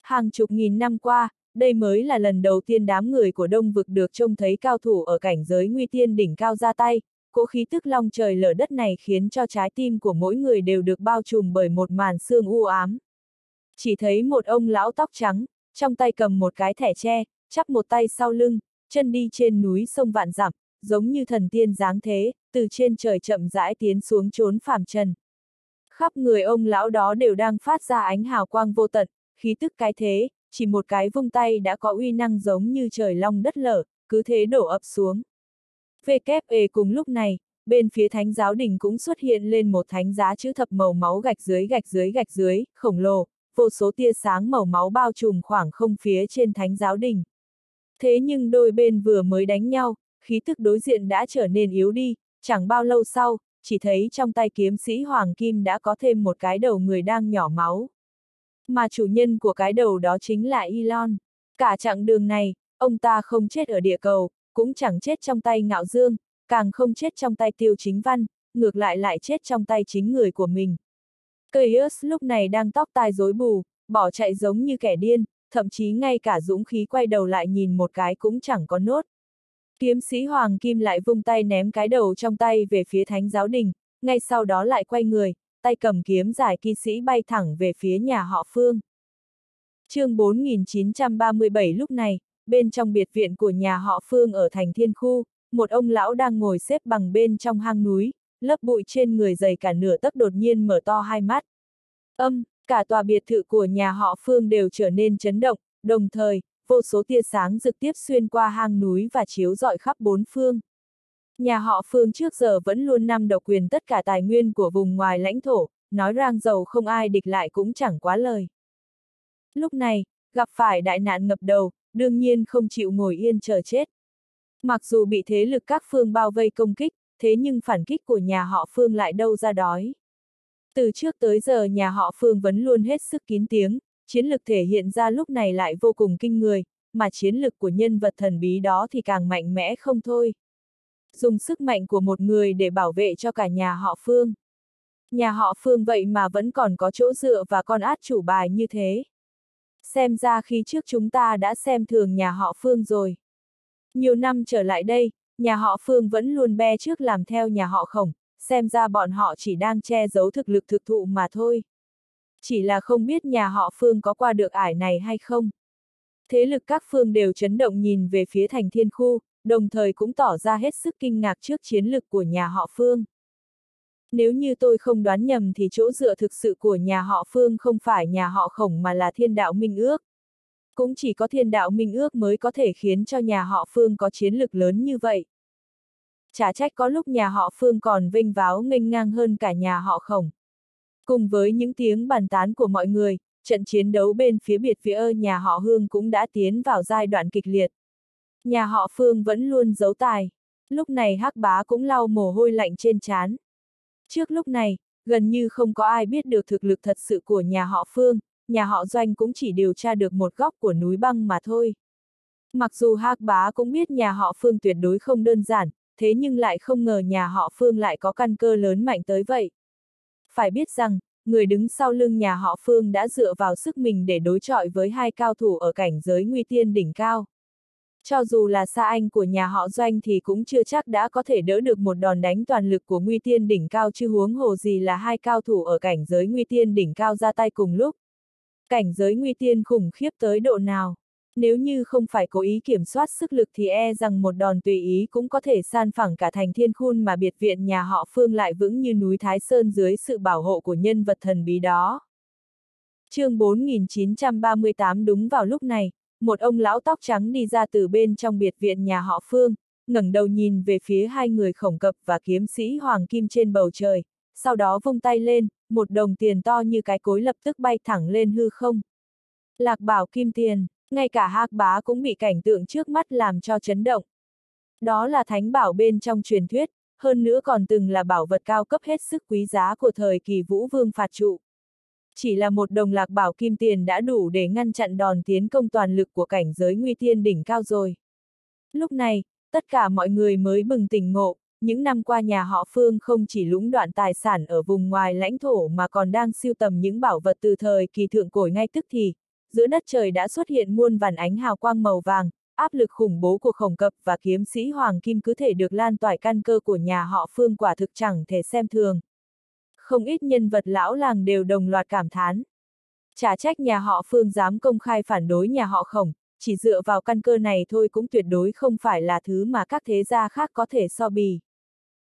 A: Hàng chục nghìn năm qua, đây mới là lần đầu tiên đám người của Đông Vực được trông thấy cao thủ ở cảnh giới nguy tiên đỉnh cao ra tay, cỗ khí tức long trời lở đất này khiến cho trái tim của mỗi người đều được bao trùm bởi một màn xương u ám. Chỉ thấy một ông lão tóc trắng, trong tay cầm một cái thẻ tre, chắp một tay sau lưng, chân đi trên núi sông vạn dặm, giống như thần tiên dáng thế, từ trên trời chậm rãi tiến xuống trốn phàm trần. Khắp người ông lão đó đều đang phát ra ánh hào quang vô tận, khí tức cái thế, chỉ một cái vung tay đã có uy năng giống như trời long đất lở, cứ thế đổ ập xuống. VKE cùng lúc này, bên phía thánh giáo đình cũng xuất hiện lên một thánh giá chữ thập màu máu gạch dưới gạch dưới gạch dưới, khổng lồ, vô số tia sáng màu máu bao trùm khoảng không phía trên thánh giáo đình. Thế nhưng đôi bên vừa mới đánh nhau, khí tức đối diện đã trở nên yếu đi, chẳng bao lâu sau, chỉ thấy trong tay kiếm sĩ Hoàng Kim đã có thêm một cái đầu người đang nhỏ máu. Mà chủ nhân của cái đầu đó chính là Elon. Cả chặng đường này, ông ta không chết ở địa cầu, cũng chẳng chết trong tay ngạo dương, càng không chết trong tay tiêu chính văn, ngược lại lại chết trong tay chính người của mình. Caius lúc này đang tóc tai rối bù, bỏ chạy giống như kẻ điên, thậm chí ngay cả dũng khí quay đầu lại nhìn một cái cũng chẳng có nốt. Kiếm sĩ Hoàng Kim lại vung tay ném cái đầu trong tay về phía thánh giáo đình, ngay sau đó lại quay người, tay cầm kiếm giải kỳ sĩ bay thẳng về phía nhà họ Phương. chương 4937 lúc này, bên trong biệt viện của nhà họ Phương ở thành thiên khu, một ông lão đang ngồi xếp bằng bên trong hang núi, lớp bụi trên người dày cả nửa tấc đột nhiên mở to hai mắt. Âm, cả tòa biệt thự của nhà họ Phương đều trở nên chấn động, đồng thời, vô số tia sáng rực tiếp xuyên qua hang núi và chiếu rọi khắp bốn phương. Nhà họ Phương trước giờ vẫn luôn nằm độc quyền tất cả tài nguyên của vùng ngoài lãnh thổ, nói rang giàu không ai địch lại cũng chẳng quá lời. Lúc này, gặp phải đại nạn ngập đầu, đương nhiên không chịu ngồi yên chờ chết. Mặc dù bị thế lực các phương bao vây công kích, thế nhưng phản kích của nhà họ Phương lại đâu ra đói. Từ trước tới giờ nhà họ Phương vẫn luôn hết sức kín tiếng, chiến lực thể hiện ra lúc này lại vô cùng kinh người, mà chiến lực của nhân vật thần bí đó thì càng mạnh mẽ không thôi. Dùng sức mạnh của một người để bảo vệ cho cả nhà họ Phương. Nhà họ Phương vậy mà vẫn còn có chỗ dựa và con át chủ bài như thế. Xem ra khi trước chúng ta đã xem thường nhà họ Phương rồi. Nhiều năm trở lại đây, nhà họ Phương vẫn luôn be trước làm theo nhà họ Khổng, xem ra bọn họ chỉ đang che giấu thực lực thực thụ mà thôi. Chỉ là không biết nhà họ Phương có qua được ải này hay không. Thế lực các phương đều chấn động nhìn về phía thành thiên khu, đồng thời cũng tỏ ra hết sức kinh ngạc trước chiến lực của nhà họ Phương. Nếu như tôi không đoán nhầm thì chỗ dựa thực sự của nhà họ Phương không phải nhà họ Khổng mà là thiên đạo minh ước. Cũng chỉ có thiên đạo minh ước mới có thể khiến cho nhà họ Phương có chiến lực lớn như vậy. Chả trách có lúc nhà họ Phương còn vinh váo nghênh ngang hơn cả nhà họ Khổng. Cùng với những tiếng bàn tán của mọi người, trận chiến đấu bên phía biệt phía ơ nhà họ Hương cũng đã tiến vào giai đoạn kịch liệt. Nhà họ Phương vẫn luôn giấu tài. Lúc này hắc bá cũng lau mồ hôi lạnh trên trán. Trước lúc này, gần như không có ai biết được thực lực thật sự của nhà họ Phương, nhà họ Doanh cũng chỉ điều tra được một góc của núi băng mà thôi. Mặc dù Hác bá cũng biết nhà họ Phương tuyệt đối không đơn giản, thế nhưng lại không ngờ nhà họ Phương lại có căn cơ lớn mạnh tới vậy. Phải biết rằng, người đứng sau lưng nhà họ Phương đã dựa vào sức mình để đối chọi với hai cao thủ ở cảnh giới nguy tiên đỉnh cao. Cho dù là xa anh của nhà họ doanh thì cũng chưa chắc đã có thể đỡ được một đòn đánh toàn lực của nguy tiên đỉnh cao chứ huống hồ gì là hai cao thủ ở cảnh giới nguy tiên đỉnh cao ra tay cùng lúc. Cảnh giới nguy tiên khủng khiếp tới độ nào? Nếu như không phải cố ý kiểm soát sức lực thì e rằng một đòn tùy ý cũng có thể san phẳng cả thành thiên khôn mà biệt viện nhà họ Phương lại vững như núi Thái Sơn dưới sự bảo hộ của nhân vật thần bí đó. chương 4938 đúng vào lúc này, một ông lão tóc trắng đi ra từ bên trong biệt viện nhà họ Phương, ngẩng đầu nhìn về phía hai người khổng cập và kiếm sĩ Hoàng Kim trên bầu trời, sau đó vung tay lên, một đồng tiền to như cái cối lập tức bay thẳng lên hư không. Lạc bảo kim tiền, ngay cả hạc bá cũng bị cảnh tượng trước mắt làm cho chấn động. Đó là thánh bảo bên trong truyền thuyết, hơn nữa còn từng là bảo vật cao cấp hết sức quý giá của thời kỳ vũ vương phạt trụ. Chỉ là một đồng lạc bảo kim tiền đã đủ để ngăn chặn đòn tiến công toàn lực của cảnh giới nguy thiên đỉnh cao rồi. Lúc này, tất cả mọi người mới bừng tỉnh ngộ, những năm qua nhà họ Phương không chỉ lũng đoạn tài sản ở vùng ngoài lãnh thổ mà còn đang siêu tầm những bảo vật từ thời kỳ thượng cổ ngay tức thì, giữa đất trời đã xuất hiện muôn vàn ánh hào quang màu vàng, áp lực khủng bố của khổng cập và kiếm sĩ Hoàng Kim cứ thể được lan tỏa căn cơ của nhà họ Phương quả thực chẳng thể xem thường. Không ít nhân vật lão làng đều đồng loạt cảm thán. Chả trách nhà họ Phương dám công khai phản đối nhà họ khổng, chỉ dựa vào căn cơ này thôi cũng tuyệt đối không phải là thứ mà các thế gia khác có thể so bì.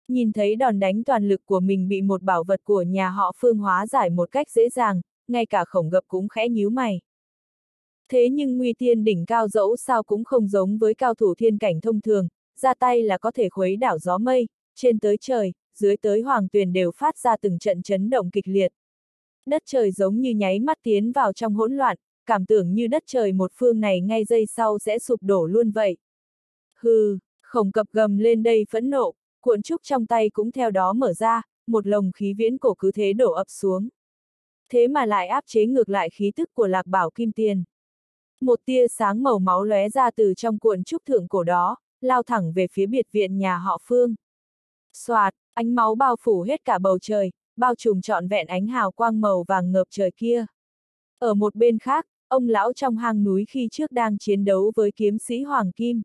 A: Nhìn thấy đòn đánh toàn lực của mình bị một bảo vật của nhà họ Phương hóa giải một cách dễ dàng, ngay cả khổng gập cũng khẽ nhíu mày. Thế nhưng nguy tiên đỉnh cao dẫu sao cũng không giống với cao thủ thiên cảnh thông thường, ra tay là có thể khuấy đảo gió mây, trên tới trời, dưới tới hoàng tuyền đều phát ra từng trận chấn động kịch liệt. Đất trời giống như nháy mắt tiến vào trong hỗn loạn, cảm tưởng như đất trời một phương này ngay giây sau sẽ sụp đổ luôn vậy. Hừ, khổng cập gầm lên đây phẫn nộ, cuộn trúc trong tay cũng theo đó mở ra, một lồng khí viễn cổ cứ thế đổ ập xuống. Thế mà lại áp chế ngược lại khí tức của lạc bảo kim tiền. Một tia sáng màu máu lóe ra từ trong cuộn trúc thượng cổ đó, lao thẳng về phía biệt viện nhà họ Phương. Xoạt, ánh máu bao phủ hết cả bầu trời, bao trùm trọn vẹn ánh hào quang màu vàng ngợp trời kia. Ở một bên khác, ông lão trong hang núi khi trước đang chiến đấu với kiếm sĩ Hoàng Kim.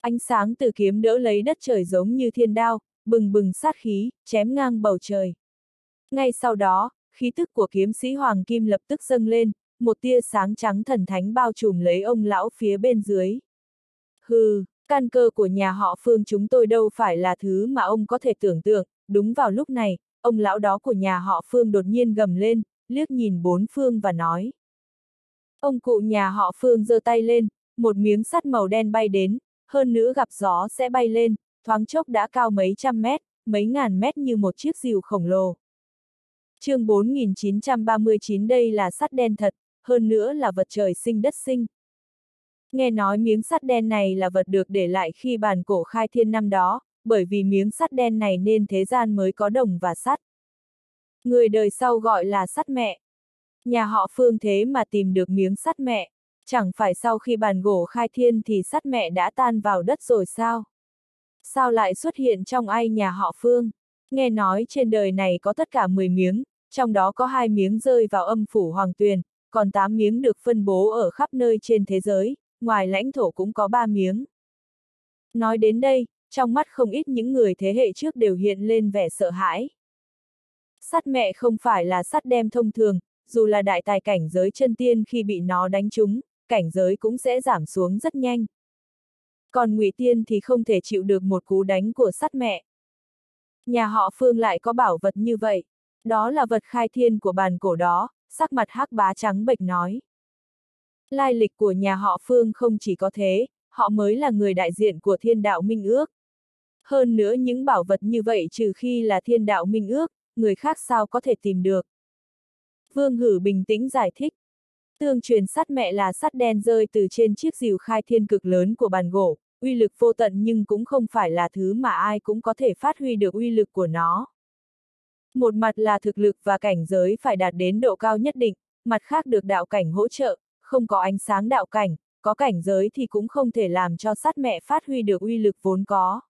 A: Ánh sáng từ kiếm đỡ lấy đất trời giống như thiên đao, bừng bừng sát khí, chém ngang bầu trời. Ngay sau đó, khí tức của kiếm sĩ Hoàng Kim lập tức dâng lên, một tia sáng trắng thần thánh bao trùm lấy ông lão phía bên dưới. Hừ, căn cơ của nhà họ Phương chúng tôi đâu phải là thứ mà ông có thể tưởng tượng, đúng vào lúc này, ông lão đó của nhà họ Phương đột nhiên gầm lên, liếc nhìn bốn phương và nói. Ông cụ nhà họ Phương giơ tay lên, một miếng sắt màu đen bay đến, hơn nữa gặp gió sẽ bay lên, thoáng chốc đã cao mấy trăm mét, mấy ngàn mét như một chiếc diều khổng lồ. chương 4939 đây là sắt đen thật, hơn nữa là vật trời sinh đất sinh. Nghe nói miếng sắt đen này là vật được để lại khi bàn cổ khai thiên năm đó, bởi vì miếng sắt đen này nên thế gian mới có đồng và sắt. Người đời sau gọi là sắt mẹ. Nhà họ phương thế mà tìm được miếng sắt mẹ, chẳng phải sau khi bàn gỗ khai thiên thì sắt mẹ đã tan vào đất rồi sao? Sao lại xuất hiện trong ai nhà họ phương? Nghe nói trên đời này có tất cả 10 miếng, trong đó có hai miếng rơi vào âm phủ hoàng tuyền, còn 8 miếng được phân bố ở khắp nơi trên thế giới, ngoài lãnh thổ cũng có 3 miếng. Nói đến đây, trong mắt không ít những người thế hệ trước đều hiện lên vẻ sợ hãi. Sắt mẹ không phải là sắt đem thông thường, dù là đại tài cảnh giới chân tiên khi bị nó đánh trúng, cảnh giới cũng sẽ giảm xuống rất nhanh. Còn ngụy tiên thì không thể chịu được một cú đánh của sắt mẹ. Nhà họ Phương lại có bảo vật như vậy, đó là vật khai thiên của bàn cổ đó, sắc mặt hắc bá trắng bệch nói. Lai lịch của nhà họ Phương không chỉ có thế, họ mới là người đại diện của thiên đạo minh ước. Hơn nữa những bảo vật như vậy trừ khi là thiên đạo minh ước, người khác sao có thể tìm được. Vương Hử bình tĩnh giải thích. Tương truyền sắt mẹ là sắt đen rơi từ trên chiếc rìu khai thiên cực lớn của bàn gỗ, uy lực vô tận nhưng cũng không phải là thứ mà ai cũng có thể phát huy được uy lực của nó. Một mặt là thực lực và cảnh giới phải đạt đến độ cao nhất định, mặt khác được đạo cảnh hỗ trợ, không có ánh sáng đạo cảnh, có cảnh giới thì cũng không thể làm cho sát mẹ phát huy được uy lực vốn có.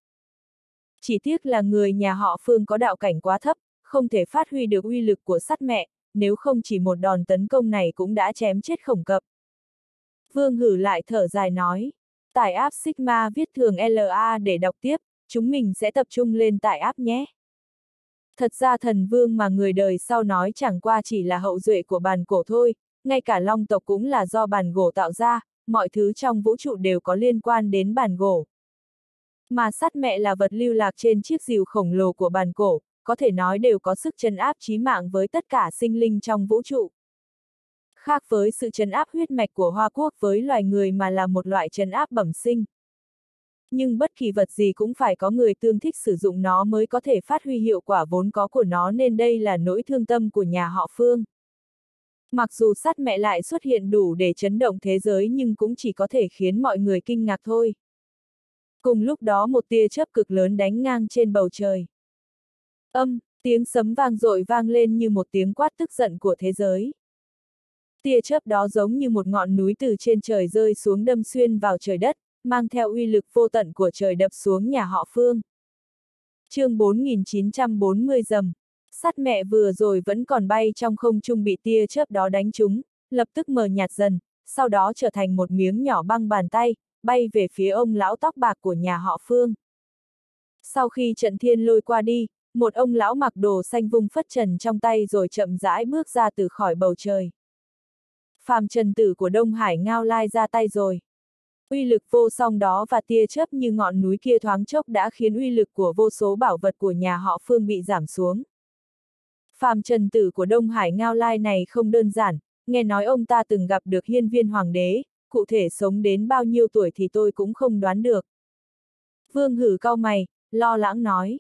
A: Chỉ tiếc là người nhà họ Phương có đạo cảnh quá thấp, không thể phát huy được uy lực của sắt mẹ, nếu không chỉ một đòn tấn công này cũng đã chém chết khổng cập. Vương Hử lại thở dài nói, tải áp Sigma viết thường LA để đọc tiếp, chúng mình sẽ tập trung lên tải áp nhé. Thật ra thần vương mà người đời sau nói chẳng qua chỉ là hậu duệ của bàn cổ thôi, ngay cả long tộc cũng là do bàn gỗ tạo ra, mọi thứ trong vũ trụ đều có liên quan đến bàn gỗ. Mà sắt mẹ là vật lưu lạc trên chiếc rìu khổng lồ của bàn cổ, có thể nói đều có sức chấn áp chí mạng với tất cả sinh linh trong vũ trụ. Khác với sự chấn áp huyết mạch của Hoa Quốc với loài người mà là một loại chấn áp bẩm sinh. Nhưng bất kỳ vật gì cũng phải có người tương thích sử dụng nó mới có thể phát huy hiệu quả vốn có của nó nên đây là nỗi thương tâm của nhà họ Phương. Mặc dù sắt mẹ lại xuất hiện đủ để chấn động thế giới nhưng cũng chỉ có thể khiến mọi người kinh ngạc thôi. Cùng lúc đó một tia chớp cực lớn đánh ngang trên bầu trời. Âm, tiếng sấm vang dội vang lên như một tiếng quát tức giận của thế giới. Tia chớp đó giống như một ngọn núi từ trên trời rơi xuống đâm xuyên vào trời đất, mang theo uy lực vô tận của trời đập xuống nhà họ Phương. chương 4940 dầm, sắt mẹ vừa rồi vẫn còn bay trong không trung bị tia chớp đó đánh trúng, lập tức mờ nhạt dần, sau đó trở thành một miếng nhỏ băng bàn tay, bay về phía ông lão tóc bạc của nhà họ Phương. Sau khi trận thiên lôi qua đi, một ông lão mặc đồ xanh vung phất trần trong tay rồi chậm rãi bước ra từ khỏi bầu trời. Phàm trần tử của Đông Hải ngao lai ra tay rồi. Uy lực vô song đó và tia chớp như ngọn núi kia thoáng chốc đã khiến uy lực của vô số bảo vật của nhà họ Phương bị giảm xuống. Phàm trần tử của Đông Hải ngao lai này không đơn giản, nghe nói ông ta từng gặp được hiên viên hoàng đế, cụ thể sống đến bao nhiêu tuổi thì tôi cũng không đoán được. Vương hử cao mày, lo lắng nói.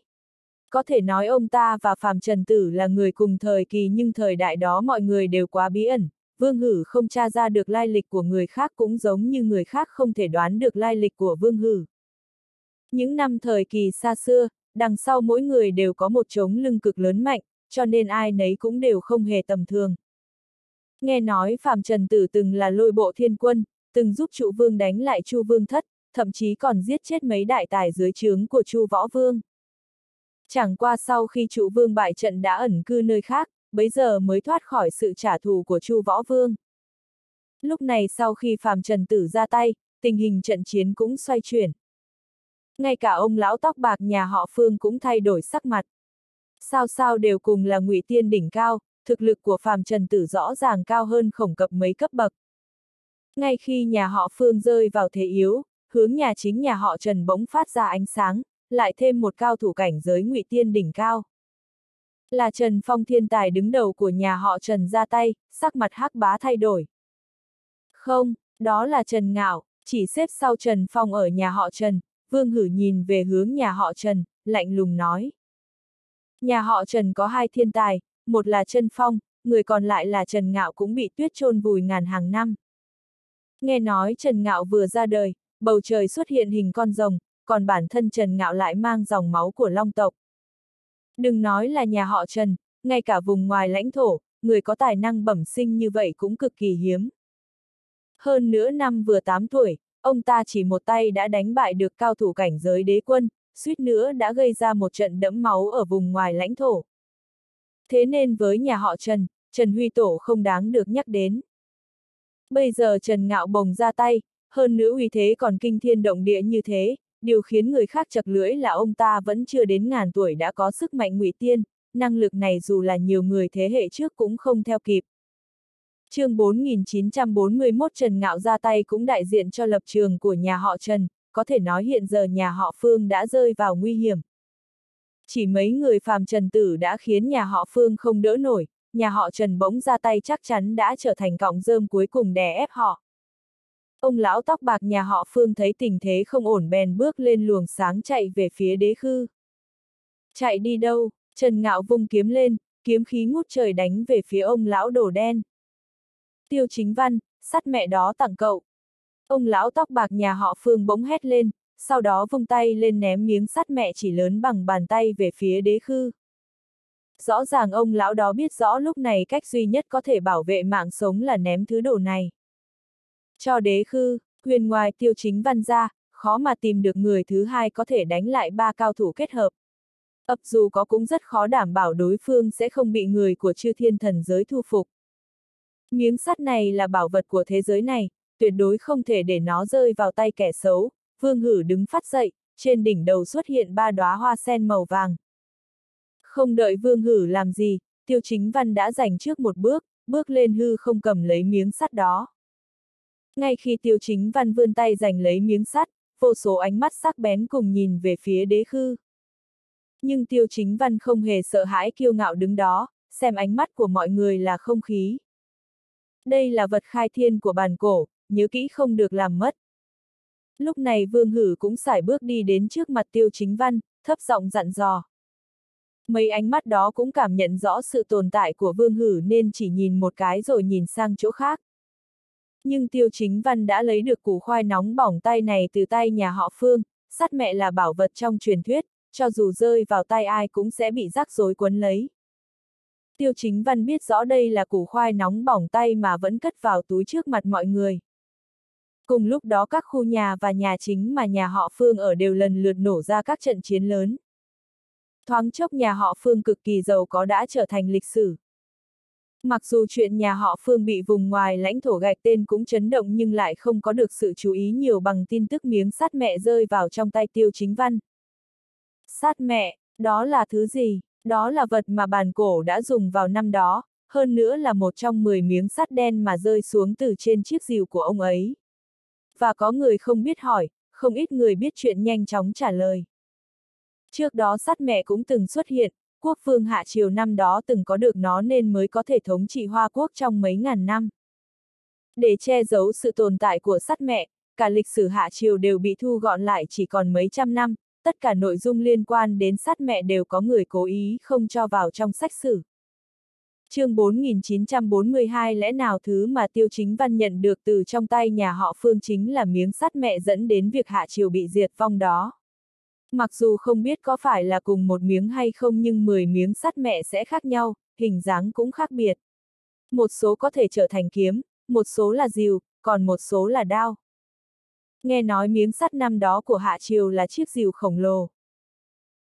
A: Có thể nói ông ta và Phạm Trần Tử là người cùng thời kỳ nhưng thời đại đó mọi người đều quá bí ẩn, Vương Hử không tra ra được lai lịch của người khác cũng giống như người khác không thể đoán được lai lịch của Vương Hử. Những năm thời kỳ xa xưa, đằng sau mỗi người đều có một trống lưng cực lớn mạnh, cho nên ai nấy cũng đều không hề tầm thường. Nghe nói Phạm Trần Tử từng là lôi bộ thiên quân, từng giúp trụ vương đánh lại Chu Vương thất, thậm chí còn giết chết mấy đại tài dưới trướng của Chu Võ Vương. Chẳng qua sau khi trụ vương bại trận đã ẩn cư nơi khác, bấy giờ mới thoát khỏi sự trả thù của Chu Võ Vương. Lúc này sau khi Phạm Trần Tử ra tay, tình hình trận chiến cũng xoay chuyển. Ngay cả ông lão tóc bạc nhà họ Phương cũng thay đổi sắc mặt. Sao sao đều cùng là ngụy tiên đỉnh cao, thực lực của Phạm Trần Tử rõ ràng cao hơn khổng cập mấy cấp bậc. Ngay khi nhà họ Phương rơi vào thế yếu, hướng nhà chính nhà họ Trần bỗng phát ra ánh sáng, lại thêm một cao thủ cảnh giới ngụy tiên đỉnh cao. Là Trần Phong thiên tài đứng đầu của nhà họ Trần ra tay, sắc mặt hắc bá thay đổi. Không, đó là Trần Ngạo, chỉ xếp sau Trần Phong ở nhà họ Trần, Vương Hử nhìn về hướng nhà họ Trần, lạnh lùng nói. Nhà họ Trần có hai thiên tài, một là Trần Phong, người còn lại là Trần Ngạo cũng bị tuyết chôn vùi ngàn hàng năm. Nghe nói Trần Ngạo vừa ra đời, bầu trời xuất hiện hình con rồng, còn bản thân Trần Ngạo lại mang dòng máu của Long tộc. Đừng nói là nhà họ Trần, ngay cả vùng ngoài lãnh thổ, người có tài năng bẩm sinh như vậy cũng cực kỳ hiếm. Hơn nữa năm vừa 8 tuổi, ông ta chỉ một tay đã đánh bại được cao thủ cảnh giới đế quân, suýt nữa đã gây ra một trận đẫm máu ở vùng ngoài lãnh thổ. Thế nên với nhà họ Trần, Trần Huy Tổ không đáng được nhắc đến. Bây giờ Trần Ngạo bồng ra tay, hơn nữa uy thế còn kinh thiên động địa như thế, điều khiến người khác chật lưỡi là ông ta vẫn chưa đến ngàn tuổi đã có sức mạnh ngụy tiên, năng lực này dù là nhiều người thế hệ trước cũng không theo kịp. chương 4941 Trần Ngạo ra tay cũng đại diện cho lập trường của nhà họ Trần, có thể nói hiện giờ nhà họ Phương đã rơi vào nguy hiểm. Chỉ mấy người phàm Trần Tử đã khiến nhà họ Phương không đỡ nổi, nhà họ Trần bỗng ra tay chắc chắn đã trở thành cọng rơm cuối cùng đè ép họ. Ông lão tóc bạc nhà họ Phương thấy tình thế không ổn bèn bước lên luồng sáng chạy về phía đế khư. Chạy đi đâu, Trần Ngạo vung kiếm lên, kiếm khí ngút trời đánh về phía ông lão đổ đen. Tiêu chính văn, sắt mẹ đó tặng cậu. Ông lão tóc bạc nhà họ Phương bỗng hét lên, sau đó vung tay lên ném miếng sắt mẹ chỉ lớn bằng bàn tay về phía đế khư. Rõ ràng ông lão đó biết rõ lúc này cách duy nhất có thể bảo vệ mạng sống là ném thứ đồ này. Cho đế khư, huyền ngoài tiêu chính văn ra, khó mà tìm được người thứ hai có thể đánh lại ba cao thủ kết hợp. Ấp dù có cũng rất khó đảm bảo đối phương sẽ không bị người của chư thiên thần giới thu phục. Miếng sắt này là bảo vật của thế giới này, tuyệt đối không thể để nó rơi vào tay kẻ xấu. Vương Hử đứng phát dậy, trên đỉnh đầu xuất hiện ba đóa hoa sen màu vàng. Không đợi Vương Hử làm gì, Tiêu Chính Văn đã giành trước một bước, bước lên hư không cầm lấy miếng sắt đó. Ngay khi Tiêu Chính Văn vươn tay giành lấy miếng sắt, vô số ánh mắt sắc bén cùng nhìn về phía đế khư. Nhưng Tiêu Chính Văn không hề sợ hãi kiêu ngạo đứng đó, xem ánh mắt của mọi người là không khí. Đây là vật khai thiên của bàn cổ, nhớ kỹ không được làm mất. Lúc này Vương Hử cũng sải bước đi đến trước mặt Tiêu Chính Văn, thấp giọng dặn dò. Mấy ánh mắt đó cũng cảm nhận rõ sự tồn tại của Vương Hử nên chỉ nhìn một cái rồi nhìn sang chỗ khác. Nhưng Tiêu Chính Văn đã lấy được củ khoai nóng bỏng tay này từ tay nhà họ Phương, sắt mẹ là bảo vật trong truyền thuyết, cho dù rơi vào tay ai cũng sẽ bị rắc rối quấn lấy. Tiêu Chính Văn biết rõ đây là củ khoai nóng bỏng tay mà vẫn cất vào túi trước mặt mọi người. Cùng lúc đó các khu nhà và nhà chính mà nhà họ Phương ở đều lần lượt nổ ra các trận chiến lớn. Thoáng chốc nhà họ Phương cực kỳ giàu có đã trở thành lịch sử. Mặc dù chuyện nhà họ Phương bị vùng ngoài lãnh thổ gạch tên cũng chấn động nhưng lại không có được sự chú ý nhiều bằng tin tức miếng sắt mẹ rơi vào trong tay tiêu chính văn. Sát mẹ, đó là thứ gì? Đó là vật mà bàn cổ đã dùng vào năm đó, hơn nữa là một trong 10 miếng sắt đen mà rơi xuống từ trên chiếc rìu của ông ấy. Và có người không biết hỏi, không ít người biết chuyện nhanh chóng trả lời. Trước đó sắt mẹ cũng từng xuất hiện, quốc vương Hạ Triều năm đó từng có được nó nên mới có thể thống trị Hoa Quốc trong mấy ngàn năm. Để che giấu sự tồn tại của sắt mẹ, cả lịch sử Hạ Triều đều bị thu gọn lại chỉ còn mấy trăm năm, tất cả nội dung liên quan đến sát mẹ đều có người cố ý không cho vào trong sách sử. chương 4942 lẽ nào thứ mà Tiêu Chính Văn nhận được từ trong tay nhà họ Phương chính là miếng sắt mẹ dẫn đến việc Hạ Triều bị diệt vong đó. Mặc dù không biết có phải là cùng một miếng hay không nhưng 10 miếng sắt mẹ sẽ khác nhau, hình dáng cũng khác biệt. Một số có thể trở thành kiếm, một số là rìu, còn một số là đao. Nghe nói miếng sắt năm đó của Hạ Triều là chiếc rìu khổng lồ.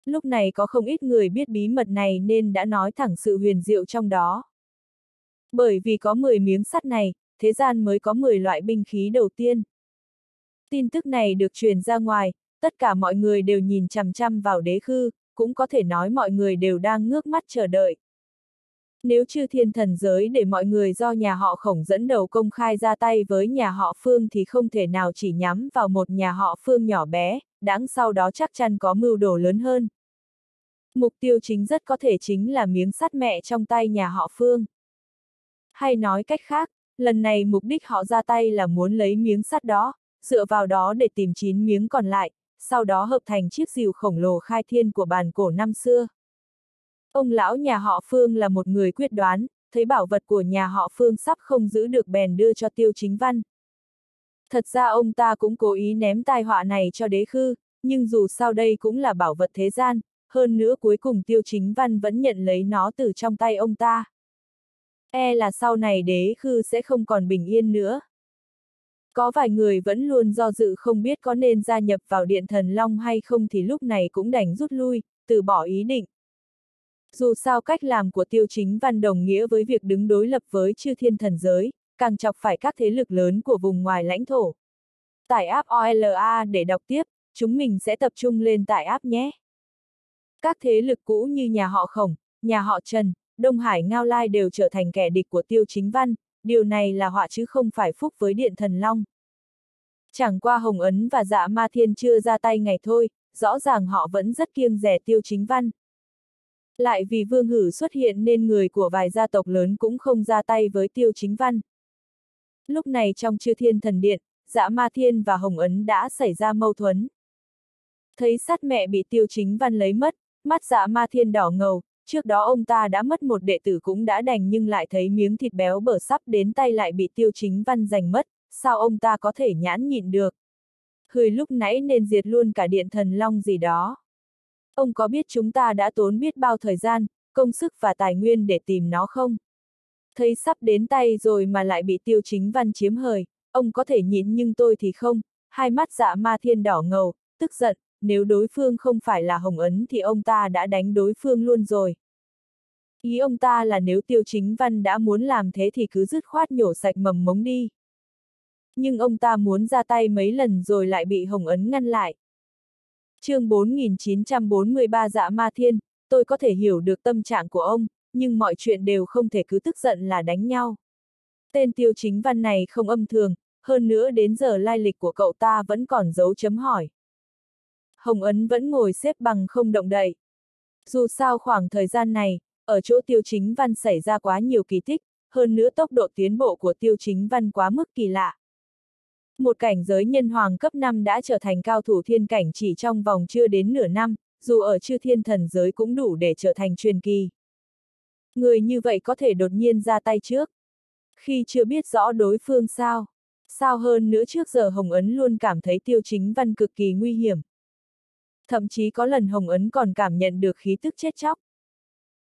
A: Lúc này có không ít người biết bí mật này nên đã nói thẳng sự huyền diệu trong đó. Bởi vì có 10 miếng sắt này, thế gian mới có 10 loại binh khí đầu tiên. Tin tức này được truyền ra ngoài, tất cả mọi người đều nhìn chằm chằm vào đế khư, cũng có thể nói mọi người đều đang ngước mắt chờ đợi. Nếu chư thiên thần giới để mọi người do nhà họ khổng dẫn đầu công khai ra tay với nhà họ Phương thì không thể nào chỉ nhắm vào một nhà họ Phương nhỏ bé, đáng sau đó chắc chắn có mưu đồ lớn hơn. Mục tiêu chính rất có thể chính là miếng sắt mẹ trong tay nhà họ Phương. Hay nói cách khác, lần này mục đích họ ra tay là muốn lấy miếng sắt đó, dựa vào đó để tìm chín miếng còn lại, sau đó hợp thành chiếc rìu khổng lồ khai thiên của bàn cổ năm xưa. Ông lão nhà họ Phương là một người quyết đoán, thấy bảo vật của nhà họ Phương sắp không giữ được bèn đưa cho tiêu chính văn. Thật ra ông ta cũng cố ý ném tai họa này cho đế khư, nhưng dù sao đây cũng là bảo vật thế gian, hơn nữa cuối cùng tiêu chính văn vẫn nhận lấy nó từ trong tay ông ta. E là sau này đế khư sẽ không còn bình yên nữa. Có vài người vẫn luôn do dự không biết có nên gia nhập vào Điện Thần Long hay không thì lúc này cũng đành rút lui, từ bỏ ý định. Dù sao cách làm của tiêu chính văn đồng nghĩa với việc đứng đối lập với chư thiên thần giới, càng chọc phải các thế lực lớn của vùng ngoài lãnh thổ. Tải app OLA để đọc tiếp, chúng mình sẽ tập trung lên tải app nhé. Các thế lực cũ như nhà họ Khổng, nhà họ Trần, Đông Hải Ngao Lai đều trở thành kẻ địch của tiêu chính văn, điều này là họa chứ không phải phúc với Điện Thần Long. Chẳng qua Hồng Ấn và Dạ Ma Thiên chưa ra tay ngày thôi, rõ ràng họ vẫn rất kiêng rẻ tiêu chính văn. Lại vì Vương Hử xuất hiện nên người của vài gia tộc lớn cũng không ra tay với tiêu chính văn. Lúc này trong chư thiên thần điện, Dạ Ma Thiên và Hồng Ấn đã xảy ra mâu thuẫn. Thấy sát mẹ bị tiêu chính văn lấy mất, mắt dạ ma thiên đỏ ngầu, trước đó ông ta đã mất một đệ tử cũng đã đành nhưng lại thấy miếng thịt béo bở sắp đến tay lại bị tiêu chính văn giành mất, sao ông ta có thể nhãn nhịn được. Hười lúc nãy nên diệt luôn cả điện thần long gì đó. Ông có biết chúng ta đã tốn biết bao thời gian, công sức và tài nguyên để tìm nó không? Thấy sắp đến tay rồi mà lại bị tiêu chính văn chiếm hời, ông có thể nhịn nhưng tôi thì không, Hai mắt dạ ma thiên đỏ ngầu, tức giận, nếu đối phương không phải là Hồng Ấn thì ông ta đã đánh đối phương luôn rồi. Ý ông ta là nếu tiêu chính văn đã muốn làm thế thì cứ dứt khoát nhổ sạch mầm mống đi. Nhưng ông ta muốn ra tay mấy lần rồi lại bị Hồng Ấn ngăn lại. chương 4943 dạ ma thiên, tôi có thể hiểu được tâm trạng của ông, nhưng mọi chuyện đều không thể cứ tức giận là đánh nhau. Tên tiêu chính văn này không âm thường, hơn nữa đến giờ lai lịch của cậu ta vẫn còn dấu chấm hỏi. Hồng Ấn vẫn ngồi xếp bằng không động đậy. Dù sao khoảng thời gian này, ở chỗ tiêu chính văn xảy ra quá nhiều kỳ tích, hơn nữa tốc độ tiến bộ của tiêu chính văn quá mức kỳ lạ. Một cảnh giới nhân hoàng cấp 5 đã trở thành cao thủ thiên cảnh chỉ trong vòng chưa đến nửa năm, dù ở chư thiên thần giới cũng đủ để trở thành truyền kỳ. Người như vậy có thể đột nhiên ra tay trước. Khi chưa biết rõ đối phương sao, sao hơn nữa trước giờ Hồng Ấn luôn cảm thấy tiêu chính văn cực kỳ nguy hiểm. Thậm chí có lần Hồng Ấn còn cảm nhận được khí tức chết chóc.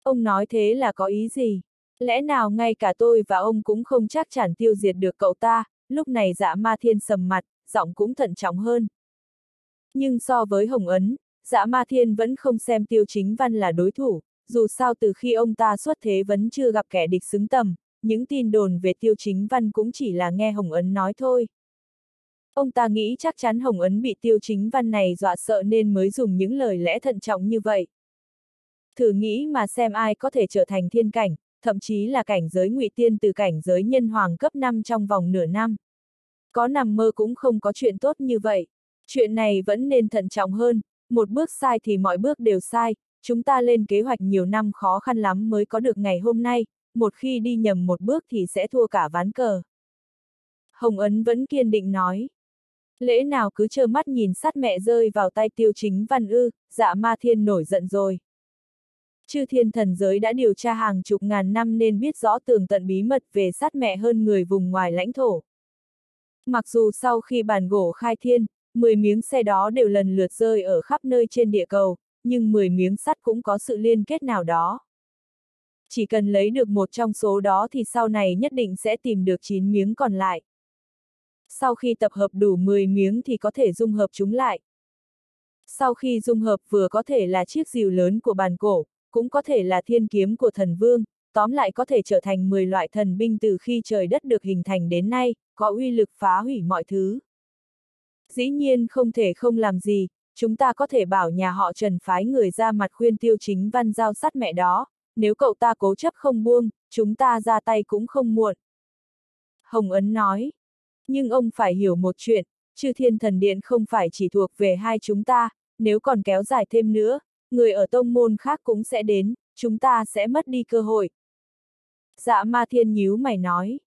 A: Ông nói thế là có ý gì? Lẽ nào ngay cả tôi và ông cũng không chắc chắn tiêu diệt được cậu ta, lúc này dạ ma thiên sầm mặt, giọng cũng thận trọng hơn. Nhưng so với Hồng Ấn, dạ ma thiên vẫn không xem tiêu chính văn là đối thủ, dù sao từ khi ông ta xuất thế vẫn chưa gặp kẻ địch xứng tầm, những tin đồn về tiêu chính văn cũng chỉ là nghe Hồng Ấn nói thôi. Ông ta nghĩ chắc chắn Hồng Ấn bị tiêu chính văn này dọa sợ nên mới dùng những lời lẽ thận trọng như vậy. Thử nghĩ mà xem ai có thể trở thành thiên cảnh, thậm chí là cảnh giới ngụy tiên từ cảnh giới nhân hoàng cấp 5 trong vòng nửa năm. Có nằm mơ cũng không có chuyện tốt như vậy. Chuyện này vẫn nên thận trọng hơn, một bước sai thì mọi bước đều sai, chúng ta lên kế hoạch nhiều năm khó khăn lắm mới có được ngày hôm nay, một khi đi nhầm một bước thì sẽ thua cả ván cờ. Hồng Ấn vẫn kiên định nói. Lễ nào cứ trơ mắt nhìn sát mẹ rơi vào tay tiêu chính văn ư, dạ ma thiên nổi giận rồi. Chư thiên thần giới đã điều tra hàng chục ngàn năm nên biết rõ tường tận bí mật về sát mẹ hơn người vùng ngoài lãnh thổ. Mặc dù sau khi bàn gỗ khai thiên, 10 miếng xe đó đều lần lượt rơi ở khắp nơi trên địa cầu, nhưng 10 miếng sắt cũng có sự liên kết nào đó. Chỉ cần lấy được một trong số đó thì sau này nhất định sẽ tìm được 9 miếng còn lại. Sau khi tập hợp đủ 10 miếng thì có thể dung hợp chúng lại. Sau khi dung hợp vừa có thể là chiếc rìu lớn của bàn cổ, cũng có thể là thiên kiếm của thần vương, tóm lại có thể trở thành 10 loại thần binh từ khi trời đất được hình thành đến nay, có uy lực phá hủy mọi thứ. Dĩ nhiên không thể không làm gì, chúng ta có thể bảo nhà họ Trần phái người ra mặt khuyên tiêu chính văn giao sát mẹ đó, nếu cậu ta cố chấp không buông, chúng ta ra tay cũng không muộn. Hồng Ấn nói, nhưng ông phải hiểu một chuyện, chư thiên thần điện không phải chỉ thuộc về hai chúng ta, nếu còn kéo dài thêm nữa, người ở tông môn khác cũng sẽ đến, chúng ta sẽ mất đi cơ hội. Dạ ma thiên nhíu mày nói.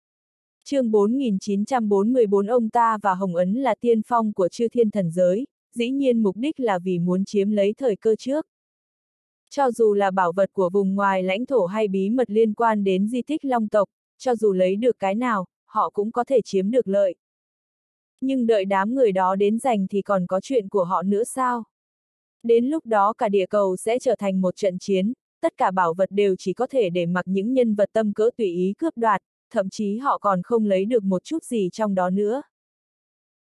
A: chương 4944 ông ta và Hồng Ấn là tiên phong của chư thiên thần giới, dĩ nhiên mục đích là vì muốn chiếm lấy thời cơ trước. Cho dù là bảo vật của vùng ngoài lãnh thổ hay bí mật liên quan đến di tích long tộc, cho dù lấy được cái nào, họ cũng có thể chiếm được lợi. Nhưng đợi đám người đó đến giành thì còn có chuyện của họ nữa sao? Đến lúc đó cả địa cầu sẽ trở thành một trận chiến, tất cả bảo vật đều chỉ có thể để mặc những nhân vật tâm cỡ tùy ý cướp đoạt, thậm chí họ còn không lấy được một chút gì trong đó nữa.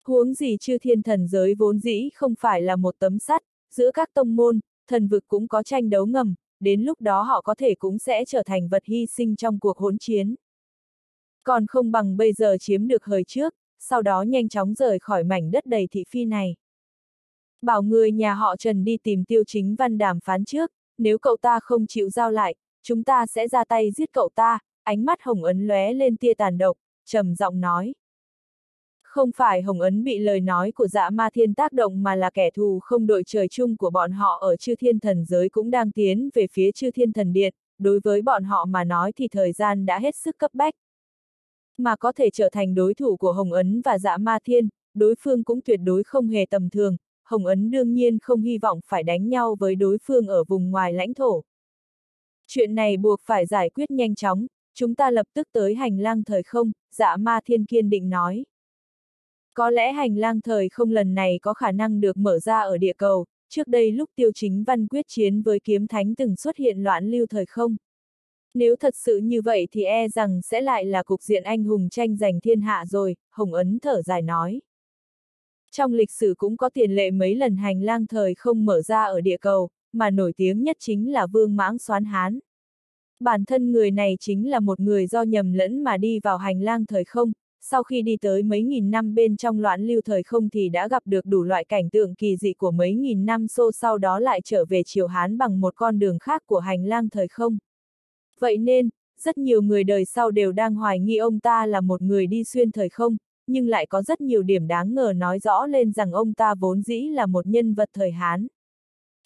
A: Huống gì chư thiên thần giới vốn dĩ không phải là một tấm sắt, giữa các tông môn, thần vực cũng có tranh đấu ngầm, đến lúc đó họ có thể cũng sẽ trở thành vật hy sinh trong cuộc hỗn chiến. Còn không bằng bây giờ chiếm được hơi trước, sau đó nhanh chóng rời khỏi mảnh đất đầy thị phi này. Bảo người nhà họ Trần đi tìm tiêu chính văn đàm phán trước, nếu cậu ta không chịu giao lại, chúng ta sẽ ra tay giết cậu ta, ánh mắt Hồng Ấn lóe lên tia tàn độc, trầm giọng nói. Không phải Hồng Ấn bị lời nói của dạ ma thiên tác động mà là kẻ thù không đội trời chung của bọn họ ở chư thiên thần giới cũng đang tiến về phía chư thiên thần điện, đối với bọn họ mà nói thì thời gian đã hết sức cấp bách. Mà có thể trở thành đối thủ của Hồng Ấn và dạ ma thiên, đối phương cũng tuyệt đối không hề tầm thường, Hồng Ấn đương nhiên không hy vọng phải đánh nhau với đối phương ở vùng ngoài lãnh thổ. Chuyện này buộc phải giải quyết nhanh chóng, chúng ta lập tức tới hành lang thời không, dạ ma thiên kiên định nói. Có lẽ hành lang thời không lần này có khả năng được mở ra ở địa cầu, trước đây lúc tiêu chính văn quyết chiến với kiếm thánh từng xuất hiện loạn lưu thời không. Nếu thật sự như vậy thì e rằng sẽ lại là cục diện anh hùng tranh giành thiên hạ rồi, Hồng Ấn thở dài nói. Trong lịch sử cũng có tiền lệ mấy lần hành lang thời không mở ra ở địa cầu, mà nổi tiếng nhất chính là Vương Mãng Xoán Hán. Bản thân người này chính là một người do nhầm lẫn mà đi vào hành lang thời không, sau khi đi tới mấy nghìn năm bên trong loạn lưu thời không thì đã gặp được đủ loại cảnh tượng kỳ dị của mấy nghìn năm xô sau đó lại trở về triều Hán bằng một con đường khác của hành lang thời không. Vậy nên, rất nhiều người đời sau đều đang hoài nghi ông ta là một người đi xuyên thời không, nhưng lại có rất nhiều điểm đáng ngờ nói rõ lên rằng ông ta vốn dĩ là một nhân vật thời Hán.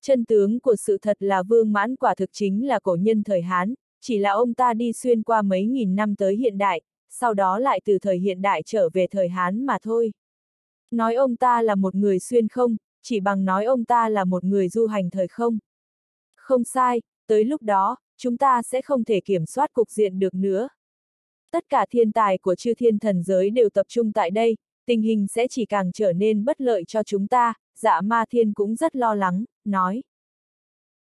A: Chân tướng của sự thật là Vương Mãn quả thực chính là cổ nhân thời Hán, chỉ là ông ta đi xuyên qua mấy nghìn năm tới hiện đại, sau đó lại từ thời hiện đại trở về thời Hán mà thôi. Nói ông ta là một người xuyên không, chỉ bằng nói ông ta là một người du hành thời không. Không sai, tới lúc đó, chúng ta sẽ không thể kiểm soát cục diện được nữa. Tất cả thiên tài của chư thiên thần giới đều tập trung tại đây, tình hình sẽ chỉ càng trở nên bất lợi cho chúng ta, dạ ma thiên cũng rất lo lắng, nói.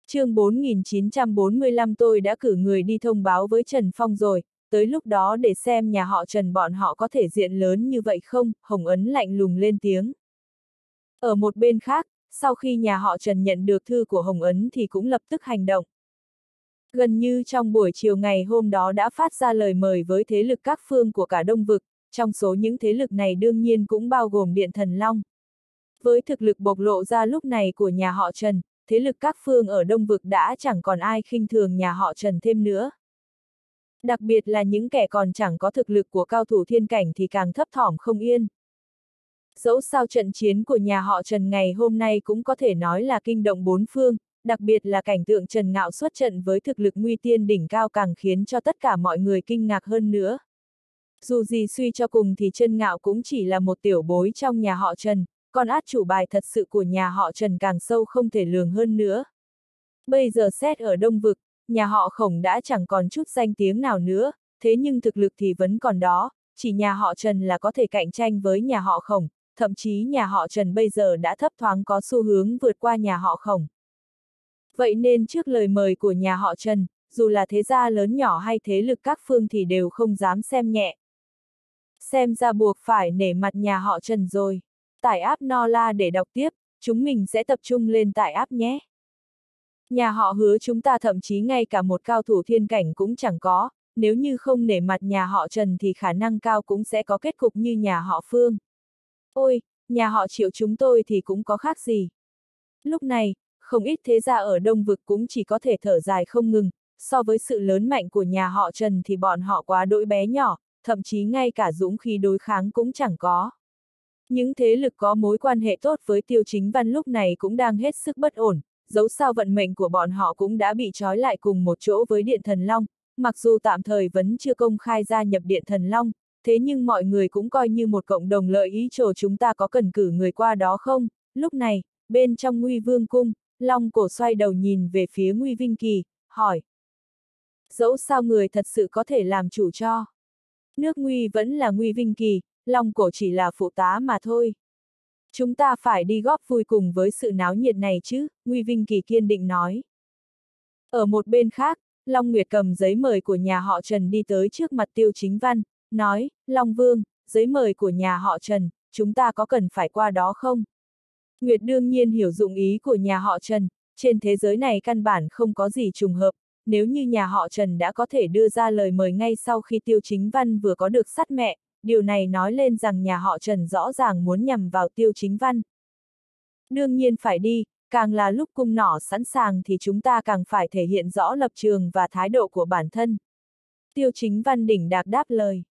A: chương 4945 tôi đã cử người đi thông báo với Trần Phong rồi, tới lúc đó để xem nhà họ Trần bọn họ có thể diện lớn như vậy không, Hồng Ấn lạnh lùng lên tiếng. Ở một bên khác, sau khi nhà họ Trần nhận được thư của Hồng Ấn thì cũng lập tức hành động. Gần như trong buổi chiều ngày hôm đó đã phát ra lời mời với thế lực các phương của cả Đông Vực, trong số những thế lực này đương nhiên cũng bao gồm Điện Thần Long. Với thực lực bộc lộ ra lúc này của nhà họ Trần, thế lực các phương ở Đông Vực đã chẳng còn ai khinh thường nhà họ Trần thêm nữa. Đặc biệt là những kẻ còn chẳng có thực lực của cao thủ thiên cảnh thì càng thấp thỏm không yên. Dẫu sao trận chiến của nhà họ Trần ngày hôm nay cũng có thể nói là kinh động bốn phương, đặc biệt là cảnh tượng Trần Ngạo xuất trận với thực lực nguy tiên đỉnh cao càng khiến cho tất cả mọi người kinh ngạc hơn nữa. Dù gì suy cho cùng thì Trần Ngạo cũng chỉ là một tiểu bối trong nhà họ Trần, còn át chủ bài thật sự của nhà họ Trần càng sâu không thể lường hơn nữa. Bây giờ xét ở Đông Vực, nhà họ Khổng đã chẳng còn chút danh tiếng nào nữa, thế nhưng thực lực thì vẫn còn đó, chỉ nhà họ Trần là có thể cạnh tranh với nhà họ Khổng, thậm chí nhà họ Trần bây giờ đã thấp thoáng có xu hướng vượt qua nhà họ Khổng. Vậy nên trước lời mời của nhà họ Trần, dù là thế gia lớn nhỏ hay thế lực các phương thì đều không dám xem nhẹ. Xem ra buộc phải nể mặt nhà họ Trần rồi. Tải No La để đọc tiếp, chúng mình sẽ tập trung lên tải Áp nhé. Nhà họ hứa chúng ta thậm chí ngay cả một cao thủ thiên cảnh cũng chẳng có, nếu như không nể mặt nhà họ Trần thì khả năng cao cũng sẽ có kết cục như nhà họ Phương. Ôi, nhà họ triệu chúng tôi thì cũng có khác gì. Lúc này, không ít thế gia ở Đông Vực cũng chỉ có thể thở dài không ngừng, so với sự lớn mạnh của nhà họ Trần thì bọn họ quá đỗi bé nhỏ, thậm chí ngay cả dũng khí đối kháng cũng chẳng có. Những thế lực có mối quan hệ tốt với tiêu chính văn lúc này cũng đang hết sức bất ổn, dẫu sao vận mệnh của bọn họ cũng đã bị trói lại cùng một chỗ với Điện Thần Long, mặc dù tạm thời vẫn chưa công khai gia nhập Điện Thần Long, thế nhưng mọi người cũng coi như một cộng đồng lợi ý trồ chúng ta có cần cử người qua đó không? Lúc này, bên trong Nguy Vương Cung, Long cổ xoay đầu nhìn về phía Nguy Vinh Kỳ, hỏi. Dẫu sao người thật sự có thể làm chủ cho. Nước Nguy vẫn là Nguy Vinh Kỳ, Long cổ chỉ là phụ tá mà thôi. Chúng ta phải đi góp vui cùng với sự náo nhiệt này chứ, Nguy Vinh Kỳ kiên định nói. Ở một bên khác, Long Nguyệt cầm giấy mời của nhà họ Trần đi tới trước mặt Tiêu Chính Văn, nói, Long Vương, giấy mời của nhà họ Trần, chúng ta có cần phải qua đó không? Nguyệt đương nhiên hiểu dụng ý của nhà họ Trần, trên thế giới này căn bản không có gì trùng hợp, nếu như nhà họ Trần đã có thể đưa ra lời mời ngay sau khi Tiêu Chính Văn vừa có được sát mẹ, điều này nói lên rằng nhà họ Trần rõ ràng muốn nhằm vào Tiêu Chính Văn. Đương nhiên phải đi, càng là lúc cung nỏ sẵn sàng thì chúng ta càng phải thể hiện rõ lập trường và thái độ của bản thân. Tiêu Chính Văn đỉnh đạc đáp lời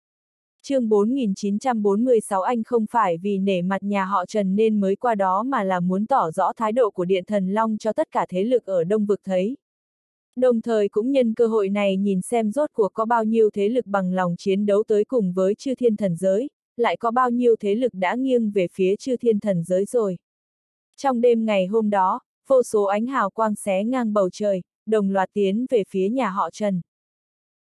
A: chương 4946 anh không phải vì nể mặt nhà họ Trần nên mới qua đó mà là muốn tỏ rõ thái độ của Điện Thần Long cho tất cả thế lực ở Đông Vực thấy. Đồng thời cũng nhân cơ hội này nhìn xem rốt cuộc có bao nhiêu thế lực bằng lòng chiến đấu tới cùng với chư thiên thần giới, lại có bao nhiêu thế lực đã nghiêng về phía chư thiên thần giới rồi. Trong đêm ngày hôm đó, vô số ánh hào quang xé ngang bầu trời, đồng loạt tiến về phía nhà họ Trần.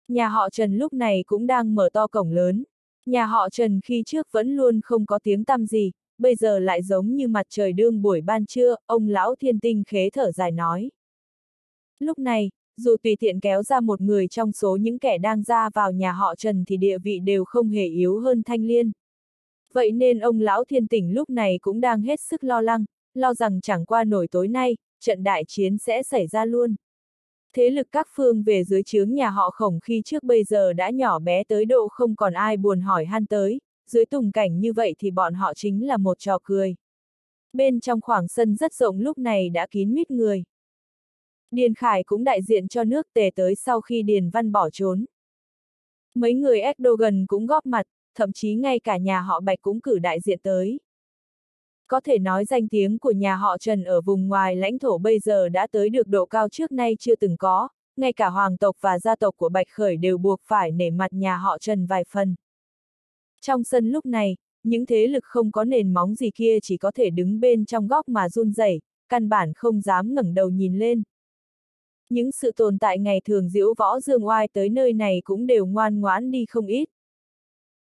A: Nhà họ Trần lúc này cũng đang mở to cổng lớn. Nhà họ Trần khi trước vẫn luôn không có tiếng tăm gì, bây giờ lại giống như mặt trời đương buổi ban trưa, ông lão thiên tinh khế thở dài nói. Lúc này, dù tùy tiện kéo ra một người trong số những kẻ đang ra vào nhà họ Trần thì địa vị đều không hề yếu hơn Thanh Liên. Vậy nên ông lão thiên tỉnh lúc này cũng đang hết sức lo lắng, lo rằng chẳng qua nổi tối nay, trận đại chiến sẽ xảy ra luôn. Thế lực các phương về dưới chướng nhà họ khổng khi trước bây giờ đã nhỏ bé tới độ không còn ai buồn hỏi han tới, dưới tùng cảnh như vậy thì bọn họ chính là một trò cười. Bên trong khoảng sân rất rộng lúc này đã kín mít người. Điền Khải cũng đại diện cho nước tề tới sau khi Điền Văn bỏ trốn. Mấy người Erdogan cũng góp mặt, thậm chí ngay cả nhà họ Bạch cũng cử đại diện tới. Có thể nói danh tiếng của nhà họ Trần ở vùng ngoài lãnh thổ bây giờ đã tới được độ cao trước nay chưa từng có, ngay cả hoàng tộc và gia tộc của Bạch Khởi đều buộc phải nể mặt nhà họ Trần vài phần. Trong sân lúc này, những thế lực không có nền móng gì kia chỉ có thể đứng bên trong góc mà run rẩy, căn bản không dám ngẩng đầu nhìn lên. Những sự tồn tại ngày thường diễu võ dương oai tới nơi này cũng đều ngoan ngoãn đi không ít.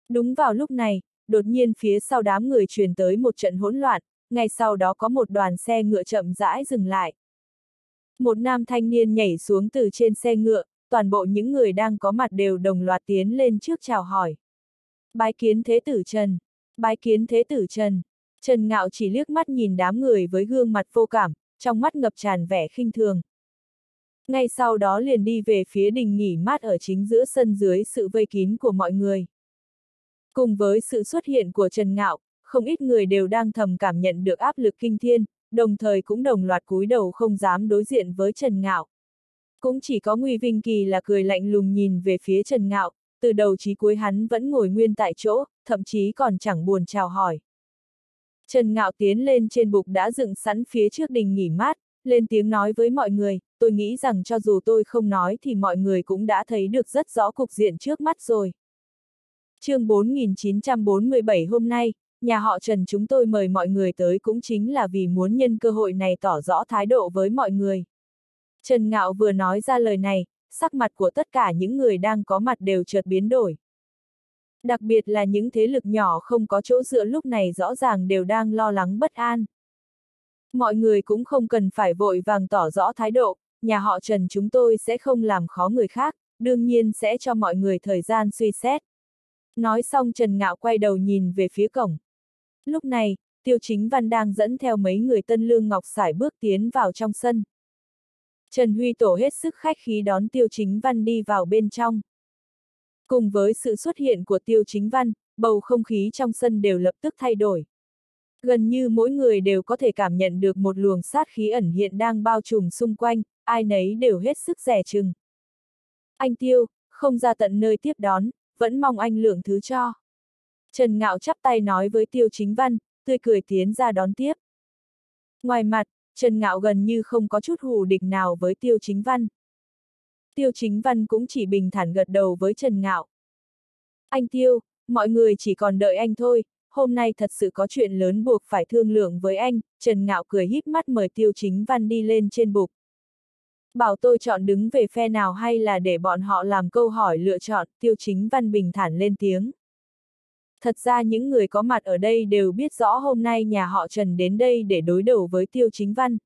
A: Đúng vào lúc này, đột nhiên phía sau đám người truyền tới một trận hỗn loạn, ngay sau đó có một đoàn xe ngựa chậm rãi dừng lại. Một nam thanh niên nhảy xuống từ trên xe ngựa, toàn bộ những người đang có mặt đều đồng loạt tiến lên trước chào hỏi. Bái kiến thế tử Trần, bái kiến thế tử Trần. Trần Ngạo chỉ liếc mắt nhìn đám người với gương mặt vô cảm, trong mắt ngập tràn vẻ khinh thường. Ngay sau đó liền đi về phía đình nghỉ mát ở chính giữa sân dưới sự vây kín của mọi người. Cùng với sự xuất hiện của Trần Ngạo, không ít người đều đang thầm cảm nhận được áp lực kinh thiên, đồng thời cũng đồng loạt cúi đầu không dám đối diện với Trần Ngạo. Cũng chỉ có Nguy Vinh Kỳ là cười lạnh lùng nhìn về phía Trần Ngạo, từ đầu chí cuối hắn vẫn ngồi nguyên tại chỗ, thậm chí còn chẳng buồn chào hỏi. Trần Ngạo tiến lên trên bục đã dựng sẵn phía trước đình nghỉ mát, lên tiếng nói với mọi người, tôi nghĩ rằng cho dù tôi không nói thì mọi người cũng đã thấy được rất rõ cục diện trước mắt rồi chương 4947 hôm nay, nhà họ Trần chúng tôi mời mọi người tới cũng chính là vì muốn nhân cơ hội này tỏ rõ thái độ với mọi người. Trần Ngạo vừa nói ra lời này, sắc mặt của tất cả những người đang có mặt đều chợt biến đổi. Đặc biệt là những thế lực nhỏ không có chỗ dựa lúc này rõ ràng đều đang lo lắng bất an. Mọi người cũng không cần phải vội vàng tỏ rõ thái độ, nhà họ Trần chúng tôi sẽ không làm khó người khác, đương nhiên sẽ cho mọi người thời gian suy xét. Nói xong Trần Ngạo quay đầu nhìn về phía cổng. Lúc này, Tiêu Chính Văn đang dẫn theo mấy người tân lương ngọc sải bước tiến vào trong sân. Trần Huy Tổ hết sức khách khí đón Tiêu Chính Văn đi vào bên trong. Cùng với sự xuất hiện của Tiêu Chính Văn, bầu không khí trong sân đều lập tức thay đổi. Gần như mỗi người đều có thể cảm nhận được một luồng sát khí ẩn hiện đang bao trùm xung quanh, ai nấy đều hết sức rẻ chừng. Anh Tiêu, không ra tận nơi tiếp đón, vẫn mong anh lượng thứ cho. Trần Ngạo chắp tay nói với Tiêu Chính Văn, tươi cười tiến ra đón tiếp. Ngoài mặt, Trần Ngạo gần như không có chút hù địch nào với Tiêu Chính Văn. Tiêu Chính Văn cũng chỉ bình thản gật đầu với Trần Ngạo. Anh Tiêu, mọi người chỉ còn đợi anh thôi, hôm nay thật sự có chuyện lớn buộc phải thương lượng với anh, Trần Ngạo cười híp mắt mời Tiêu Chính Văn đi lên trên bục. Bảo tôi chọn đứng về phe nào hay là để bọn họ làm câu hỏi lựa chọn, tiêu chính văn bình thản lên tiếng. Thật ra những người có mặt ở đây đều biết rõ hôm nay nhà họ Trần đến đây để đối đầu với tiêu chính văn.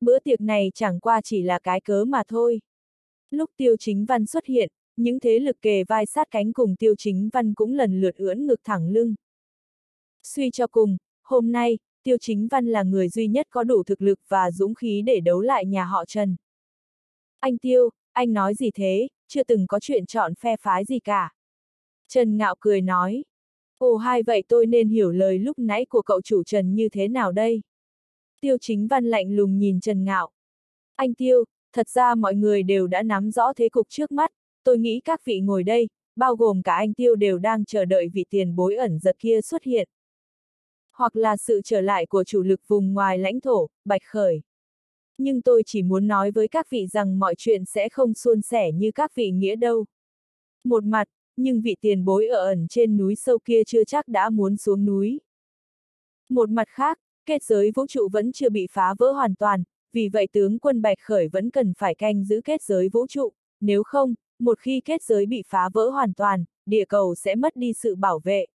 A: Bữa tiệc này chẳng qua chỉ là cái cớ mà thôi. Lúc tiêu chính văn xuất hiện, những thế lực kề vai sát cánh cùng tiêu chính văn cũng lần lượt ưỡn ngực thẳng lưng. Suy cho cùng, hôm nay, Tiêu Chính Văn là người duy nhất có đủ thực lực và dũng khí để đấu lại nhà họ Trần. Anh Tiêu, anh nói gì thế, chưa từng có chuyện chọn phe phái gì cả. Trần Ngạo cười nói. Ồ hai vậy tôi nên hiểu lời lúc nãy của cậu chủ Trần như thế nào đây? Tiêu Chính Văn lạnh lùng nhìn Trần Ngạo. Anh Tiêu, thật ra mọi người đều đã nắm rõ thế cục trước mắt, tôi nghĩ các vị ngồi đây, bao gồm cả anh Tiêu đều đang chờ đợi vị tiền bối ẩn giật kia xuất hiện hoặc là sự trở lại của chủ lực vùng ngoài lãnh thổ, Bạch Khởi. Nhưng tôi chỉ muốn nói với các vị rằng mọi chuyện sẽ không suôn sẻ như các vị nghĩa đâu. Một mặt, nhưng vị tiền bối ở ẩn trên núi sâu kia chưa chắc đã muốn xuống núi. Một mặt khác, kết giới vũ trụ vẫn chưa bị phá vỡ hoàn toàn, vì vậy tướng quân Bạch Khởi vẫn cần phải canh giữ kết giới vũ trụ, nếu không, một khi kết giới bị phá vỡ hoàn toàn, địa cầu sẽ mất đi sự bảo vệ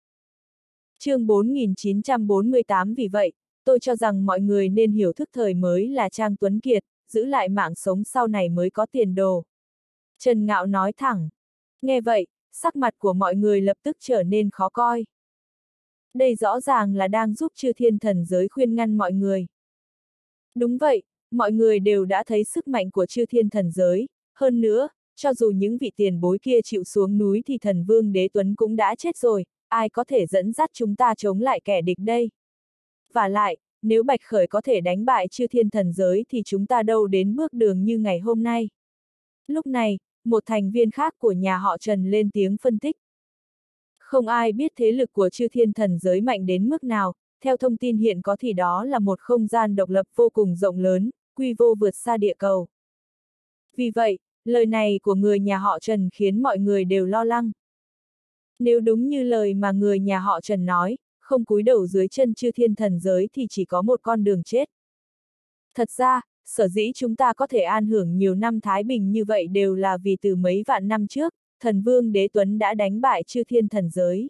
A: chương 4948 vì vậy, tôi cho rằng mọi người nên hiểu thức thời mới là Trang Tuấn Kiệt, giữ lại mạng sống sau này mới có tiền đồ. Trần Ngạo nói thẳng. Nghe vậy, sắc mặt của mọi người lập tức trở nên khó coi. Đây rõ ràng là đang giúp chư thiên thần giới khuyên ngăn mọi người. Đúng vậy, mọi người đều đã thấy sức mạnh của chư thiên thần giới, hơn nữa, cho dù những vị tiền bối kia chịu xuống núi thì thần vương đế tuấn cũng đã chết rồi, ai có thể dẫn dắt chúng ta chống lại kẻ địch đây? Và lại, nếu Bạch Khởi có thể đánh bại chư thiên thần giới thì chúng ta đâu đến bước đường như ngày hôm nay. Lúc này, một thành viên khác của nhà họ Trần lên tiếng phân tích. Không ai biết thế lực của chư thiên thần giới mạnh đến mức nào, theo thông tin hiện có thì đó là một không gian độc lập vô cùng rộng lớn, quy vô vượt xa địa cầu. Vì vậy, lời này của người nhà họ Trần khiến mọi người đều lo lắng. Nếu đúng như lời mà người nhà họ Trần nói, không cúi đầu dưới chân chư thiên thần giới thì chỉ có một con đường chết. Thật ra, sở dĩ chúng ta có thể an hưởng nhiều năm Thái Bình như vậy đều là vì từ mấy vạn năm trước, thần vương đế tuấn đã đánh bại chư thiên thần giới.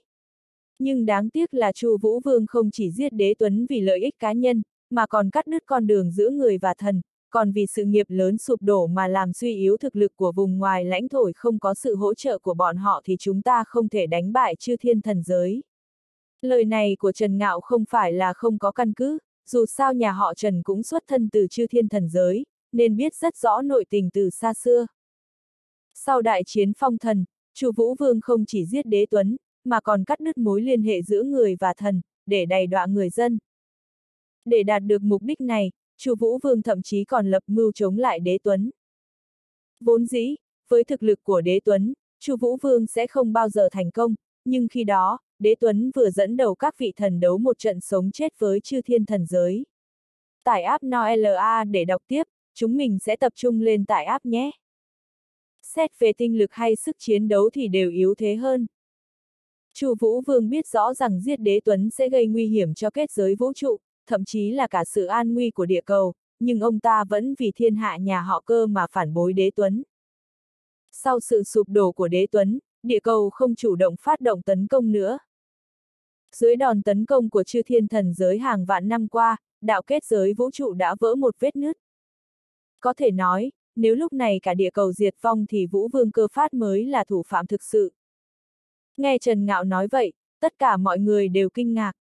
A: Nhưng đáng tiếc là Chu Vũ Vương không chỉ giết đế tuấn vì lợi ích cá nhân, mà còn cắt đứt con đường giữa người và thần, còn vì sự nghiệp lớn sụp đổ mà làm suy yếu thực lực của vùng ngoài lãnh thổ không có sự hỗ trợ của bọn họ thì chúng ta không thể đánh bại chư thiên thần giới. Lời này của Trần Ngạo không phải là không có căn cứ, dù sao nhà họ Trần cũng xuất thân từ chư thiên thần giới, nên biết rất rõ nội tình từ xa xưa. Sau đại chiến phong thần, Chu Vũ Vương không chỉ giết đế tuấn, mà còn cắt đứt mối liên hệ giữa người và thần, để đầy đọa người dân. Để đạt được mục đích này, Chu Vũ Vương thậm chí còn lập mưu chống lại đế tuấn. Vốn dĩ, với thực lực của đế tuấn, Chu Vũ Vương sẽ không bao giờ thành công, nhưng khi đó, đế tuấn vừa dẫn đầu các vị thần đấu một trận sống chết với chư thiên thần giới. Tải app NOLA để đọc tiếp, chúng mình sẽ tập trung lên tải app nhé. Xét về tinh lực hay sức chiến đấu thì đều yếu thế hơn. Chu Vũ Vương biết rõ rằng giết đế tuấn sẽ gây nguy hiểm cho kết giới vũ trụ, thậm chí là cả sự an nguy của địa cầu, nhưng ông ta vẫn vì thiên hạ nhà họ cơ mà phản bối đế tuấn. Sau sự sụp đổ của đế tuấn, địa cầu không chủ động phát động tấn công nữa. Dưới đòn tấn công của chư thiên thần giới hàng vạn năm qua, đạo kết giới vũ trụ đã vỡ một vết nứt. Có thể nói, nếu lúc này cả địa cầu diệt vong thì Vũ Vương cơ phát mới là thủ phạm thực sự. Nghe Trần Ngạo nói vậy, tất cả mọi người đều kinh ngạc.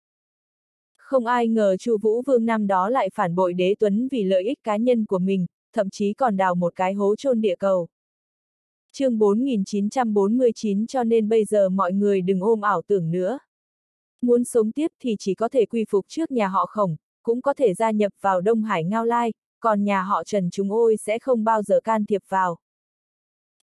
A: Không ai ngờ Chu Vũ Vương năm đó lại phản bội đế tuấn vì lợi ích cá nhân của mình, thậm chí còn đào một cái hố chôn địa cầu. chương 4949 cho nên bây giờ mọi người đừng ôm ảo tưởng nữa. Muốn sống tiếp thì chỉ có thể quy phục trước nhà họ khổng, cũng có thể gia nhập vào Đông Hải Ngao Lai, còn nhà họ Trần chúng ôi sẽ không bao giờ can thiệp vào.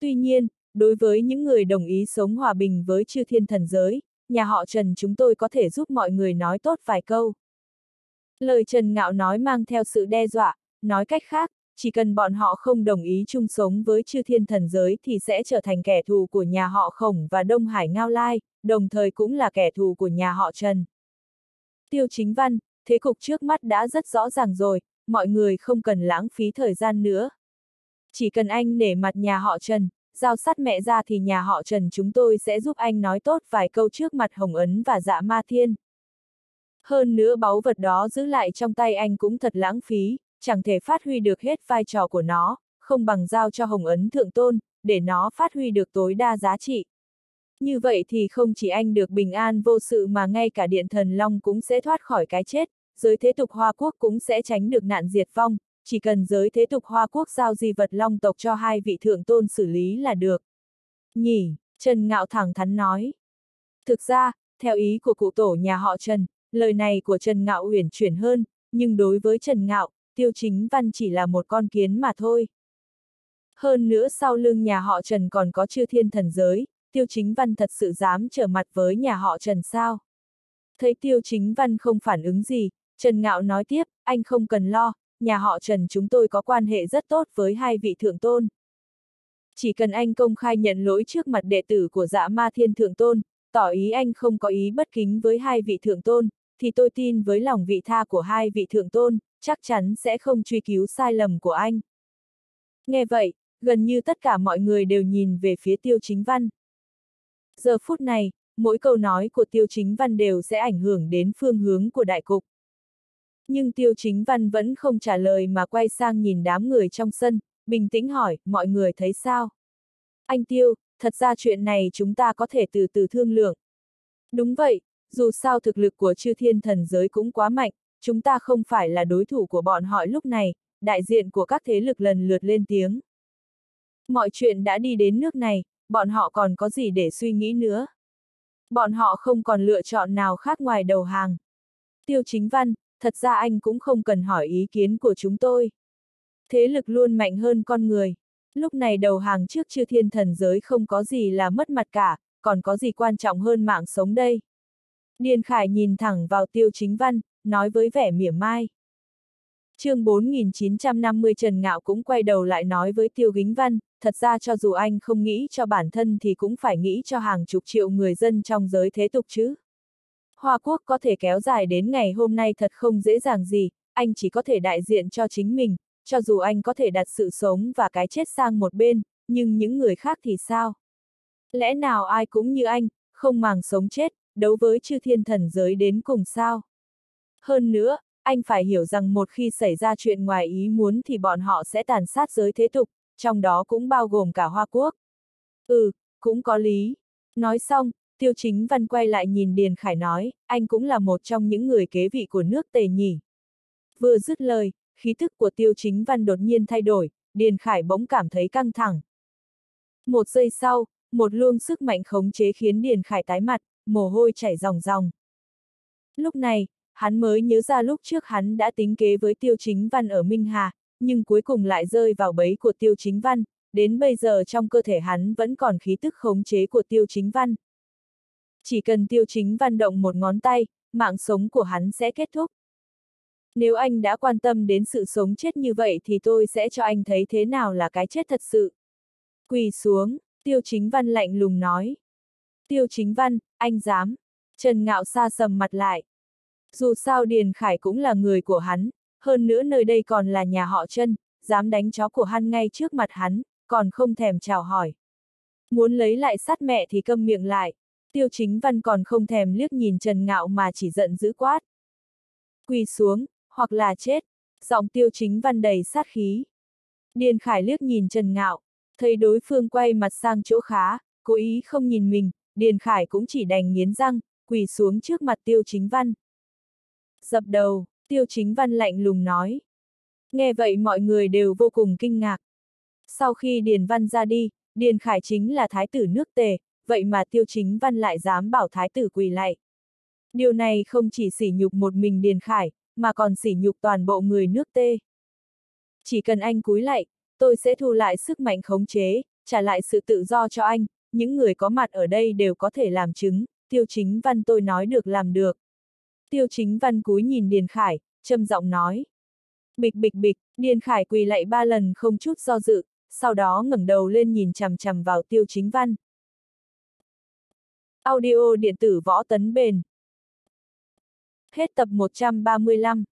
A: Tuy nhiên, đối với những người đồng ý sống hòa bình với chư thiên thần giới, nhà họ Trần chúng tôi có thể giúp mọi người nói tốt vài câu. Lời Trần Ngạo nói mang theo sự đe dọa, nói cách khác, chỉ cần bọn họ không đồng ý chung sống với chư thiên thần giới thì sẽ trở thành kẻ thù của nhà họ Khổng và Đông Hải Ngao Lai, đồng thời cũng là kẻ thù của nhà họ Trần. Tiêu chính văn, thế cục trước mắt đã rất rõ ràng rồi, mọi người không cần lãng phí thời gian nữa. Chỉ cần anh nể mặt nhà họ Trần, giao sắt mẹ ra thì nhà họ Trần chúng tôi sẽ giúp anh nói tốt vài câu trước mặt Hồng Ấn và dạ ma thiên. Hơn nữa báu vật đó giữ lại trong tay anh cũng thật lãng phí, chẳng thể phát huy được hết vai trò của nó, không bằng giao cho Hồng Ấn Thượng Tôn, để nó phát huy được tối đa giá trị. Như vậy thì không chỉ anh được bình an vô sự mà ngay cả Điện Thần Long cũng sẽ thoát khỏi cái chết, giới thế tục Hoa Quốc cũng sẽ tránh được nạn diệt vong, chỉ cần giới thế tục Hoa Quốc giao di vật long tộc cho hai vị thượng tôn xử lý là được. Nhỉ, Trần Ngạo thẳng thắn nói. Thực ra, theo ý của cụ tổ nhà họ Trần, lời này của Trần Ngạo uyển chuyển hơn, nhưng đối với Trần Ngạo, tiêu chính văn chỉ là một con kiến mà thôi. Hơn nữa sau lưng nhà họ Trần còn có chư thiên thần giới, tiêu chính văn thật sự dám trở mặt với nhà họ Trần sao? Thấy tiêu chính văn không phản ứng gì, Trần Ngạo nói tiếp, anh không cần lo, nhà họ Trần chúng tôi có quan hệ rất tốt với hai vị thượng tôn. Chỉ cần anh công khai nhận lỗi trước mặt đệ tử của dạ ma thiên thượng tôn, tỏ ý anh không có ý bất kính với hai vị thượng tôn, thì tôi tin với lòng vị tha của hai vị thượng tôn, chắc chắn sẽ không truy cứu sai lầm của anh. Nghe vậy, gần như tất cả mọi người đều nhìn về phía tiêu chính văn. Giờ phút này, mỗi câu nói của tiêu chính văn đều sẽ ảnh hưởng đến phương hướng của đại cục. Nhưng tiêu chính văn vẫn không trả lời mà quay sang nhìn đám người trong sân, bình tĩnh hỏi, mọi người thấy sao? Anh tiêu, thật ra chuyện này chúng ta có thể từ từ thương lượng. Đúng vậy, dù sao thực lực của chư thiên thần giới cũng quá mạnh, chúng ta không phải là đối thủ của bọn họ lúc này, đại diện của các thế lực lần lượt lên tiếng. Mọi chuyện đã đi đến nước này, bọn họ còn có gì để suy nghĩ nữa. Bọn họ không còn lựa chọn nào khác ngoài đầu hàng. Tiêu chính văn, thật ra anh cũng không cần hỏi ý kiến của chúng tôi. Thế lực luôn mạnh hơn con người. Lúc này đầu hàng trước chư thiên thần giới không có gì là mất mặt cả, còn có gì quan trọng hơn mạng sống đây. Điền Khải nhìn thẳng vào tiêu chính văn, nói với vẻ mỉa mai. chương 4950 Trần Ngạo cũng quay đầu lại nói với tiêu gính văn, thật ra cho dù anh không nghĩ cho bản thân thì cũng phải nghĩ cho hàng chục triệu người dân trong giới thế tục chứ. Hoa Quốc có thể kéo dài đến ngày hôm nay thật không dễ dàng gì, anh chỉ có thể đại diện cho chính mình, cho dù anh có thể đặt sự sống và cái chết sang một bên, nhưng những người khác thì sao? Lẽ nào ai cũng như anh, không màng sống chết, đấu với chư thiên thần giới đến cùng sao? Hơn nữa, anh phải hiểu rằng một khi xảy ra chuyện ngoài ý muốn thì bọn họ sẽ tàn sát giới thế tục, trong đó cũng bao gồm cả Hoa Quốc. Ừ, cũng có lý. Nói xong, Tiêu Chính Văn quay lại nhìn Điền Khải nói, anh cũng là một trong những người kế vị của nước Tề nhỉ. Vừa dứt lời, khí thức của Tiêu Chính Văn đột nhiên thay đổi, Điền Khải bỗng cảm thấy căng thẳng. Một giây sau, một luông sức mạnh khống chế khiến Điền Khải tái mặt, mồ hôi chảy ròng ròng. Lúc này, hắn mới nhớ ra lúc trước hắn đã tính kế với Tiêu Chính Văn ở Minh Hà, nhưng cuối cùng lại rơi vào bẫy của Tiêu Chính Văn, đến bây giờ trong cơ thể hắn vẫn còn khí tức khống chế của Tiêu Chính Văn. Chỉ cần Tiêu Chính Văn động một ngón tay, mạng sống của hắn sẽ kết thúc. Nếu anh đã quan tâm đến sự sống chết như vậy thì tôi sẽ cho anh thấy thế nào là cái chết thật sự. Quỳ xuống, Tiêu Chính Văn lạnh lùng nói. Tiêu Chính Văn, anh dám. Trần Ngạo xa sầm mặt lại. Dù sao Điền Khải cũng là người của hắn, hơn nữa nơi đây còn là nhà họ chân, dám đánh chó của hắn ngay trước mặt hắn, còn không thèm chào hỏi. Muốn lấy lại sát mẹ thì câm miệng lại, tiêu chính văn còn không thèm liếc nhìn Trần Ngạo mà chỉ giận dữ quát. Quỳ xuống, hoặc là chết, giọng tiêu chính văn đầy sát khí. Điền Khải liếc nhìn Trần Ngạo, thấy đối phương quay mặt sang chỗ khá, cố ý không nhìn mình, Điền Khải cũng chỉ đành nghiến răng, quỳ xuống trước mặt tiêu chính văn. Dập đầu, tiêu chính văn lạnh lùng nói. Nghe vậy mọi người đều vô cùng kinh ngạc. Sau khi Điền Văn ra đi, Điền Khải chính là thái tử nước tề, vậy mà tiêu chính văn lại dám bảo thái tử quỳ lại. Điều này không chỉ sỉ nhục một mình Điền Khải, mà còn sỉ nhục toàn bộ người nước tê. Chỉ cần anh cúi lại, tôi sẽ thu lại sức mạnh khống chế, trả lại sự tự do cho anh, những người có mặt ở đây đều có thể làm chứng, tiêu chính văn tôi nói được làm được. Tiêu chính văn cúi nhìn Điền Khải, châm giọng nói. Bịch bịch bịch, Điền Khải quỳ lại ba lần không chút do dự, sau đó ngẩng đầu lên nhìn chằm chằm vào tiêu chính văn. Audio điện tử võ tấn bền. Hết tập 135